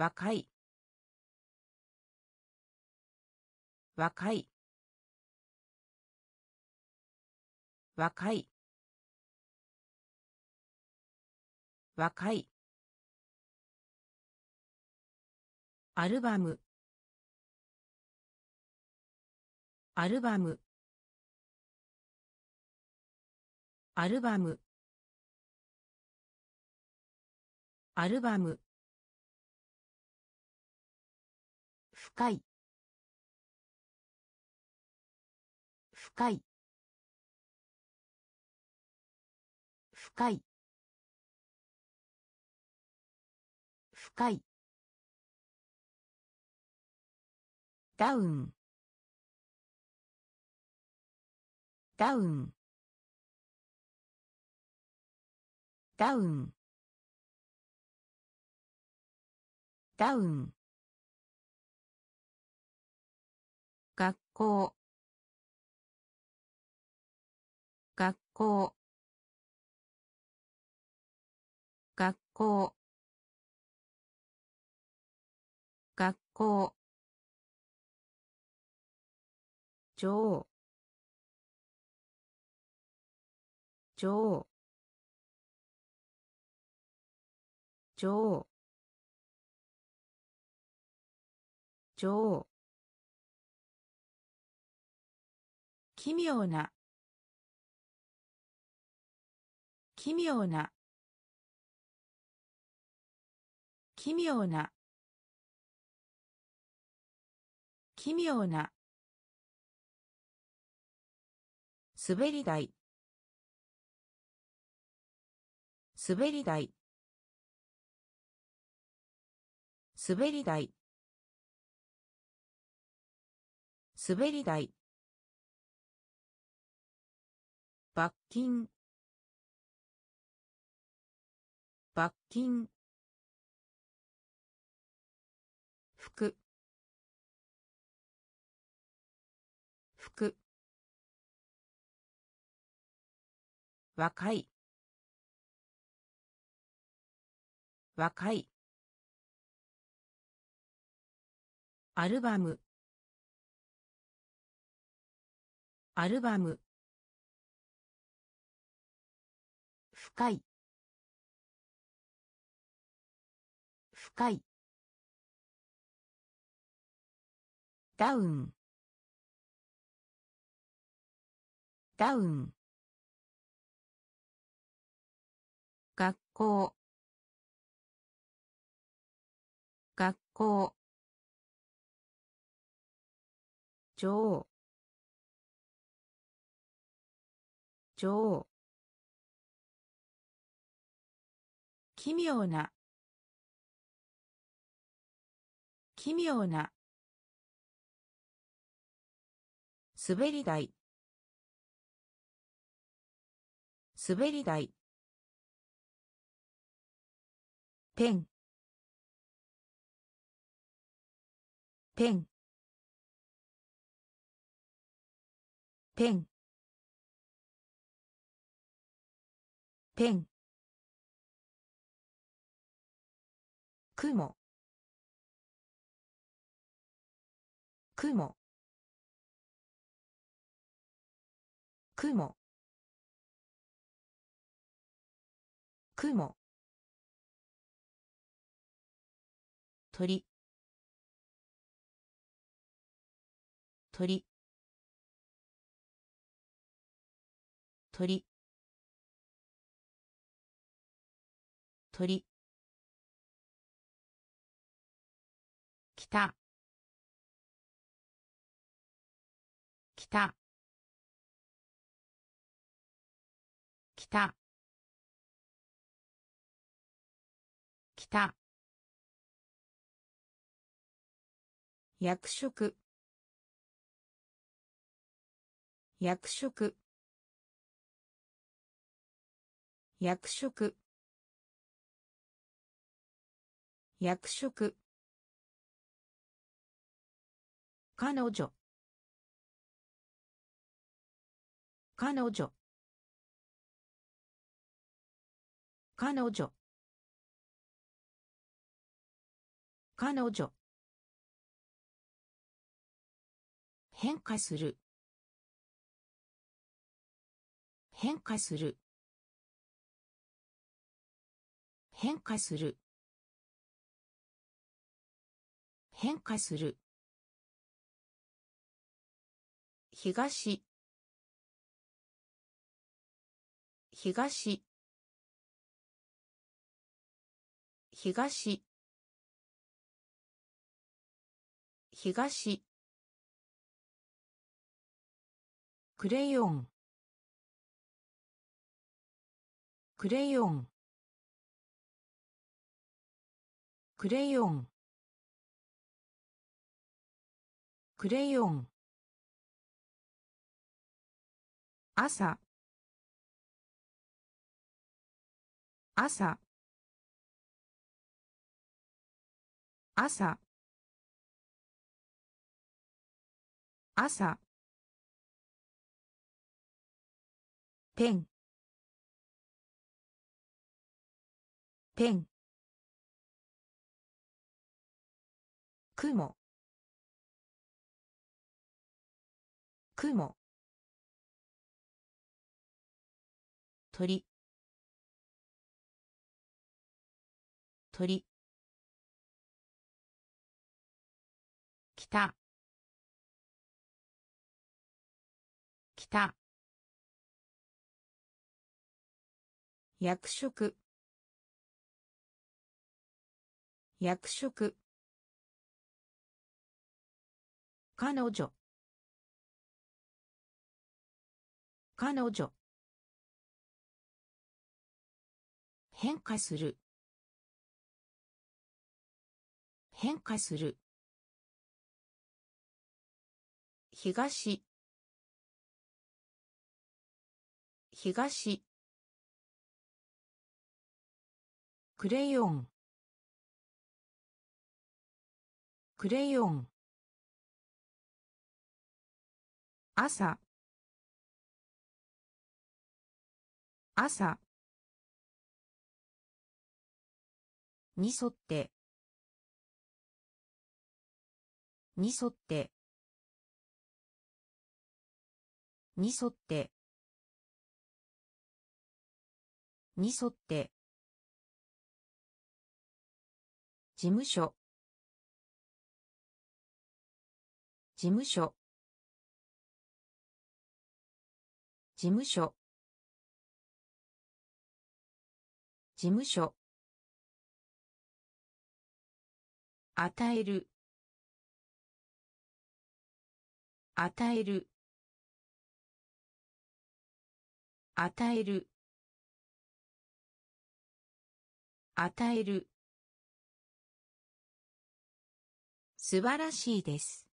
若い。若い。若い。若い。アルバム。アルバム。アルバム。アルバム。深い。深い。深い。深い。ダウン。ダウン。ダウン。ダウン。校。学校。学校。学校。女王女王女王女王奇妙な。奇妙な。奇妙な。奇妙な。滑り台。滑り台。滑り台。滑り台罰金。罰金。服。服。若い。若い。アルバム。アルバム。深い。深い。ダウン。ダウン。学校。学校。女王。女王。奇妙な。奇妙な。滑り台。滑り台。ペン。ペン。ペン。ペン。雲。雲。雲。雲。鳥。鳥。鳥。鳥。た。きた。きた。きた。役職。役職。役職。役職。彼女。彼女。彼女。彼女。変化する。変化する。変化する。変化する。東。東。東。東。クレヨン。クレヨン。クレヨン。クレヨン。朝。朝。朝。朝。ペンペン雲。雲。鳥。鳥。北北役職。役職。彼女。彼女。変化する。変化する。東東クレヨン。クレヨン。朝。朝。に沿って。に沿って。に沿って。に沿って。事務所。事務所。事務所。事務所。与える。与える。与える。与える。素晴らしいです。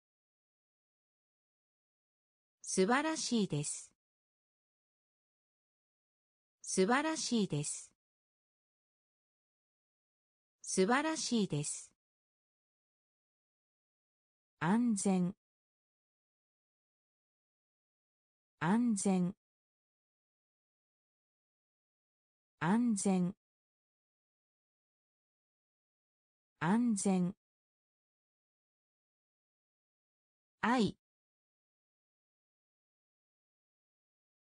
素晴らしいです。素晴らしいです。素晴らしいです。安全。安全。安全。安全。愛。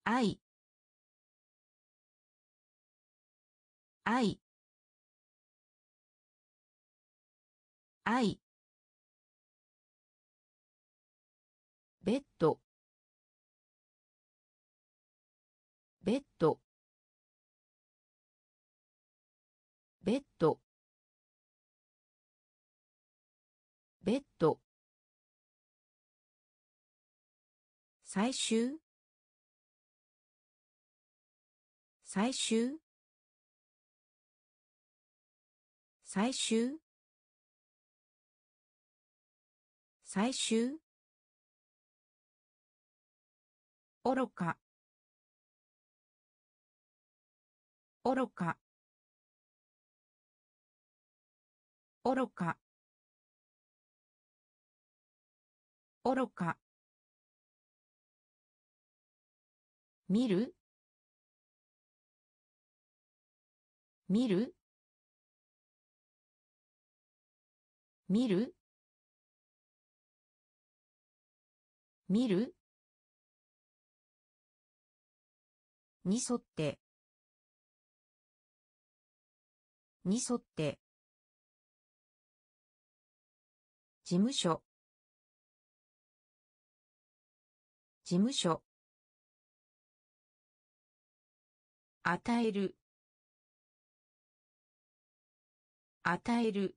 愛。愛。愛。ベッド。ベッド。ベッド。ベッド。最終？最終？最終？最終？愚か。愚か。愚か。愚か。見る？見る？見る？見る？に沿って。に沿って。事務所。事務所。与える。与える。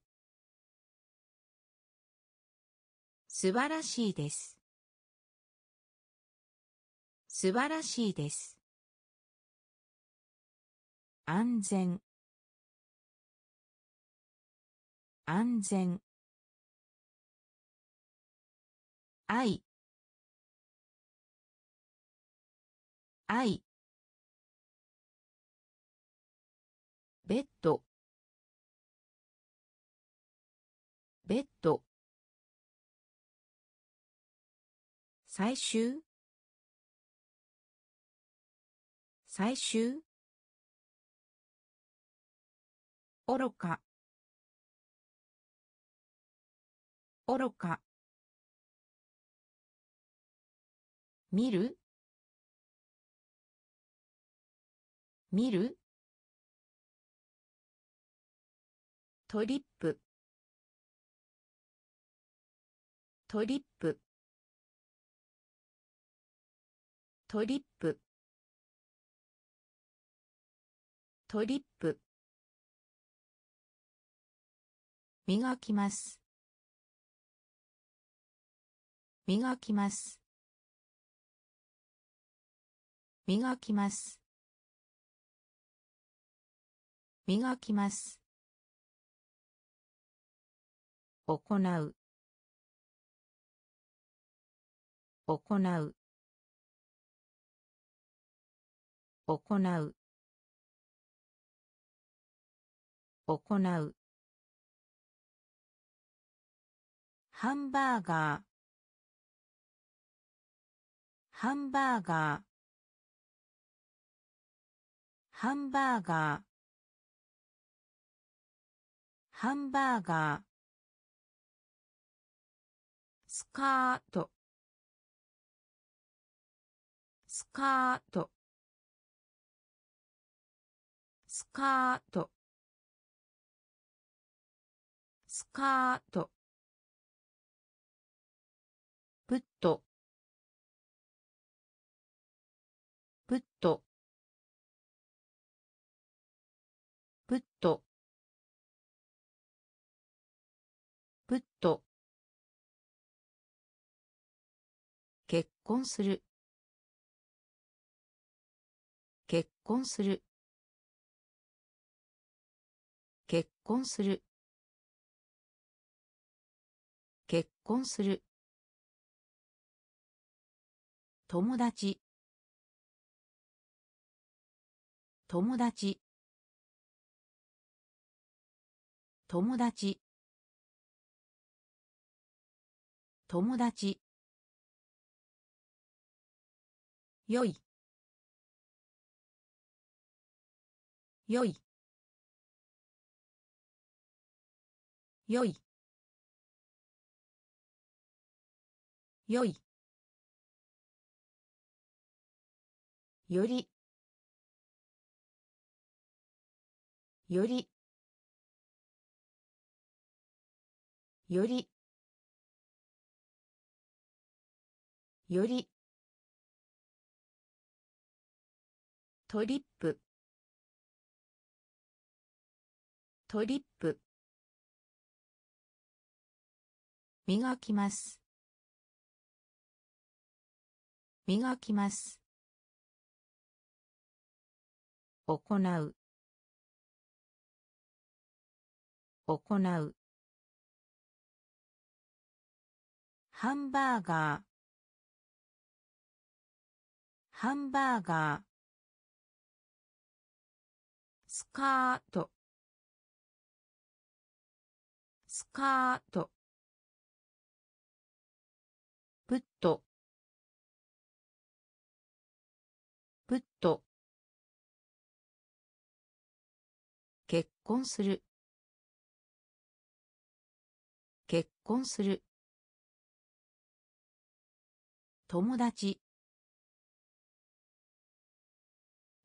素晴らしいです。素晴らしいです。安全。安全。愛。愛。ベッド。ベッド。最終？最終？愚か。愚か。見る？見る？トリップ。トリップ。トリップ。トリップ。磨きます。磨きます。磨きます。磨きます。行う。行う。行う。行う。ハンバーガー。ハンバーガー。ハンバーガー。ハンバーガー。スカート。スカート。スカート。スカート。婚する。結婚する。結婚する。結婚する。友達。友達。友達。友達。よい。よい。よい。よい。より。より。より。より。トリップ。トリップ。磨きます。磨きます。行う。行う。ハンバーガー。ハンバーガー。スカート。スカート。プットプット結婚する。結婚する。友達。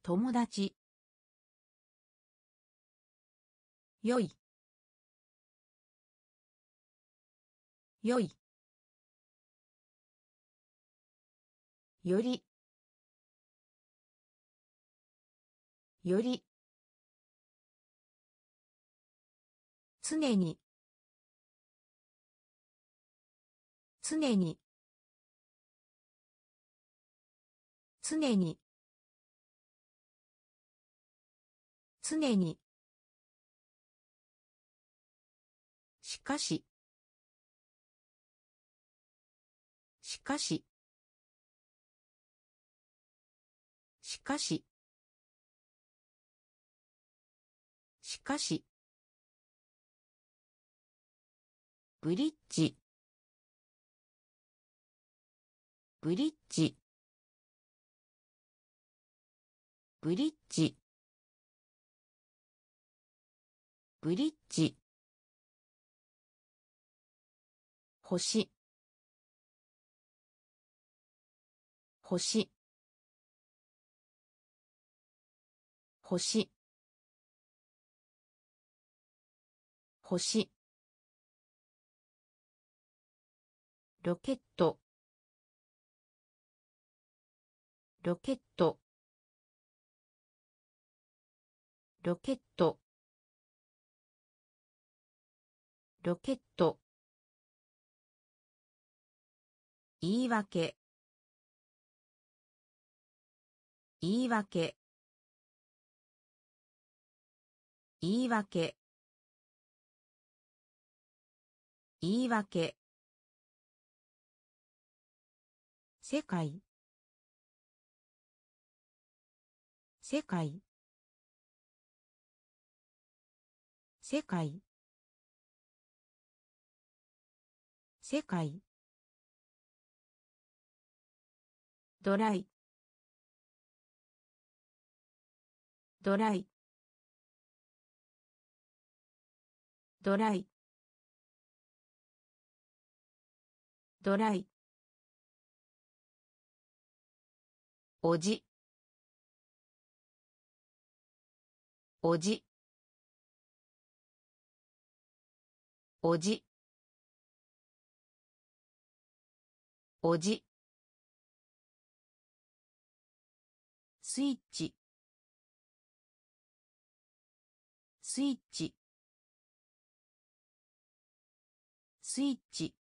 友達。よい。よい。より。より。常に。常に。常に。常に。かし。しかし。しかし。しかし。ブリッジ。ブリッジ。ブリッジ。ブリッジ。星。星。星。星。ロケット。ロケット。ロケット。ロケット。言い訳。言い訳。言い訳。言い訳。世界。世界。世界。世界。ドライ。ドライ。ドライ。ドライ。おじ。おじ。おじ。おじ。スイッチ。スイッチ。スイッチ。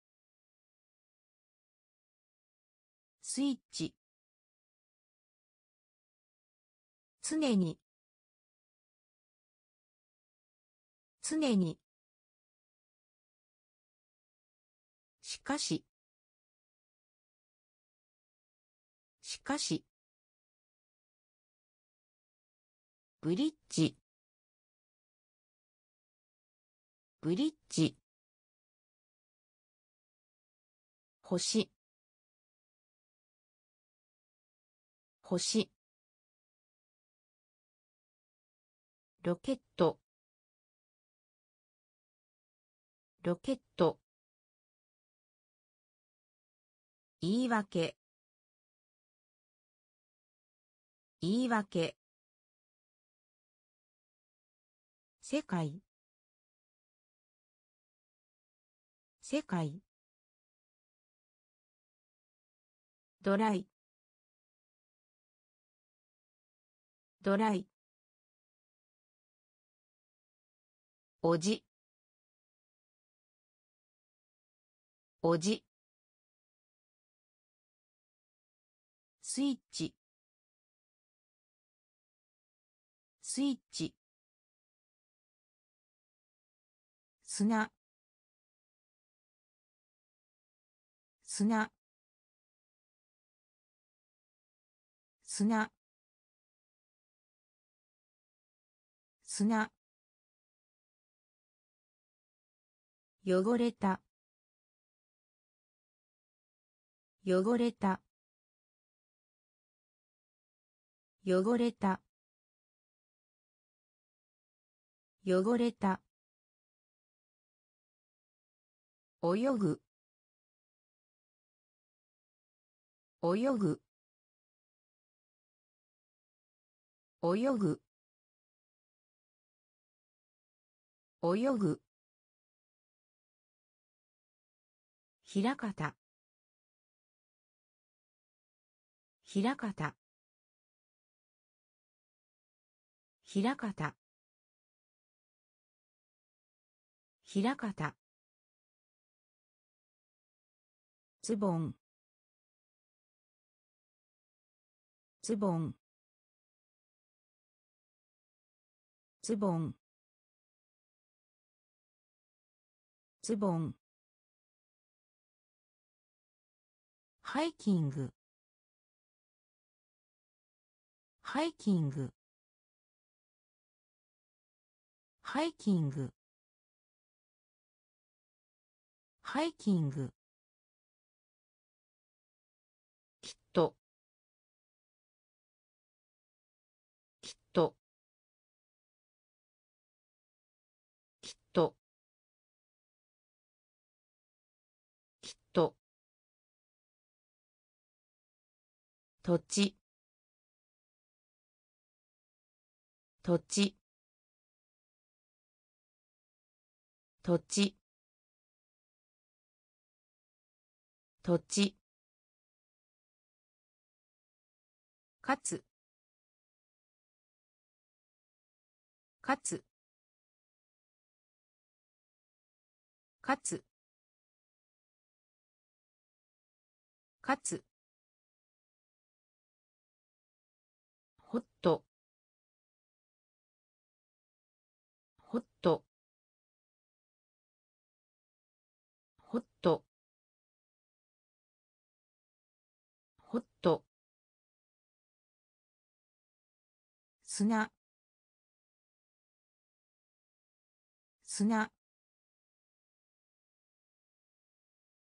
スイッチ。常に。常に。しかし。しかし。ブリッジ。ブリッジ。星。星。ロケット。ロケット。言い訳。言い訳。世界。世界。ドライ。ドライ。おじ。おじ。スイッチ。スイッチ。砂。砂。砂。砂。汚れた。汚れた。汚れた。汚れた。泳ぐ。泳ぐ。泳ぐ。泳ぐ。ひらかた。ひらかた。ズボン。ズボン。ズボン。ズボン。ハイキング。ハイキング。ハイキング。ハイキング。土地。土地。土地。土地。かつ。かつ。かつ。かつ。砂。砂。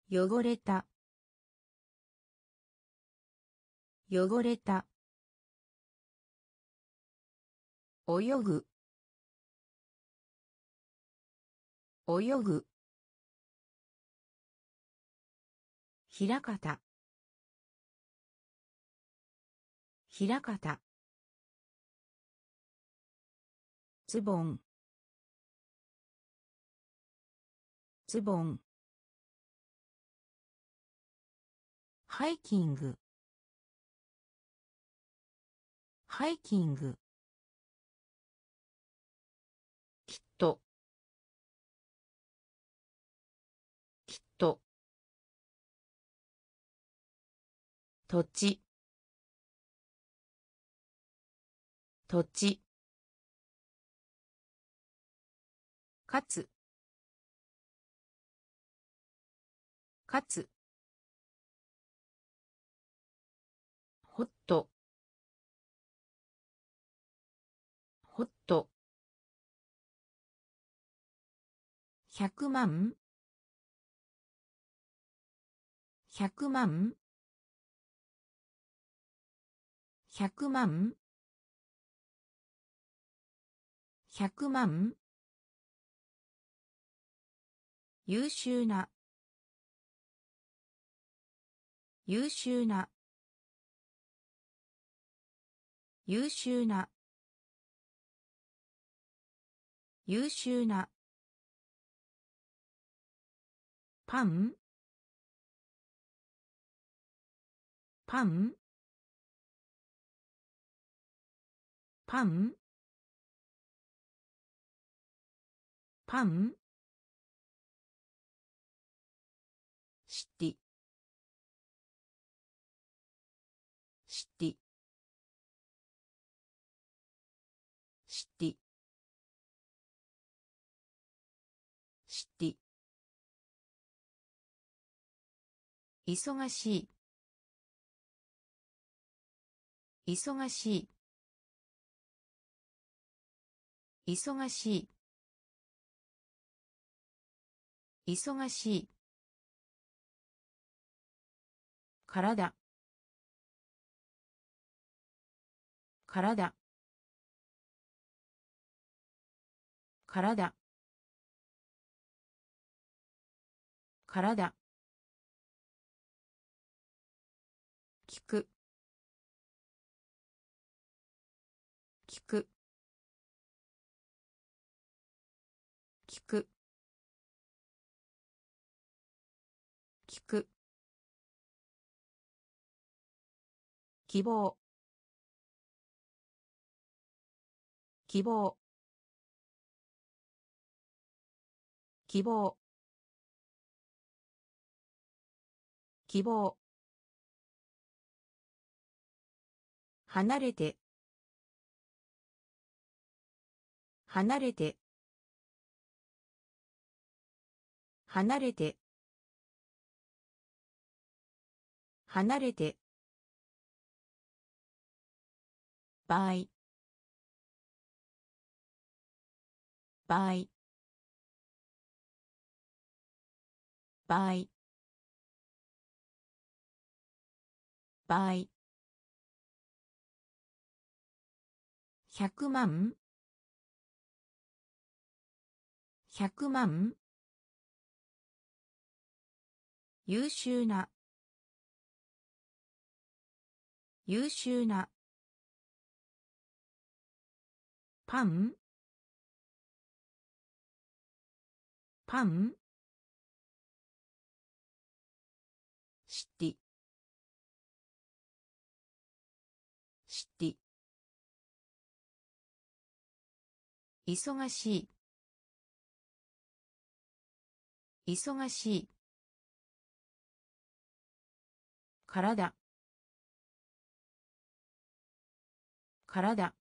汚れた。汚れた。泳ぐ。泳ぐ。ひらかた。ひらかた。ズボン。ズボン。ハイキング。ハイキング。きっと。きっと。土地。土地。かつ。かつ。ホット。ホット。百万百万百万百万優秀な。優秀な。優秀な。優秀な。パン？パン？パン？パン？忙しい。忙しい。忙しい。忙しい。体。体。体。体。希望。希望。希望。希望。離れて。離れて。離れて。離れて。場合場合場合場合百万。百万。優秀な。優秀な。パン？パン？シティシティ忙しい。忙しい。体。体。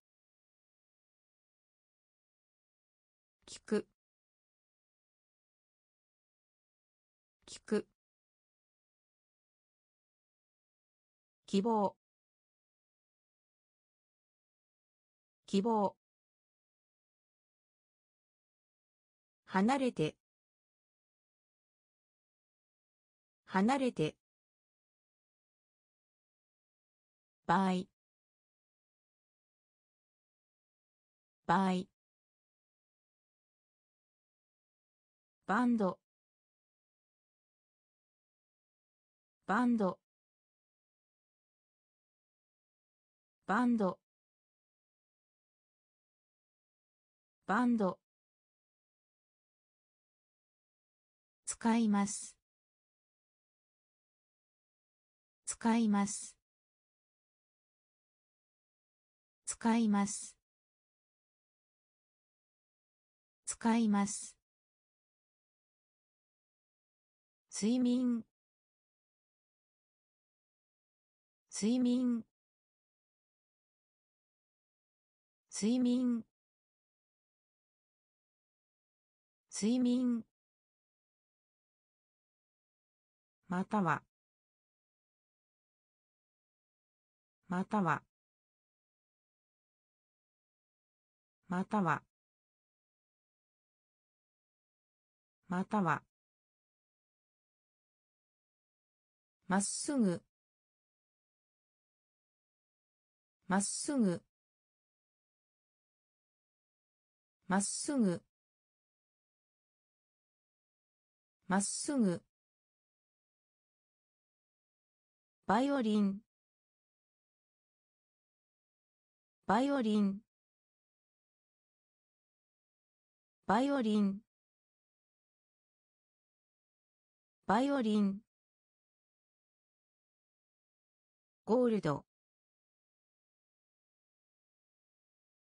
希望。希望。離れて。離れて。場合場合バンド。バンド。バンド。バンド。使います。使います。使います。使います。睡眠。睡眠。睡眠。睡眠。または。または。または。または。まっすぐ。まっすぐ。まっすぐ。まっすぐ。バイオリン。バイオリン。バイオリン。バイオリン。ゴールド。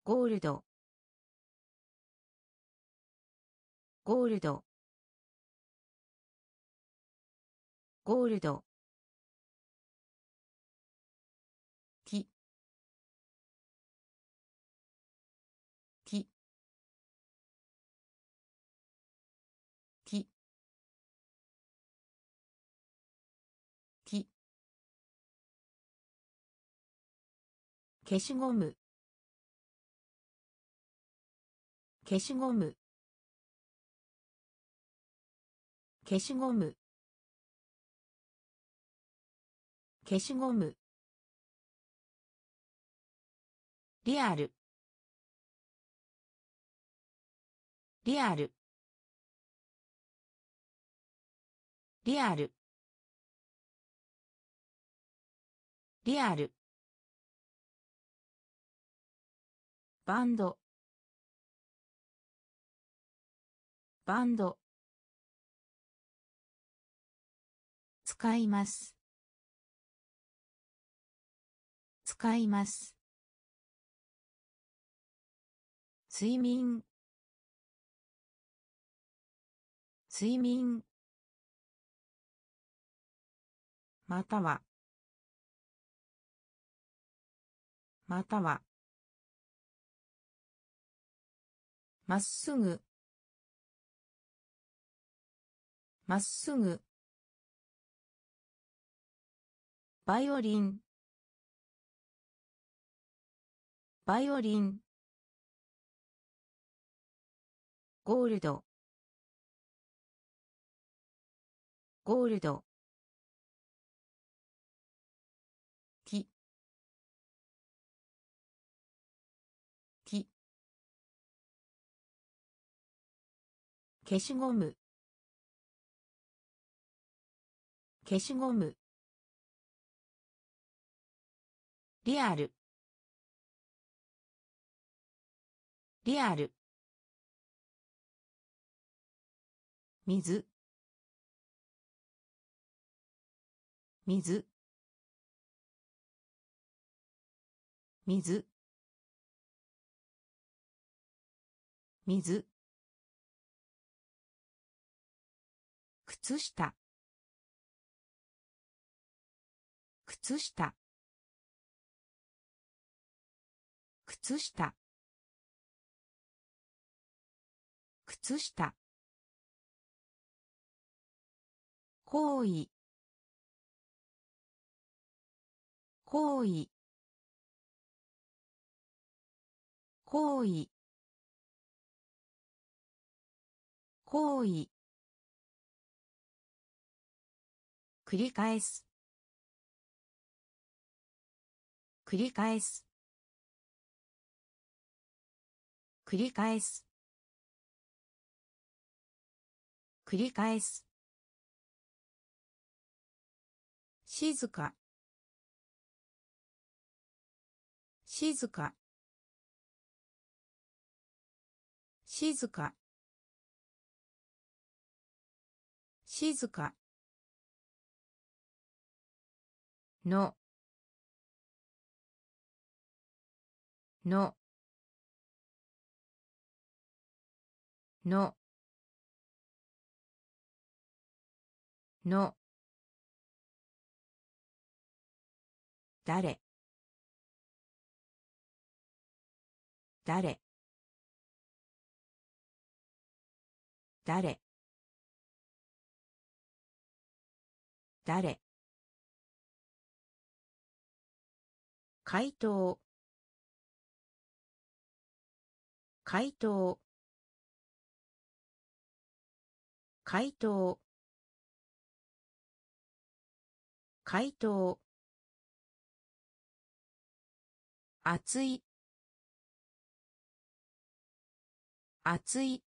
ゴールド。ゴールド。ゴールド。消しゴム。消しゴム。消しゴム。消しゴム。リアル。リアル。リアル。リアル。バンド。バンド。使います。使います。睡眠。睡眠。または。または。まっすぐ。まっすぐ。バイオリン。バイオリン。ゴールド。ゴールド。消しゴム。消しゴム。リアル。リアル。水。水。水。水。靴下。靴下。靴下。靴下。行為。行為。行為。行為。繰り返す。繰り返す。繰り返す。繰り返す。静か。静か。静か。静か。の。の。の。の。誰。誰。誰。誰。回答。回答。回答。回答。熱い。熱い。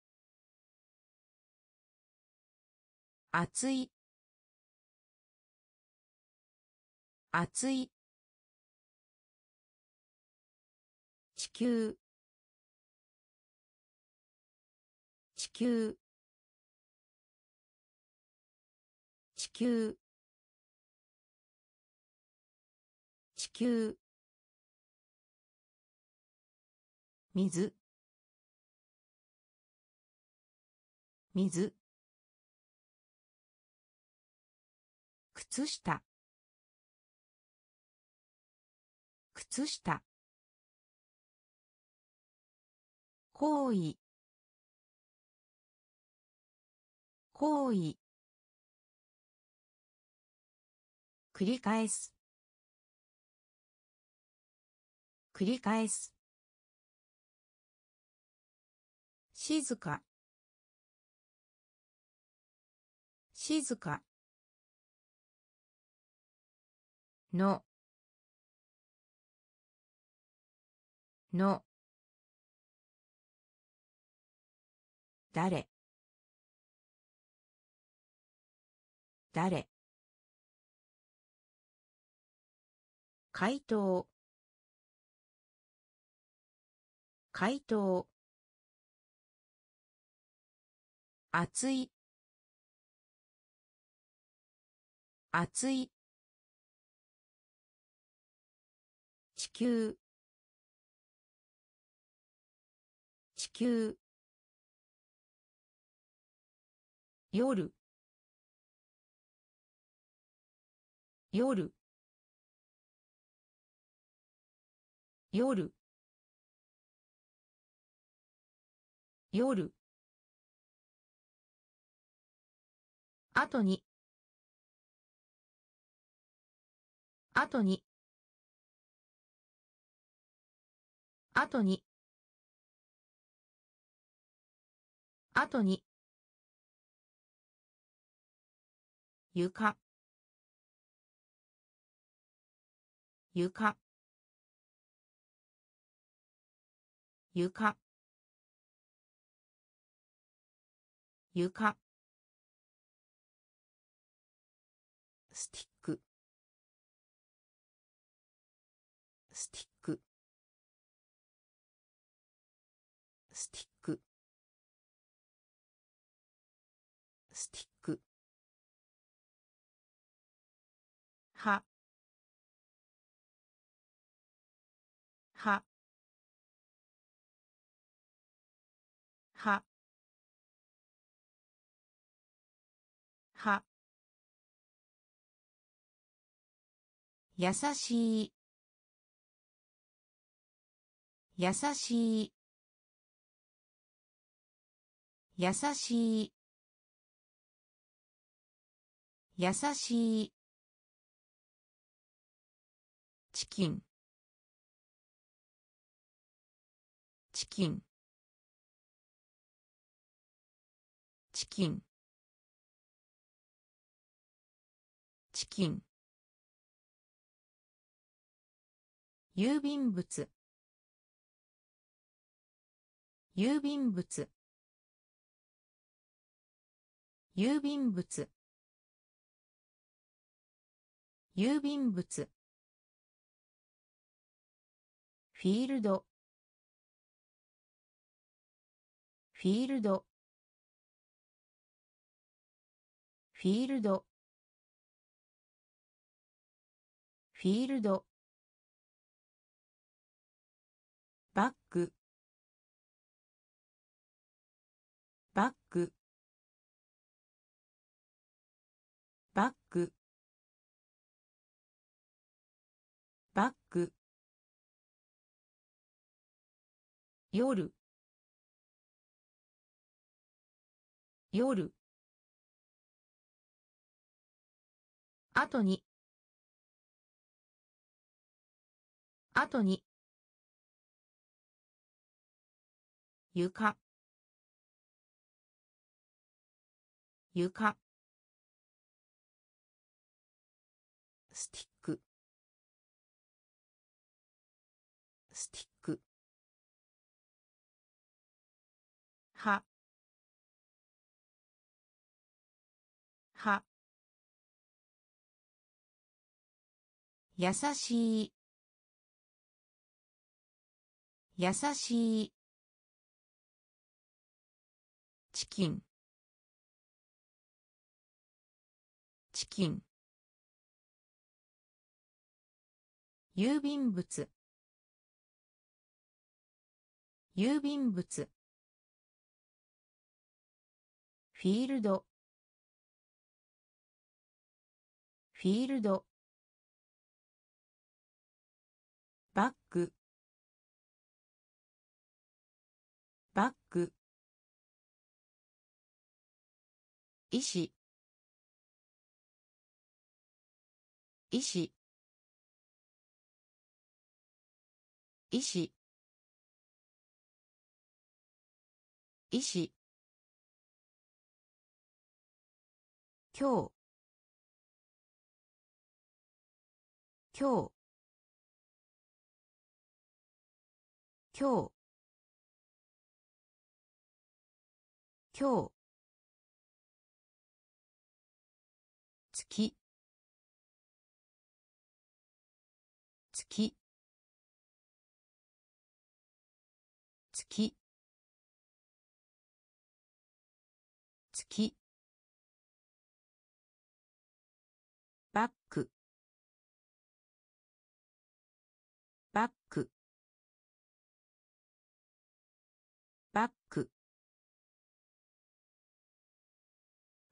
熱い。熱い。地球。地球。球地球水水靴下靴下行為行為繰り返す。繰り返す。静か。静か。の。の。誰。誰。回答。回答。熱い。熱い。地球。地球。夜。夜。夜。夜。後に。後に。後に。後に。床。床。床。床。スティッはは優しい。優しい。優しい。優しい。チキン。チキン。チキン。チキン。郵便物。郵便物。郵便物。郵便物。フィールド。フィールド。フィールド。フィールド。バックバックバックバック夜。夜。後に。後に。床。床。スティック。スティック。は。は。優しい。優しい。チキン。チキン。郵便物。郵便物。フィールド。フィールド。バックバック医師。医師。医師。医師。今日。今日。今日。今日。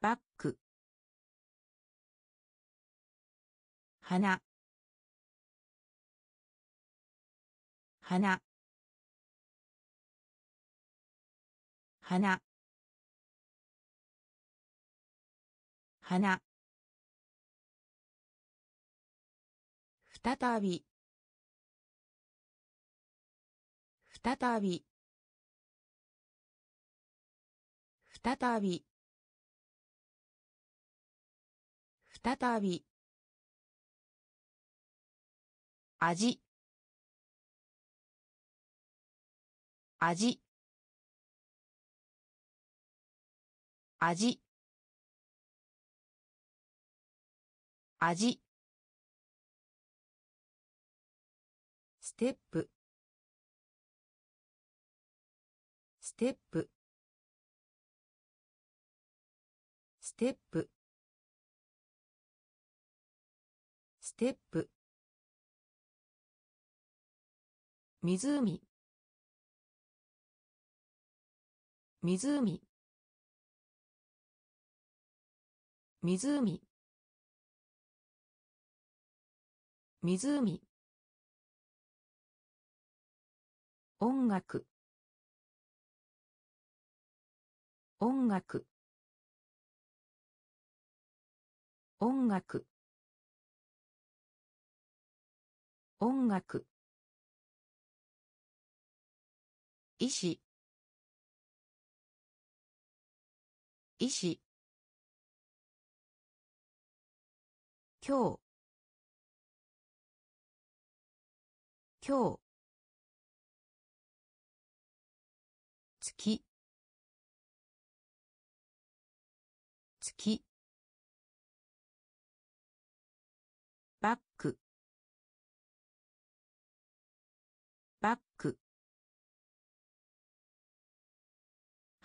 バック。花花花花再び。再び。再び。再び。味。味。味。味。ステップ。ステップ。ステップ。ステップ。湖。湖。湖。湖。音楽。音楽。音楽。音楽。医師医師今日今日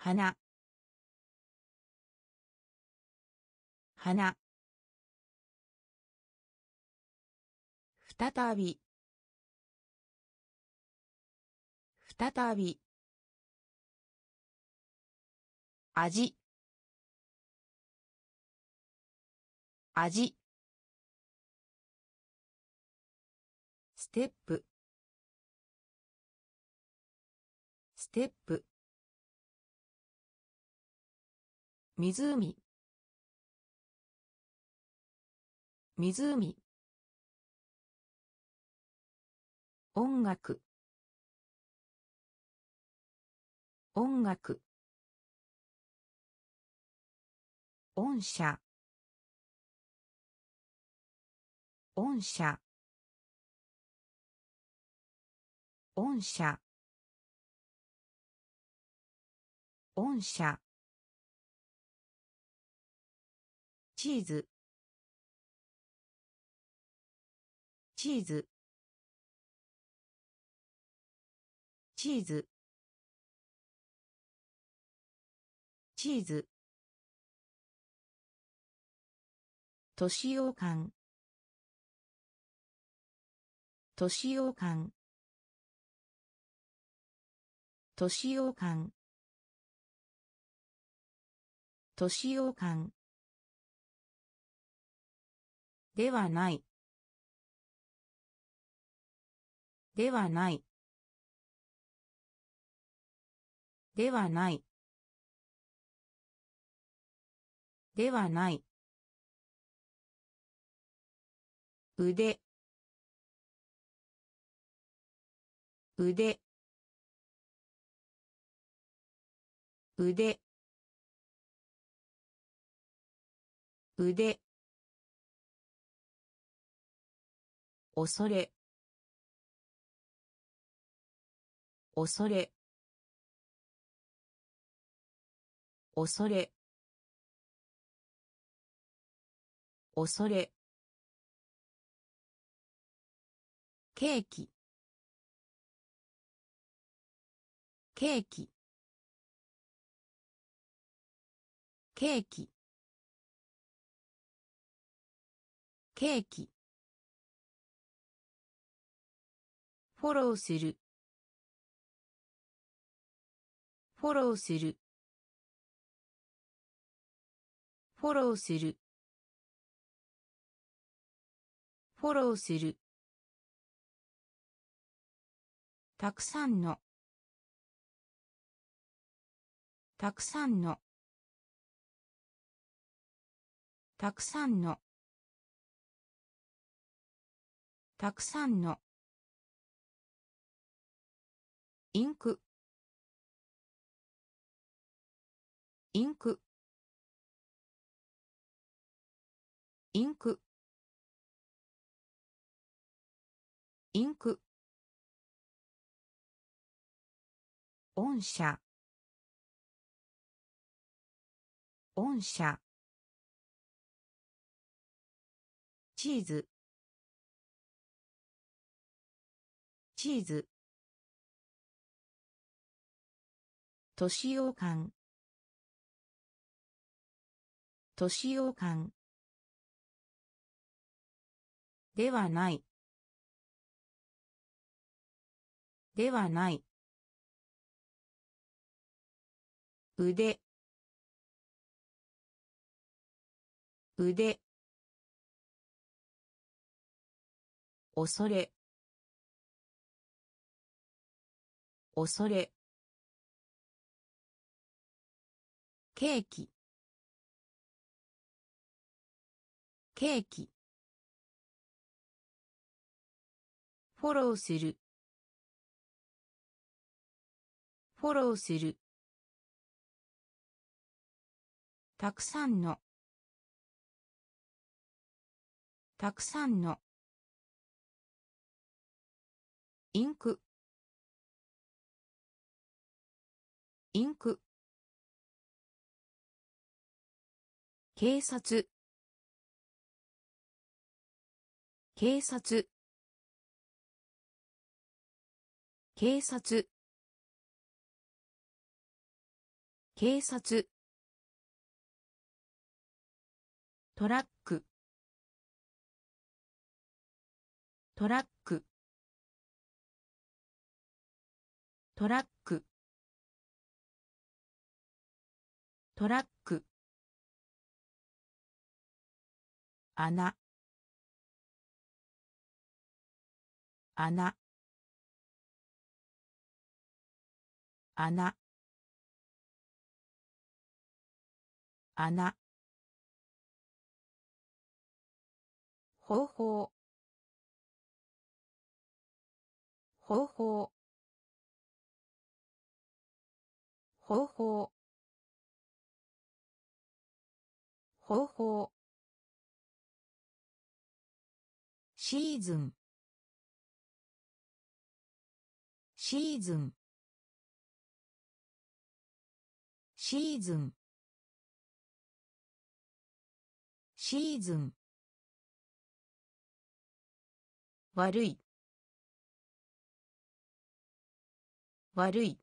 花。花。再び。再び。味。味。ステップ。ステップ。湖。湖。音楽。音楽。御社御社御社御社チーズ。チーズ。チーズ。チーズ。年用感年用感年用感年用感ではない。ではない。ではない。ではない。腕。腕。腕。腕。恐れ。恐れ。恐れ。恐れ。ケーキ。ケーキ。ケーキ。ケーキ。フォローする。フォローする。フォローする。フォローする。たくさんの。たくさんの。たくさんの。たくさんの。インク。インク。インク。インク。御社御社チーズ。チーズ。年用感年用感ではない。ではない。腕。腕。恐れ。恐れ。ケーキ。ケーキ。フォローする。フォローする。たくさんの。たくさんの。インク。インク。警察。警察。警察。警察。トラック。トラック。トラック。トラック。穴。穴。穴。穴。方法。方法。方法。方法。シーズン。シーズン。シーズン。シーズン。悪い。悪い。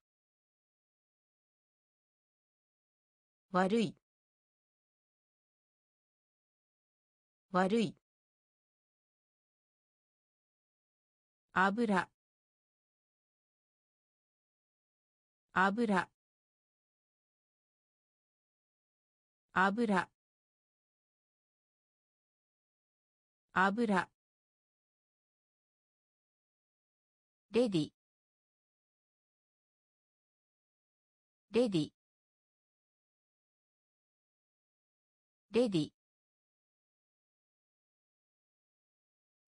悪い。悪い。油。油。油。油。レディ。レディ。レディ。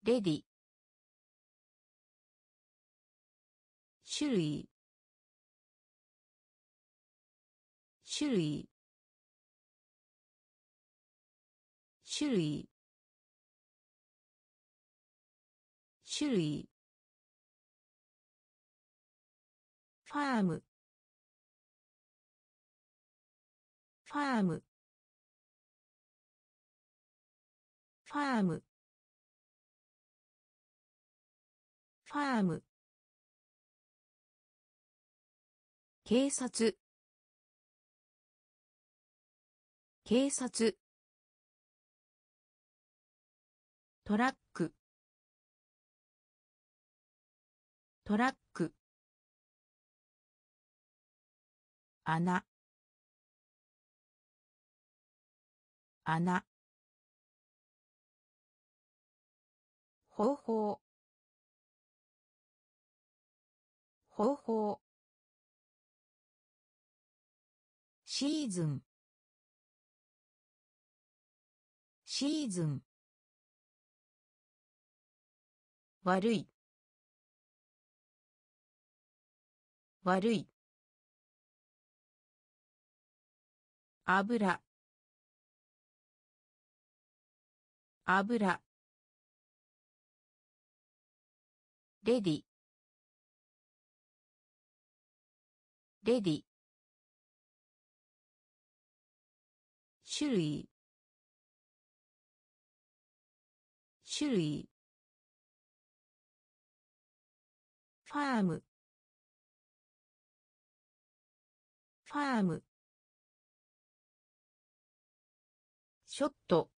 レディ。種類。種類。種類。種類。ファーム。ファーム。ファーム。ファーム。警察。警察。トラック。トラック。穴。穴。方法。方法。シーズン。シーズン。悪い。悪い。油。油。レディ。レディ。種類。種類。ファーム。ファーム。ショット。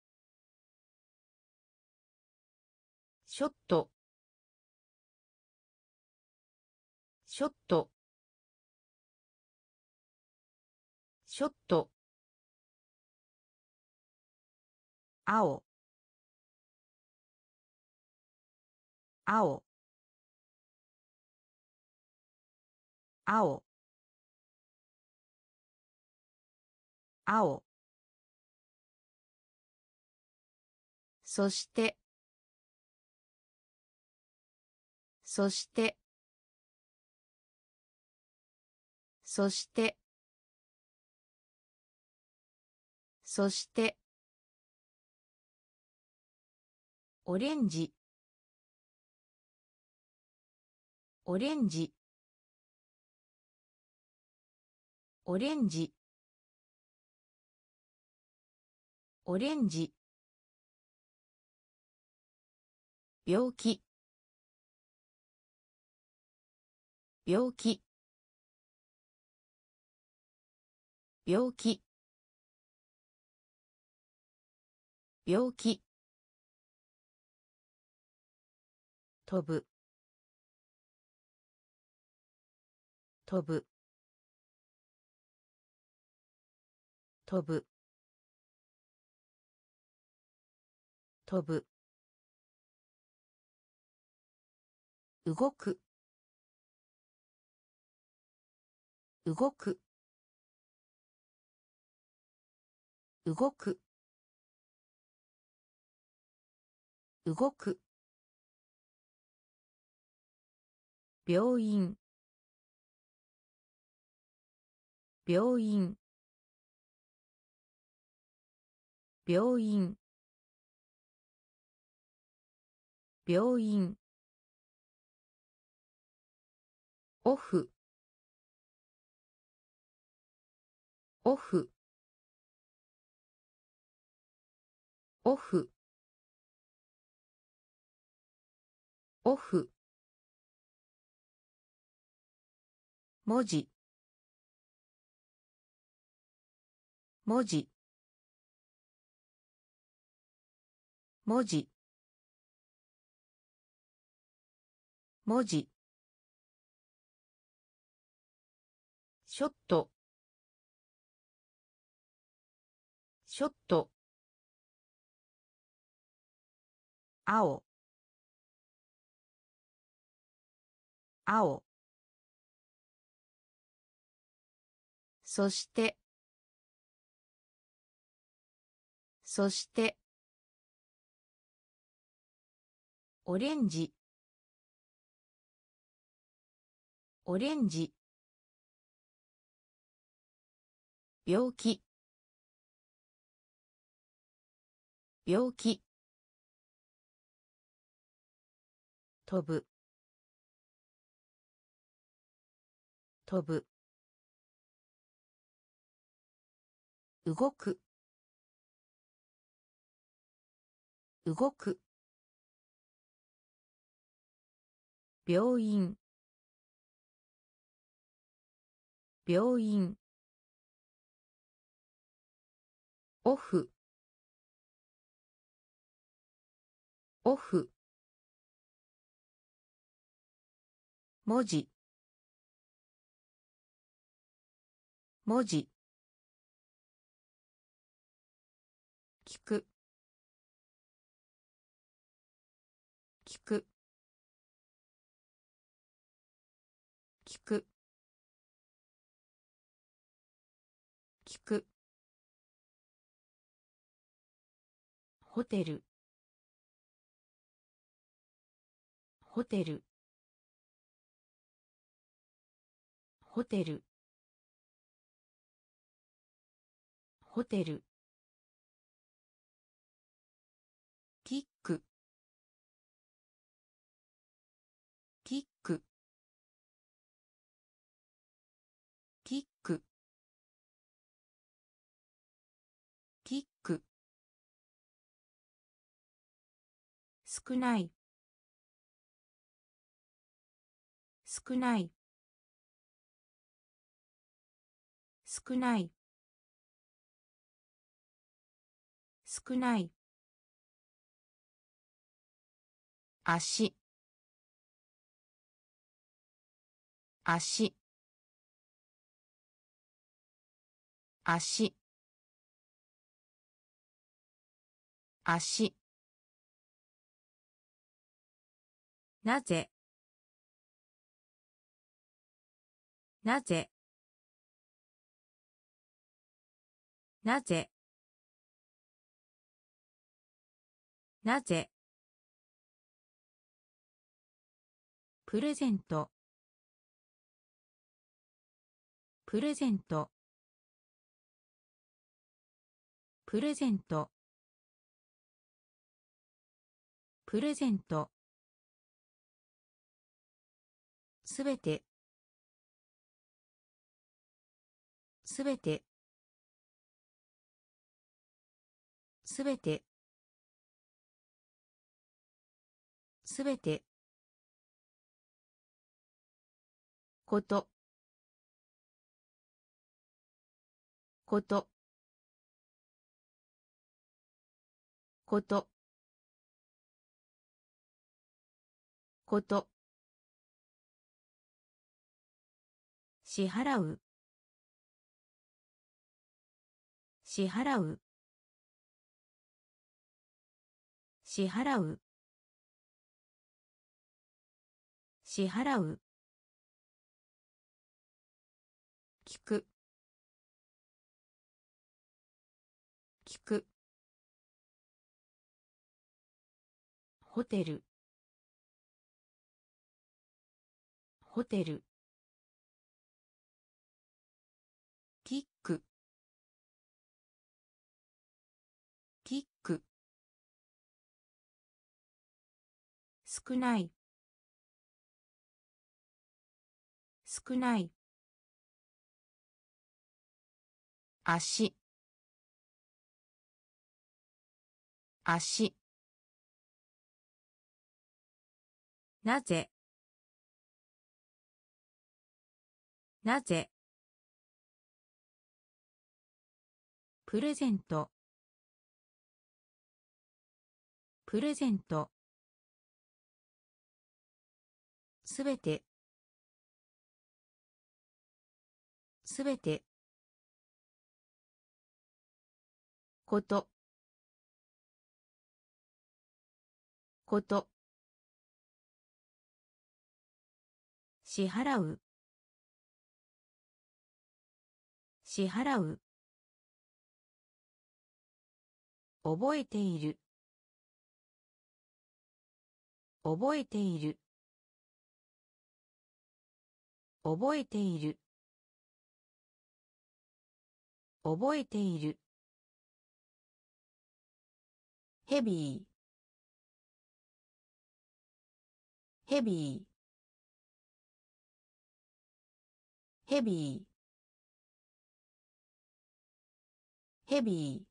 ショット。ショット。ショット。青。青。青。青。そして。そして。そして。そして。オレンジ。オレンジ。オレンジ。オレンジ。病気。病気。病気。病気。飛ぶ。飛ぶ。飛ぶ。飛ぶ。動く。動く。動く。動く。病院。病院。病院。病院。オフ。オフ。オフ。オフ。文字。文字。文字。文字。ショット。ショット。青。青。そしてそしてオレンジ。オレンジ。病気。病気。飛ぶ。飛ぶ。動く。動く。病院。病院。オフ。オフ。文字。文字。ホテル。ホテル。ホテル。ホテル。少ない。少ない。少ない。少ない。足。足。足。足。なぜ？なぜ？なぜ？なぜ？プレゼント。プレゼント。プレゼント。プレゼント。すべて。すべて。すべて。すべて。こと。こと。こと。こと。支払う。支払う。支払う。支払う。聞く。聞く。ホテル。ホテル。少ない。少ない。足。足。なぜ？なぜ？プレゼント。プレゼント。すべて。すべて。こと。こと。支払う。支払う。覚えている。覚えている。覚えている。覚えている。ヘビー。ヘビー。ヘビー。ヘビー。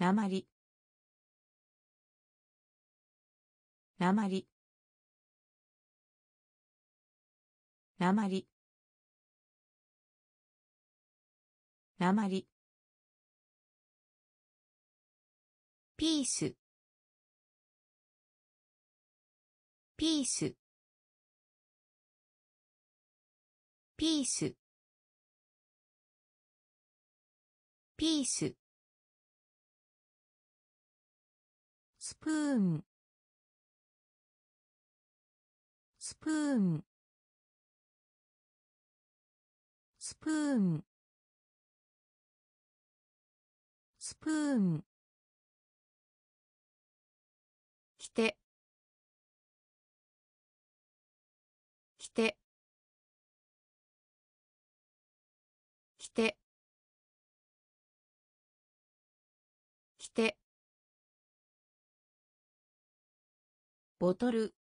なまりなまりなまりなまりピース。ピース。ピース。ピース。スプーン。スプーン。プーン。スプーン。きて。きて。きて。きて。ボトル。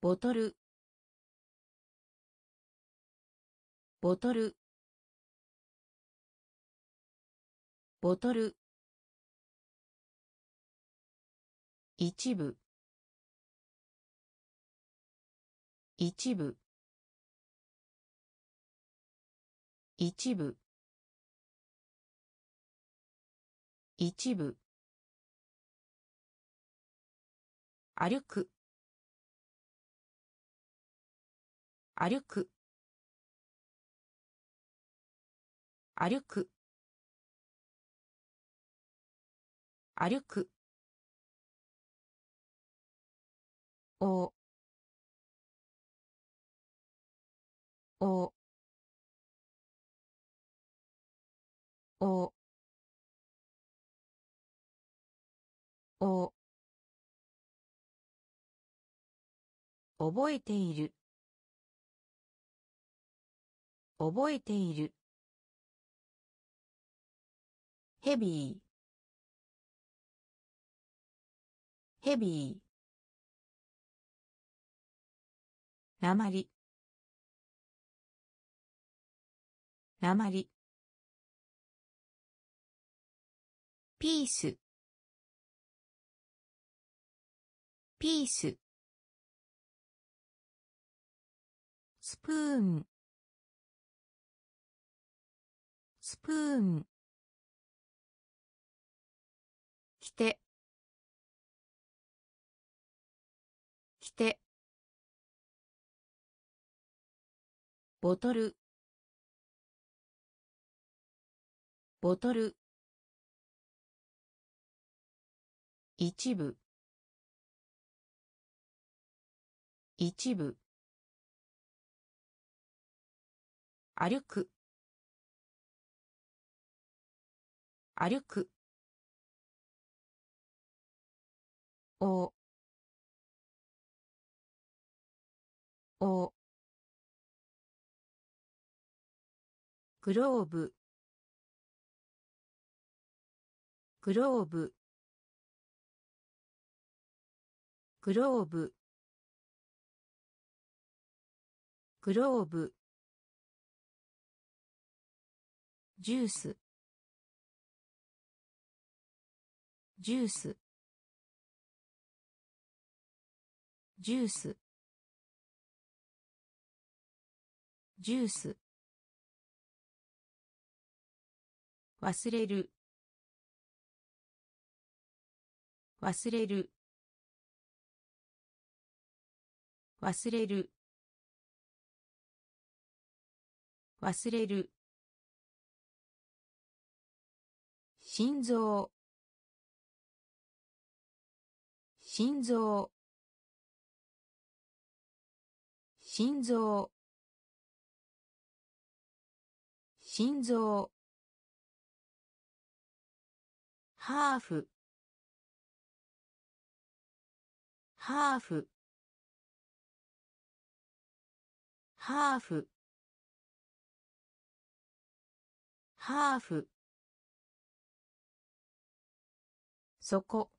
ボトル。ボトル。ボトル。一部。一部。一部。一部。歩く。歩く。歩く。歩く。お。お。お。お。覚えている。覚えている。ヘビー。ヘビー。なまりなまりピース。ピース。スプーン。スプーン。て。きて。ボトル。ボトル。一部。一部。歩く。歩く。おおグローブ。グローブ。グローブ。グローブ。ジュース。ジュース。ジュース。ジュース。忘れる。忘れる。忘れる。忘れる。心臓。心臓。心臓。心臓。ハーフ。ハーフ。ハーフ。ハーフ。そこ。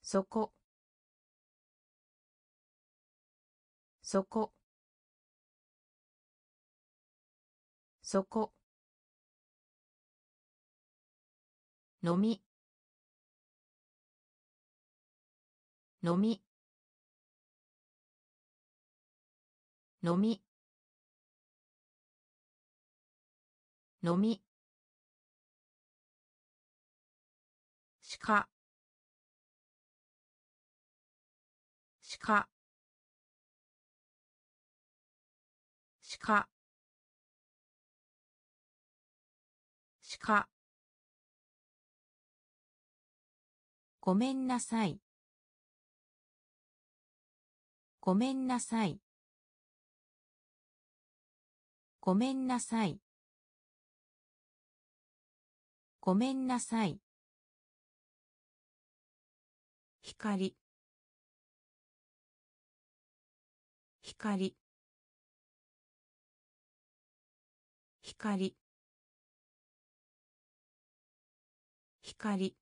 そこ。そこ。そこ。のみ。のみ。のみ。のみ。しかかしかごめんなさいごめんなさい。ごめんなさい。ごめんなさい。光光光。光。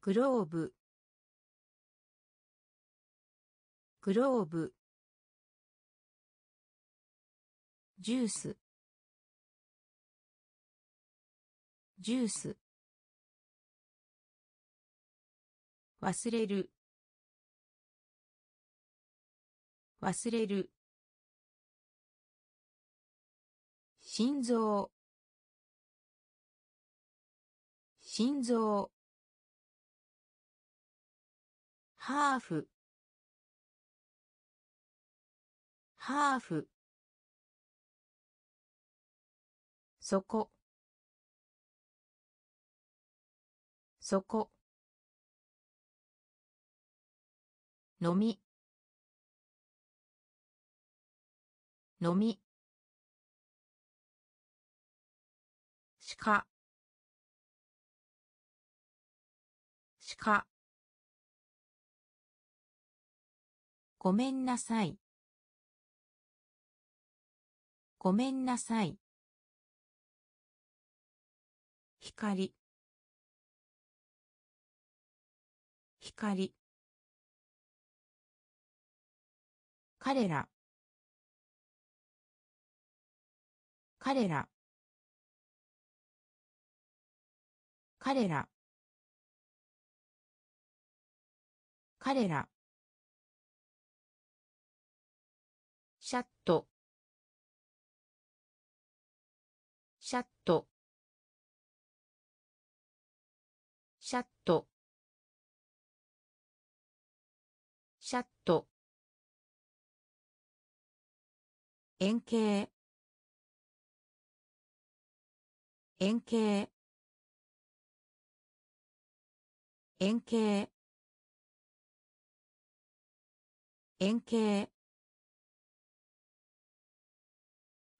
グローブ。グローブ。ジュース。ジュース。忘れる。忘れる。心臓。心臓。ハーフ。ハーフ。そこ。そこ。飲み。飲み。鹿。鹿。ごめんなさい。ごめんなさい。光。光。彼ら。彼ら。彼ら。彼ら。シャット。シャット。シャット。シャット。円形。円形。円形。円形。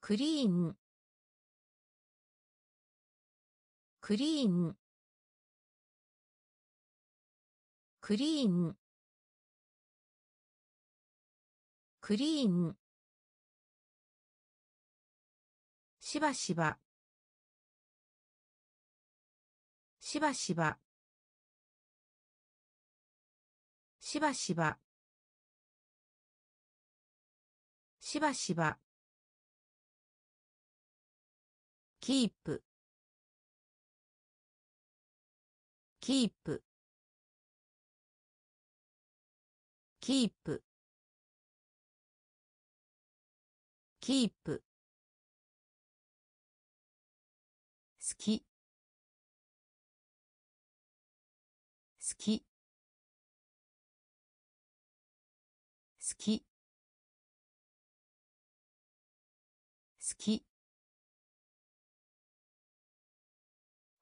クリーン。クリーン。クリーン。クリーン。しばしば。しばしば。しばしば。しばしば。キープ。キープ。キープ。キープ。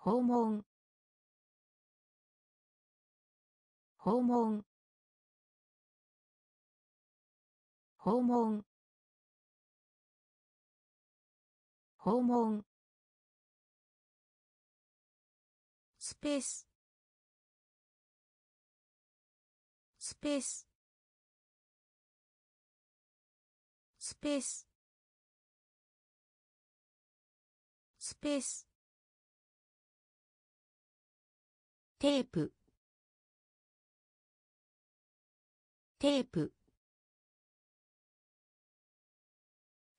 訪問。訪問。訪問。訪問。スペース。スペース。スペース。スペース。テープ。テープ。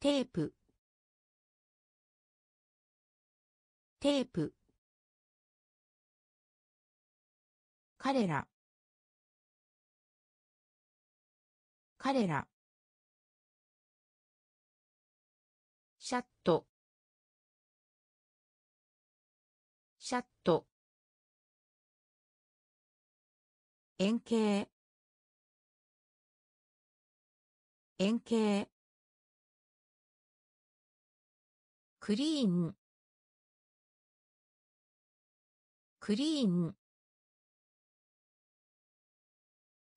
テープ。テープ。彼ら。彼ら。シャット。シャット。円形。円形。クリーン。クリーン。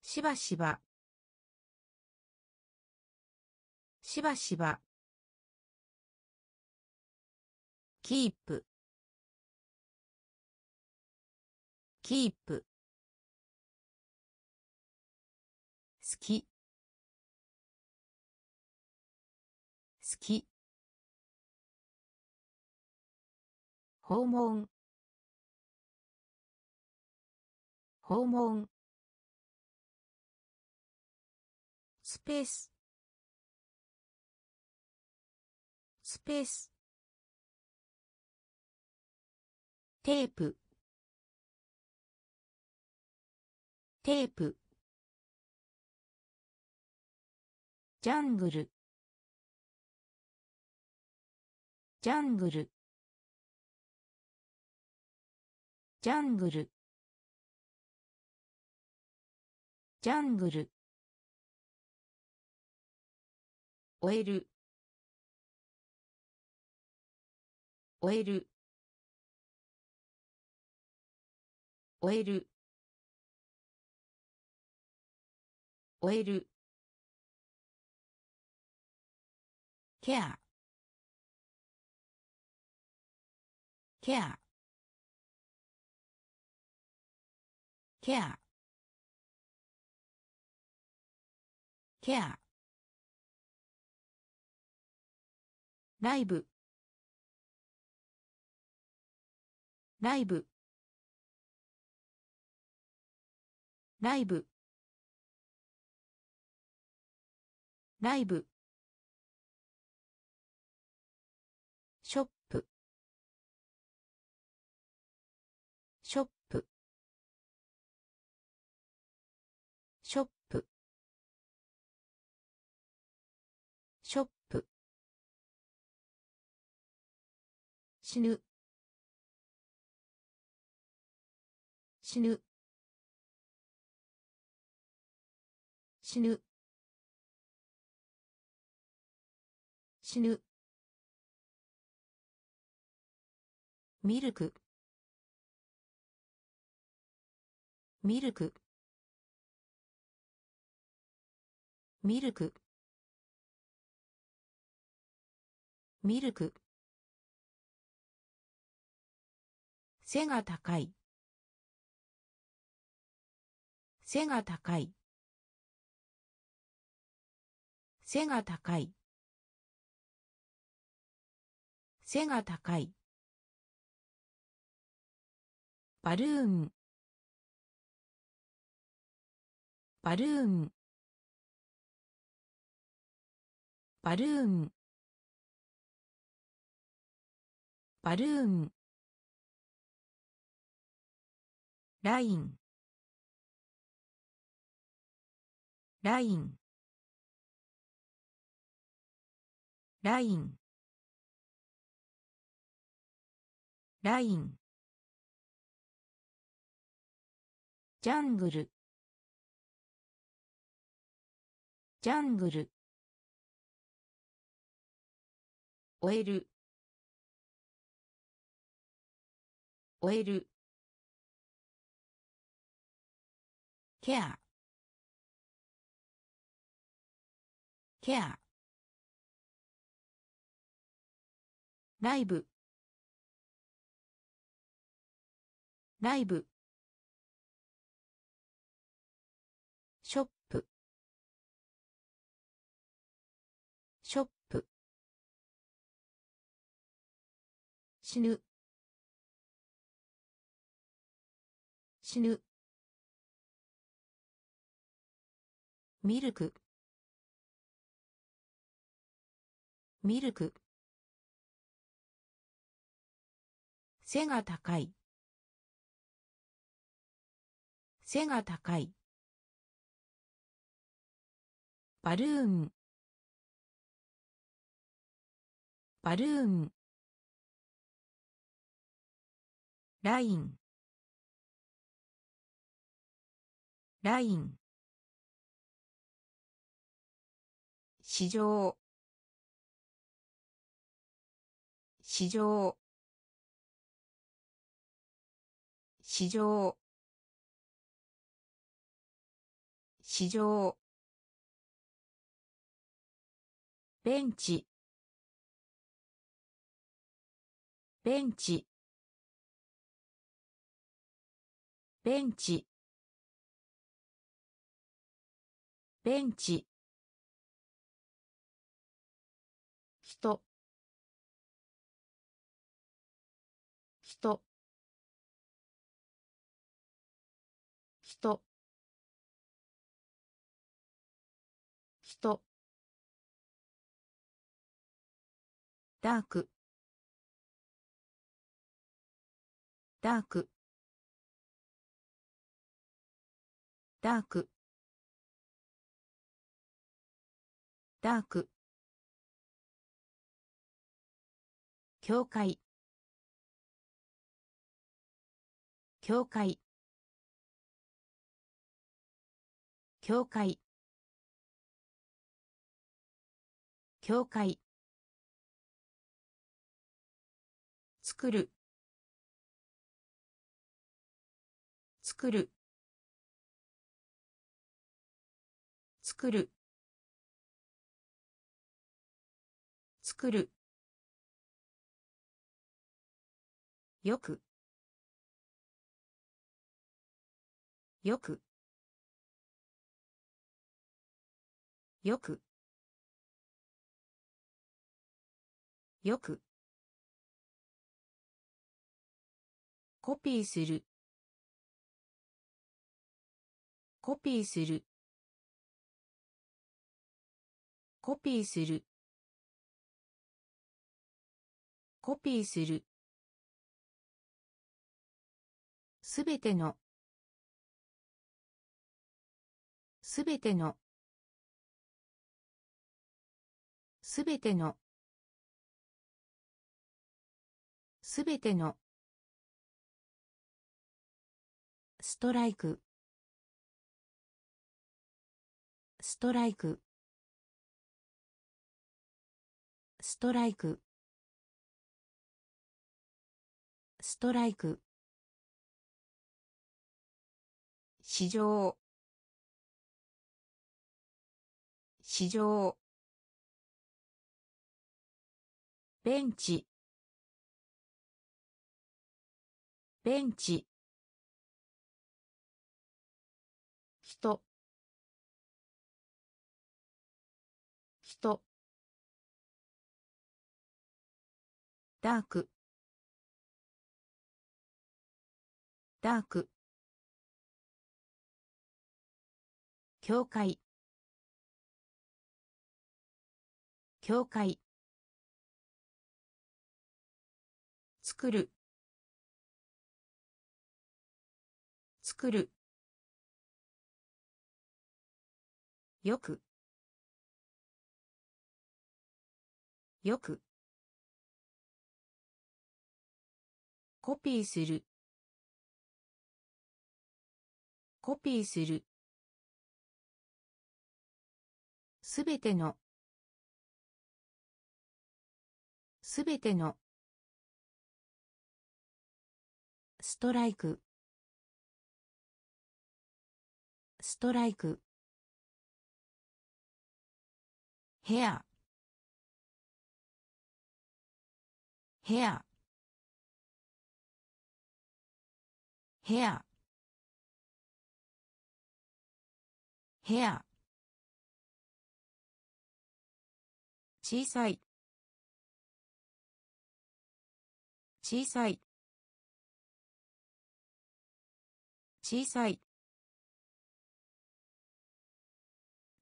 しばしば。しばしば。キープ。キープ。好き。好き。訪問。訪問。スペース。スペース。テープ。テープ。ジャングル。ジャングル。ジャングル。ジャングル。終える。終える。終える。終える。ケアケアケアケアライブライブライブライブ死ぬ。死ぬ。死ぬ。死ぬ。ミルク。ミルク。ミルク。ミルク。背が高い。背が高い。背が高い。背が高い。バルーン。バルーン。バルーン。バルーン。ライン。ライン。ライン。ライン。ジャングル。ジャングル。終える。終える。ケアケアライブライブショップ。ショップ。死ぬ。死ぬ。ミルク。ミルク。背が高い。背が高い。バルーン。バルーン。ライン。ライン。市場。市場。市場。市場。ベンチ。ベンチ。ベンチ。ベンチ。ダーク。ダーク。ダーク。ダーク。教会。教会。教会。教会。作る。作る。作る。作る。よく。よく。よく。よく。コピーする。コピーする。コピーする。コピーする。すべての。すべての。すべての。すべての。ストライク。ストライク。ストライク。ストライク。市場。市場。ベンチ。ベンチ。ダーク。ダーク。教会。教会。作る。作る。よく。よく。コピーする。コピーする。すべての。すべての。ストライク。ストライク。ヘア。ヘア。ヘアヘア小さい。小さい。小さい。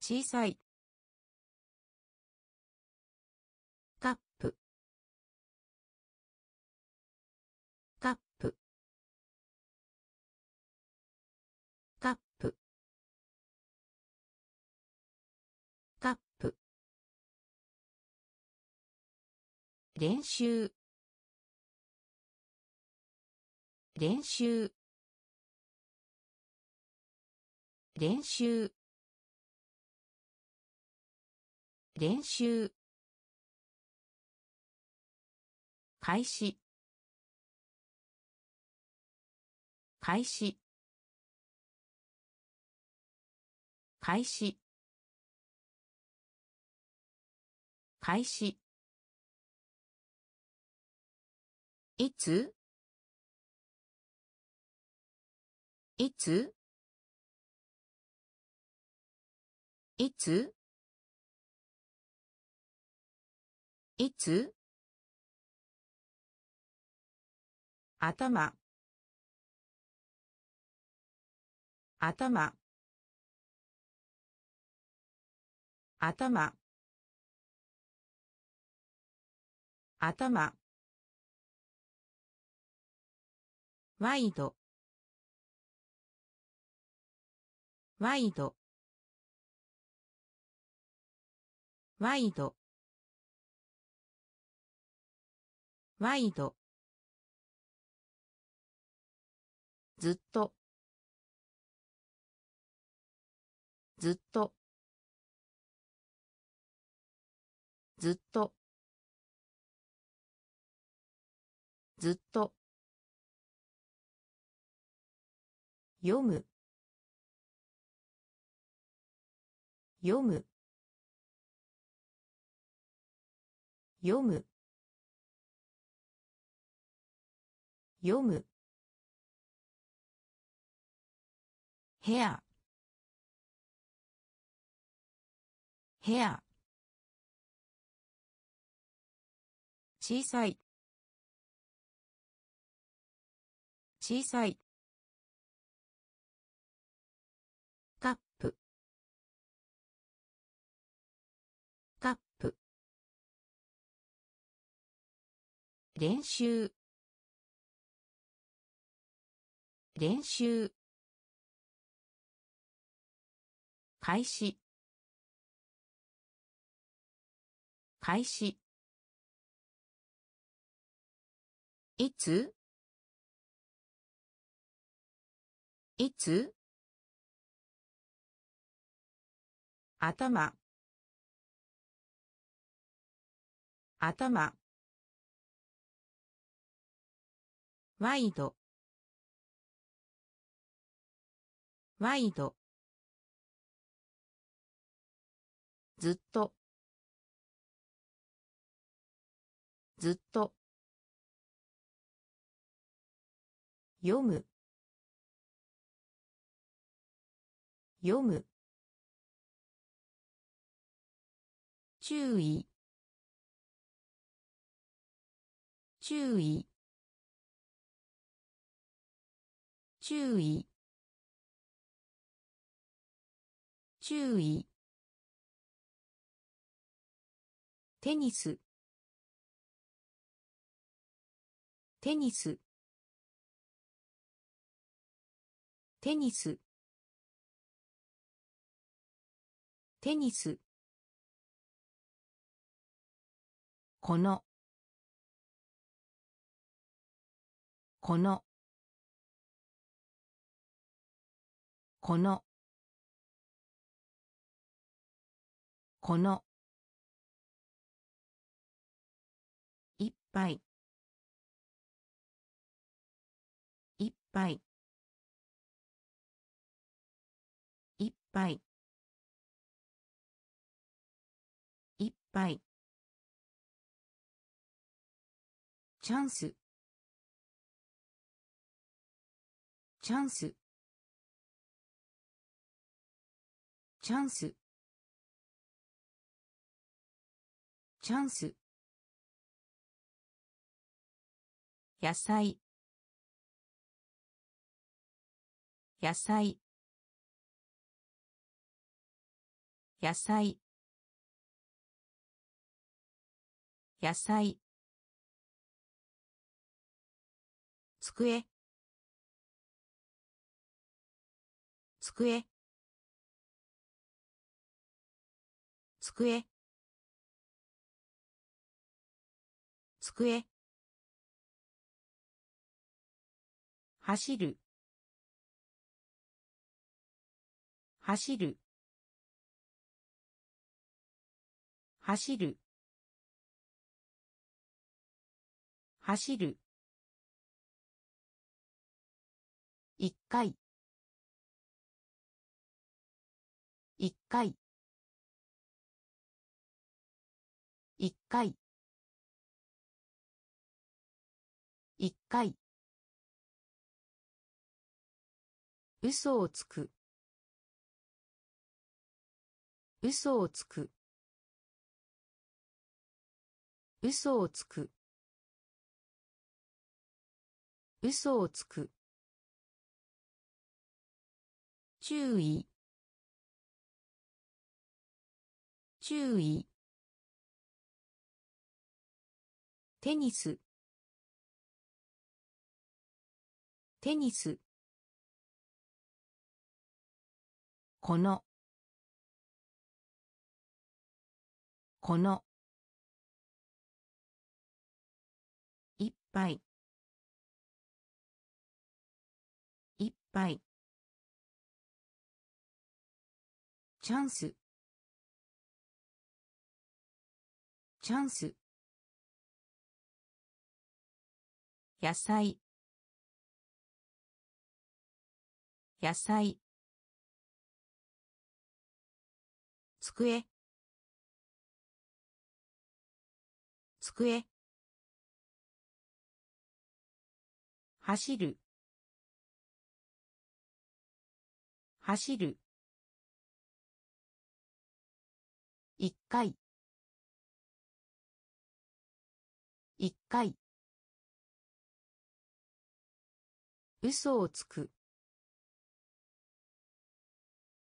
小さい。練習。練習。練習。練習。開始。開始。開始。開始。いつ？いつ？いつ？いつ？頭。頭。頭。頭。ワイド。ワイド。ワイド。ワイド。ずっと。ずっと。ずっと。ずっと。読む。読む。読む。読む。部屋部屋小さい。小さい。練習。練習。開始。開始。いつ？いつ？頭。頭。ワイド。ワイド。ずっと。ずっと。読む。読む。注意。注意。注意。注意。テニス。テニス。テニス。テニス。この。この。この。この。いっぱい。いっぱい。いっぱい。いっぱい。チャンス。チャンス。チャンス。チャンス。野菜。野菜。野菜。野菜。机。机。机。机。走る。走る。走る。走る。一回。一回。回。一回。嘘をつく。嘘をつく。嘘をつく。嘘をつく。注意。注意。テニス。テニス。この。この。いっぱい。いっぱい。チャンス。チャンス。野菜。野菜。机。机。走る。走る。一回。一回。嘘をつく。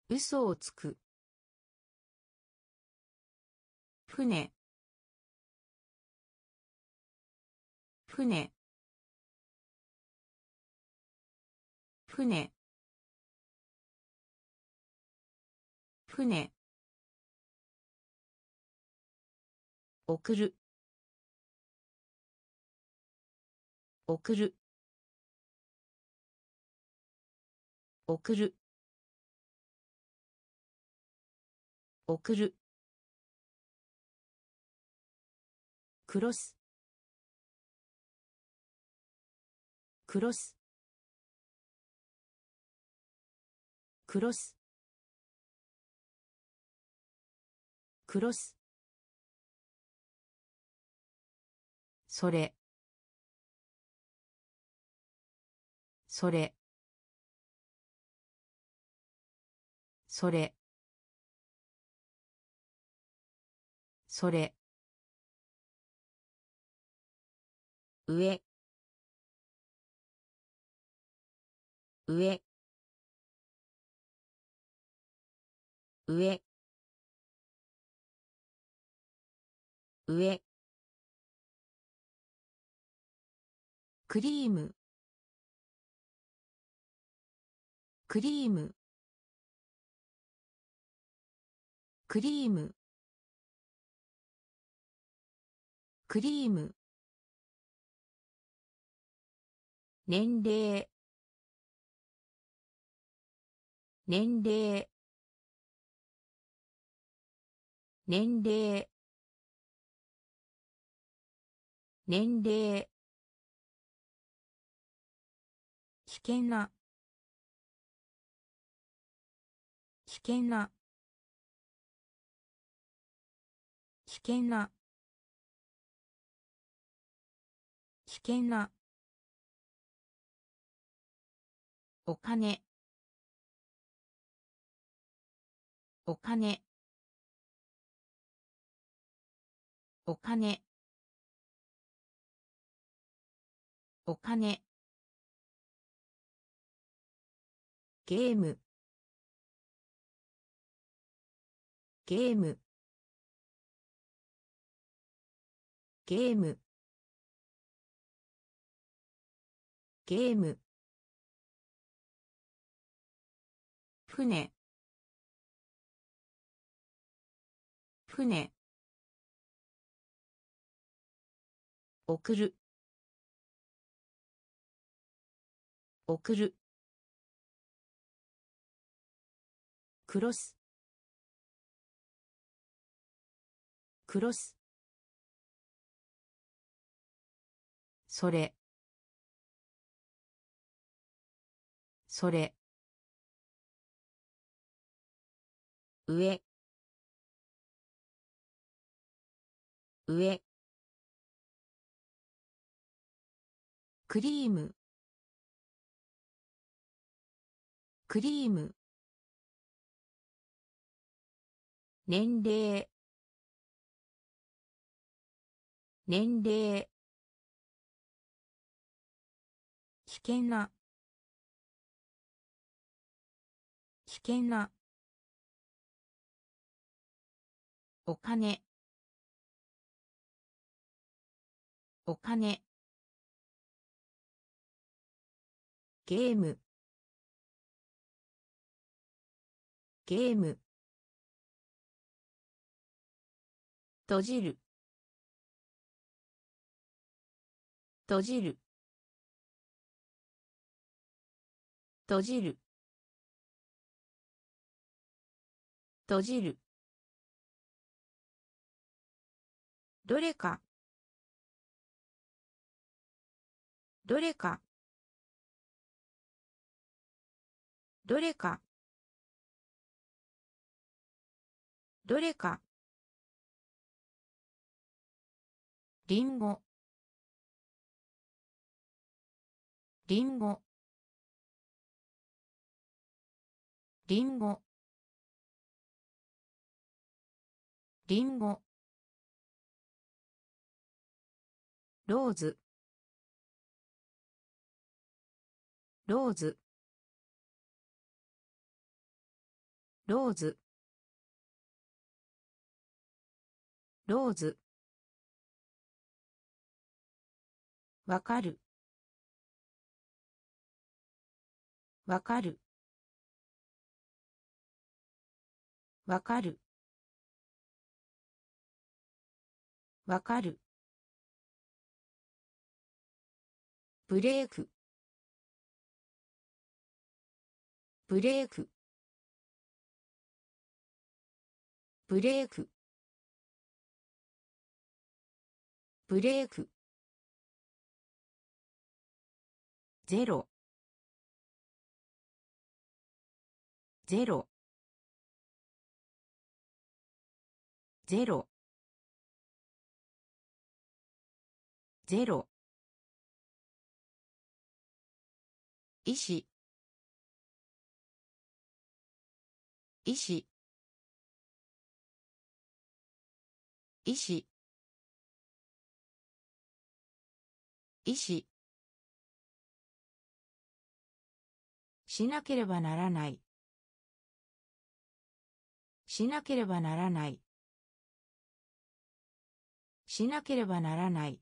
嘘をつく。船。船。船。船。送る。送る。送る。送る。クロス。クロス。クロス。クロス。それ。それ。それ。それ。上。上。上。上。クリーム。クリーム。クリーム。クリーム。年齢。年齢。年齢。年齢。危険な。危険な。険な。危険な。お金。お金。お金。お金。ゲーム。ゲーム。ゲーム。ゲーム。船。船。送る。送る。クロス。クロスそれ。それ。上。上。クリーム。クリーム。年齢。年齢危険な。危険な。お金。お金。ゲーム。ゲーム。閉じる。閉じる。閉じる。閉じる。どれか。どれか。どれか。どれか。りんごりんごりんごりんごローズ。ローズ。ローズ。ローズ。わかる。わかる。わかる。わかる。ブレーク。ブレーク。ブレーク。ブレーク。ゼロ。ゼロ。ゼロ。ゼロ。医師医師医師医師しなければならない。しなければならない。しなければならない。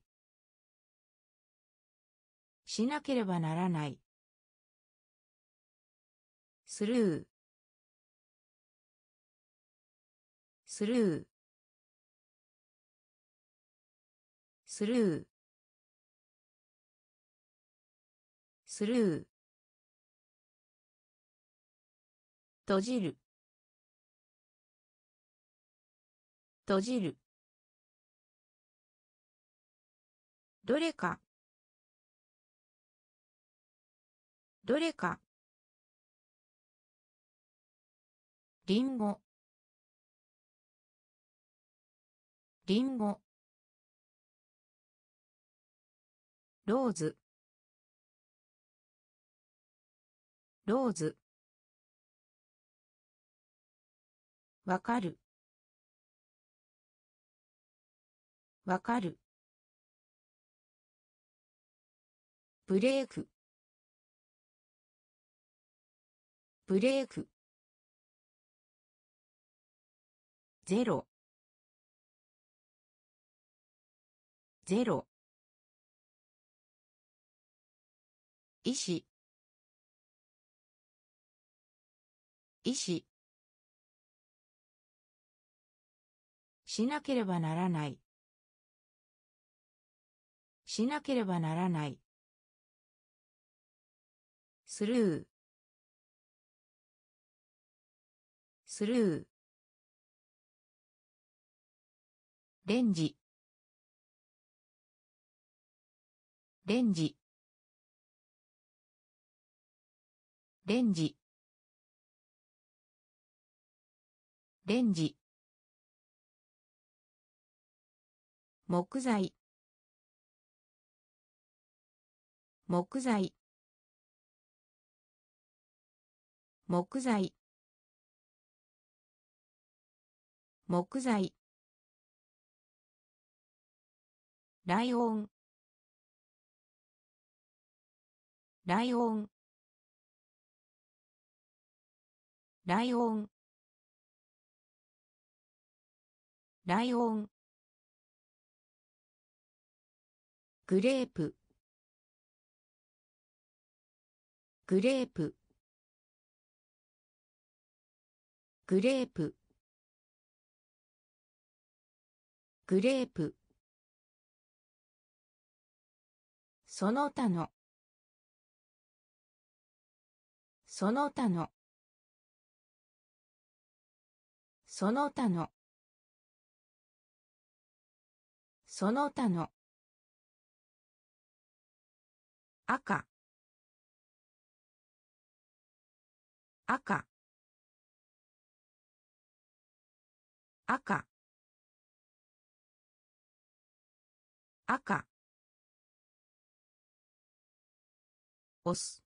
しなければならない。スルー。スルー。スルー。スルー。閉じる。閉じる。どれか。どれか。りんごりんごローズ。ローズ。わかる。わかる。ブレーク。ブレーク。ゼロ。ゼロ。医師医師しなければならない。しなければならない。スルー。スルー。レンジ。レンジ。レンジ。レンジ。木材。木材。木材。木材。ライオン。ライオン。ライオン。ライオン。グレープ。グレープ。グレープ。グレープ。その他の。その他の。その他の。その他の。赤。赤。赤。赤。押す。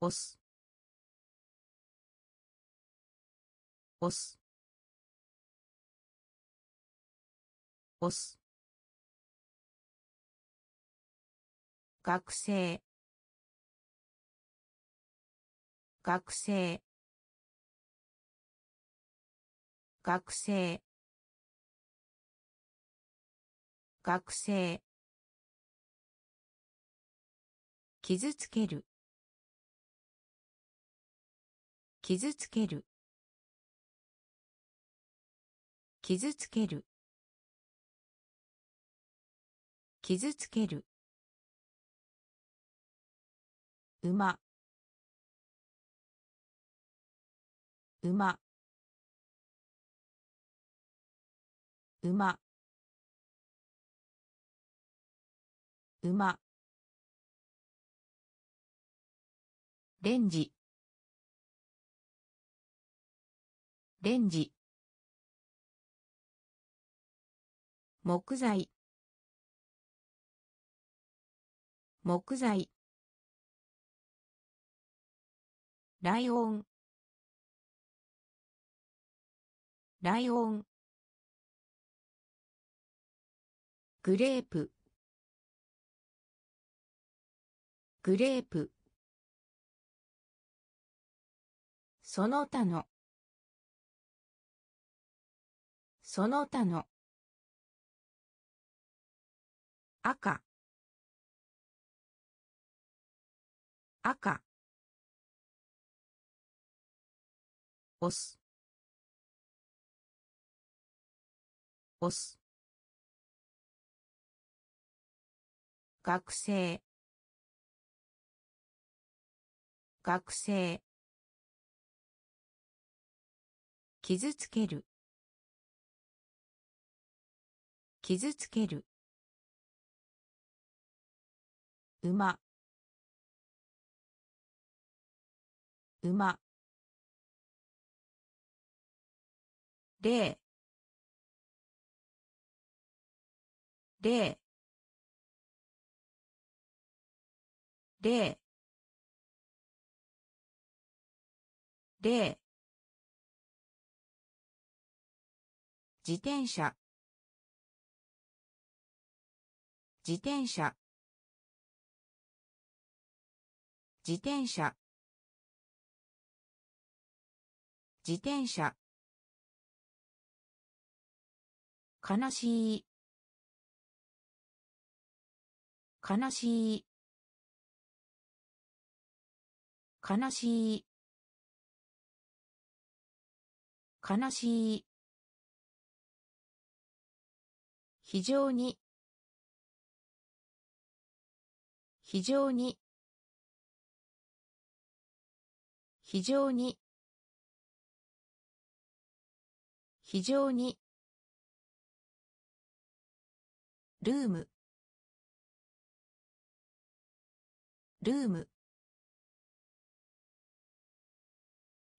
押す。押す。押す。学生学生学生。学生。傷つける。傷つける。傷つける。傷つける。馬。馬。馬。馬。レンジ。レンジ。木材。木材。ライオン。ライオン。グレープ。グレープ。その他の。その他の。赤。赤。押す押す学生。学生。傷つける。傷つける。馬。馬。例例例例自転車。自転車。自転車。自転車。悲しい。悲しい。悲しい。悲しい。非常に。非常に。非常に。非常に。ルーム。ルーム。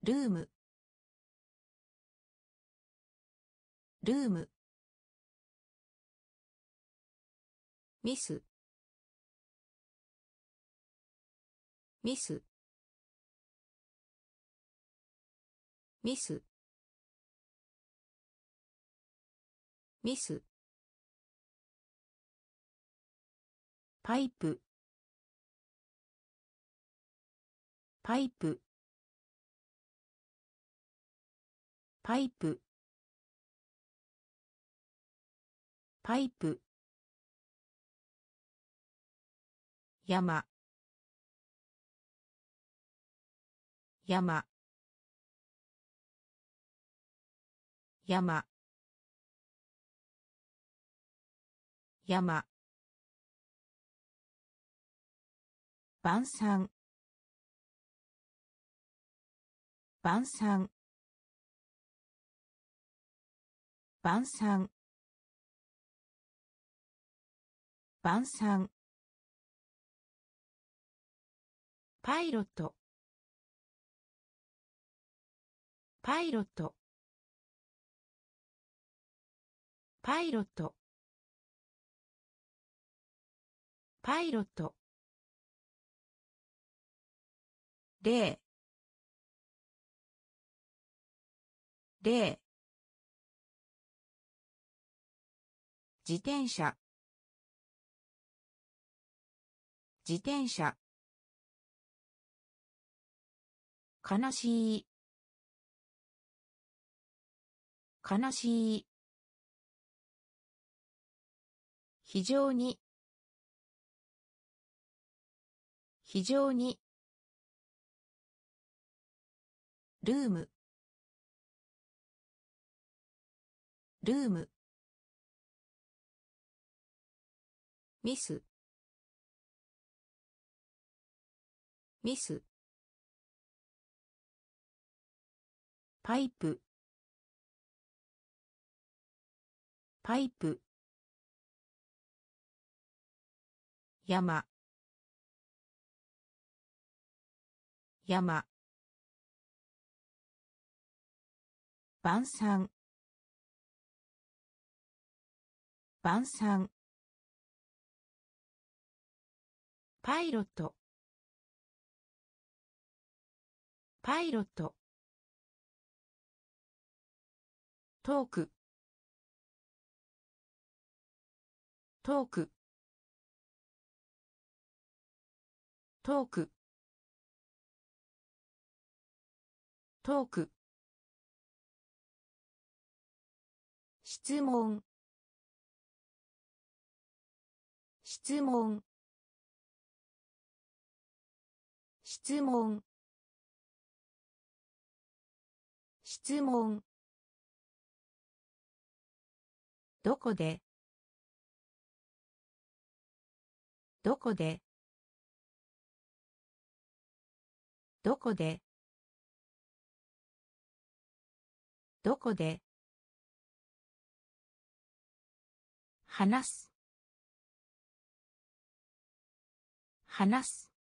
ルーム。ルーム。ミス。ミス。ミス。ミス。パイプ。パイプ。パイプ。パイプ。山。山。山。山。晩餐。晩餐。晩餐。晩餐。パイロット。パイロット。パイロット。パイロット。例例自転車。自転車。悲しい。悲しい。非常に。非常に。ルーム。ルーム。ミス。ミス。パイプ。パイプ。山。山。晩餐。晩餐。パイロット。パイロット。トーク。トーク。トーク。トーク。質問。質問。質問。質問。どこで？どこで？どこで？どこで？話す。話す。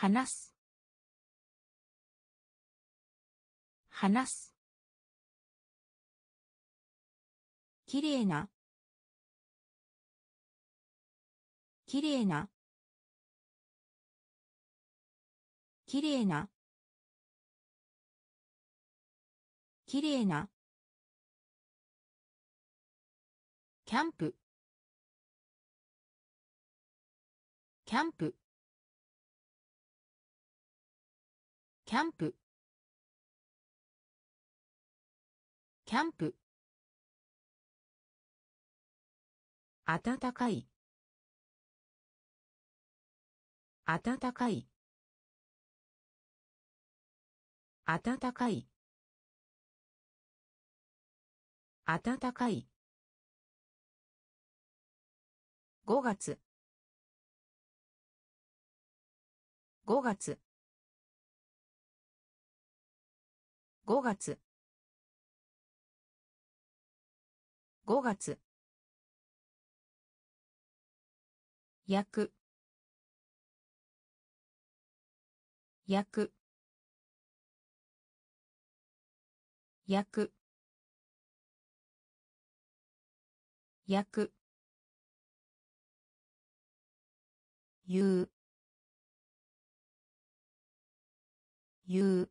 話す。話す。きれいな。きれいな。きれいな。きれいな。キャンプ。キャンプ。キャンプ。キャンプ。暖かい。暖かい。暖かい。暖かい。5月。5月。5月。5月。焼く焼く焼く焼く言う。言う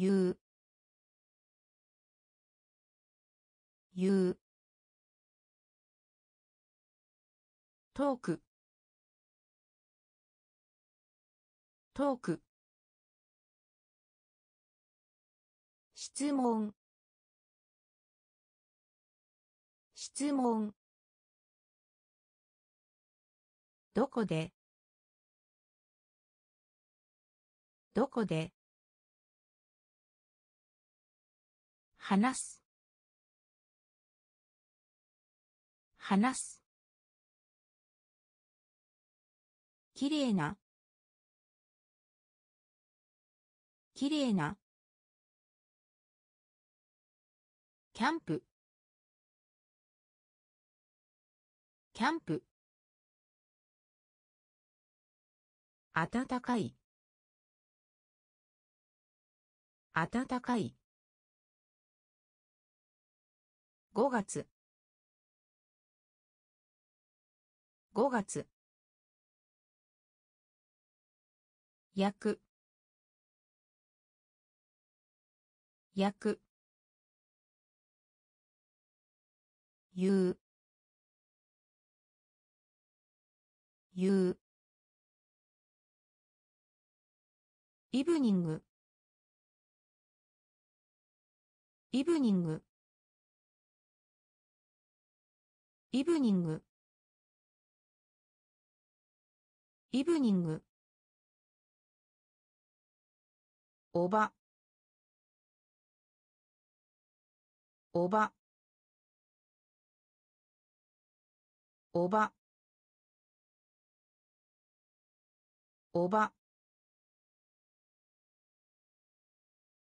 言う。言う。トーク。トーク。質問。質問。どこで？どこで？話す。話す。きれいな。きれいな。キャンプ。キャンプ。暖かい。暖かい。5月。5月。焼く焼く言う言うイブニング。イブニングイブニング。イブニング。おば。おば。おば。おば。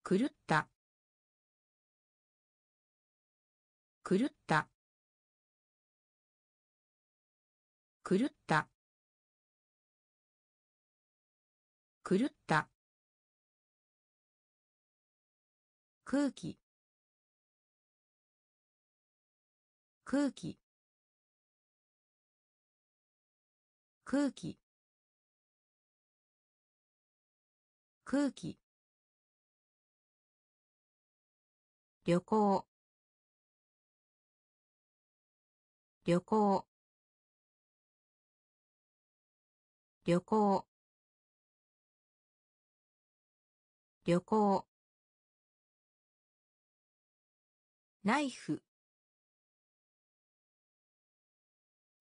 狂った。狂った。狂った。狂った。空気。空気。空気。空気。旅行。旅行。旅行。旅行。ナイフ。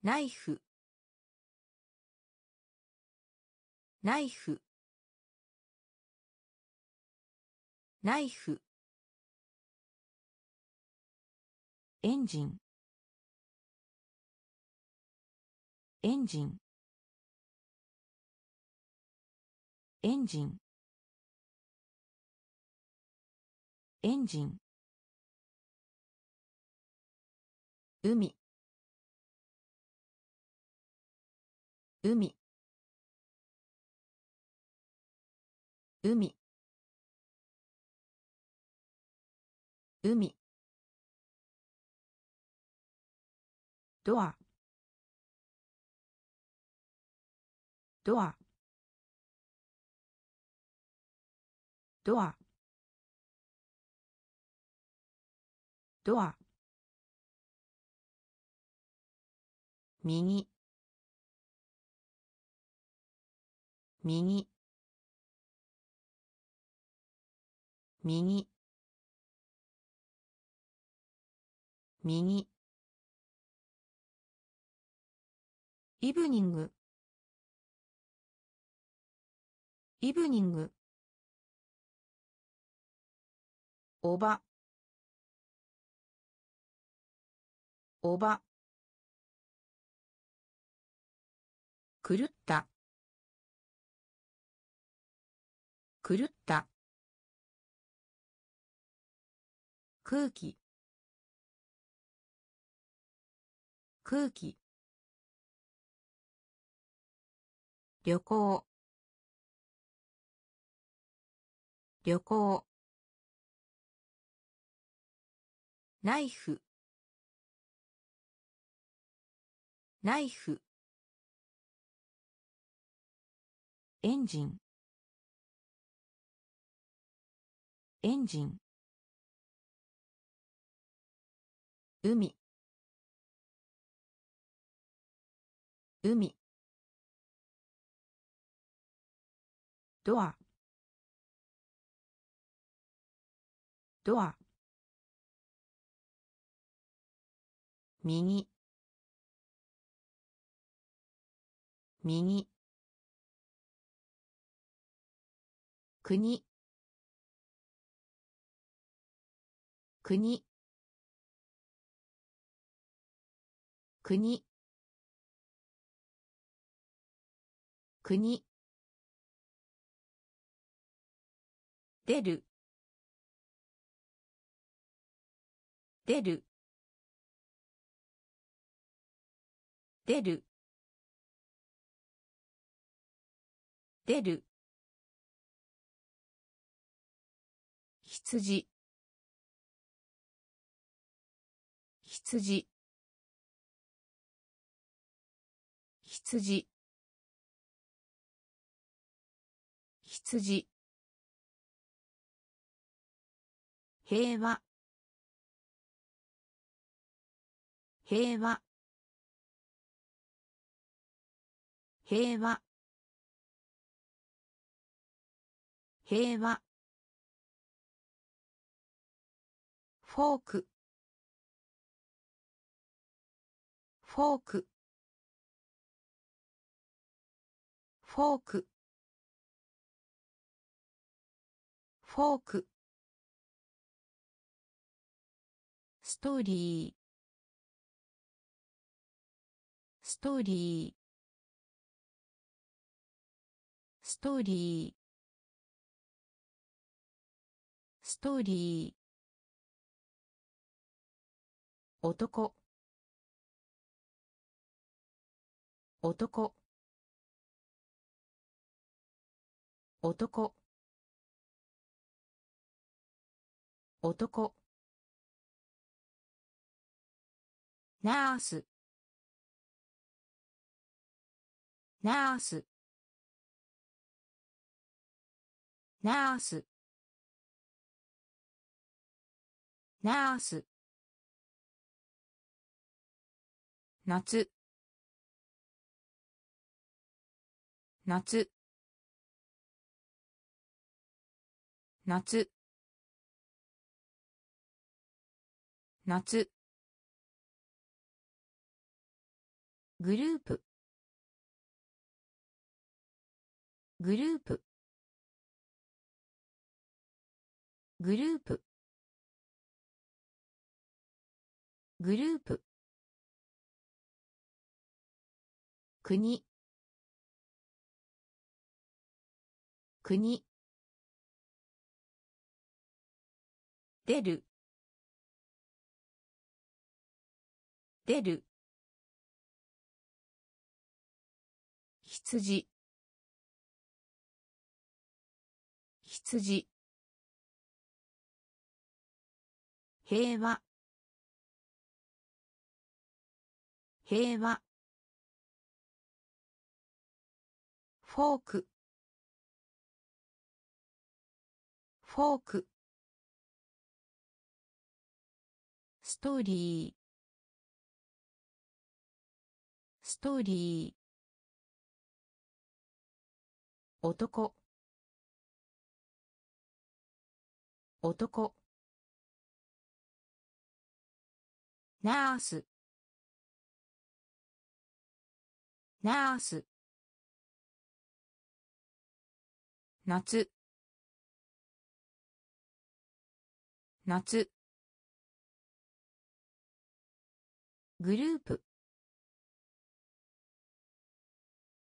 ナイフ。ナイフ。ナイフ。エンジン。エンジン。エンジン。エンジン。海。海。海。海。ドア。ドア。ドア。ドア。右。右。右。右。イブニング。イブニング。おば。おば。狂った。狂った。空気。空気。旅行。旅行。ナイフ。ナイフ。エンジン。エンジン。海。海。ドア。ドア。右。右。国。国。国。国。出る。出る。出る。出る。羊。羊。羊。羊。平和。平和。平和。平和。フォーク。フォーク。フォーク。フォーク。ストーリー。ストーリー。ストーリー。ストーリー。男。男。男。男。ナース。ナース。ナースナース夏。夏。夏。夏。グループ。グループ。グループ。グループ。国。国。出る。出る。羊。羊。平和。平和。フォーク。フォーク。ストーリー。ストーリー。男。男。ナースナース夏。夏。グループ。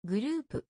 グループ。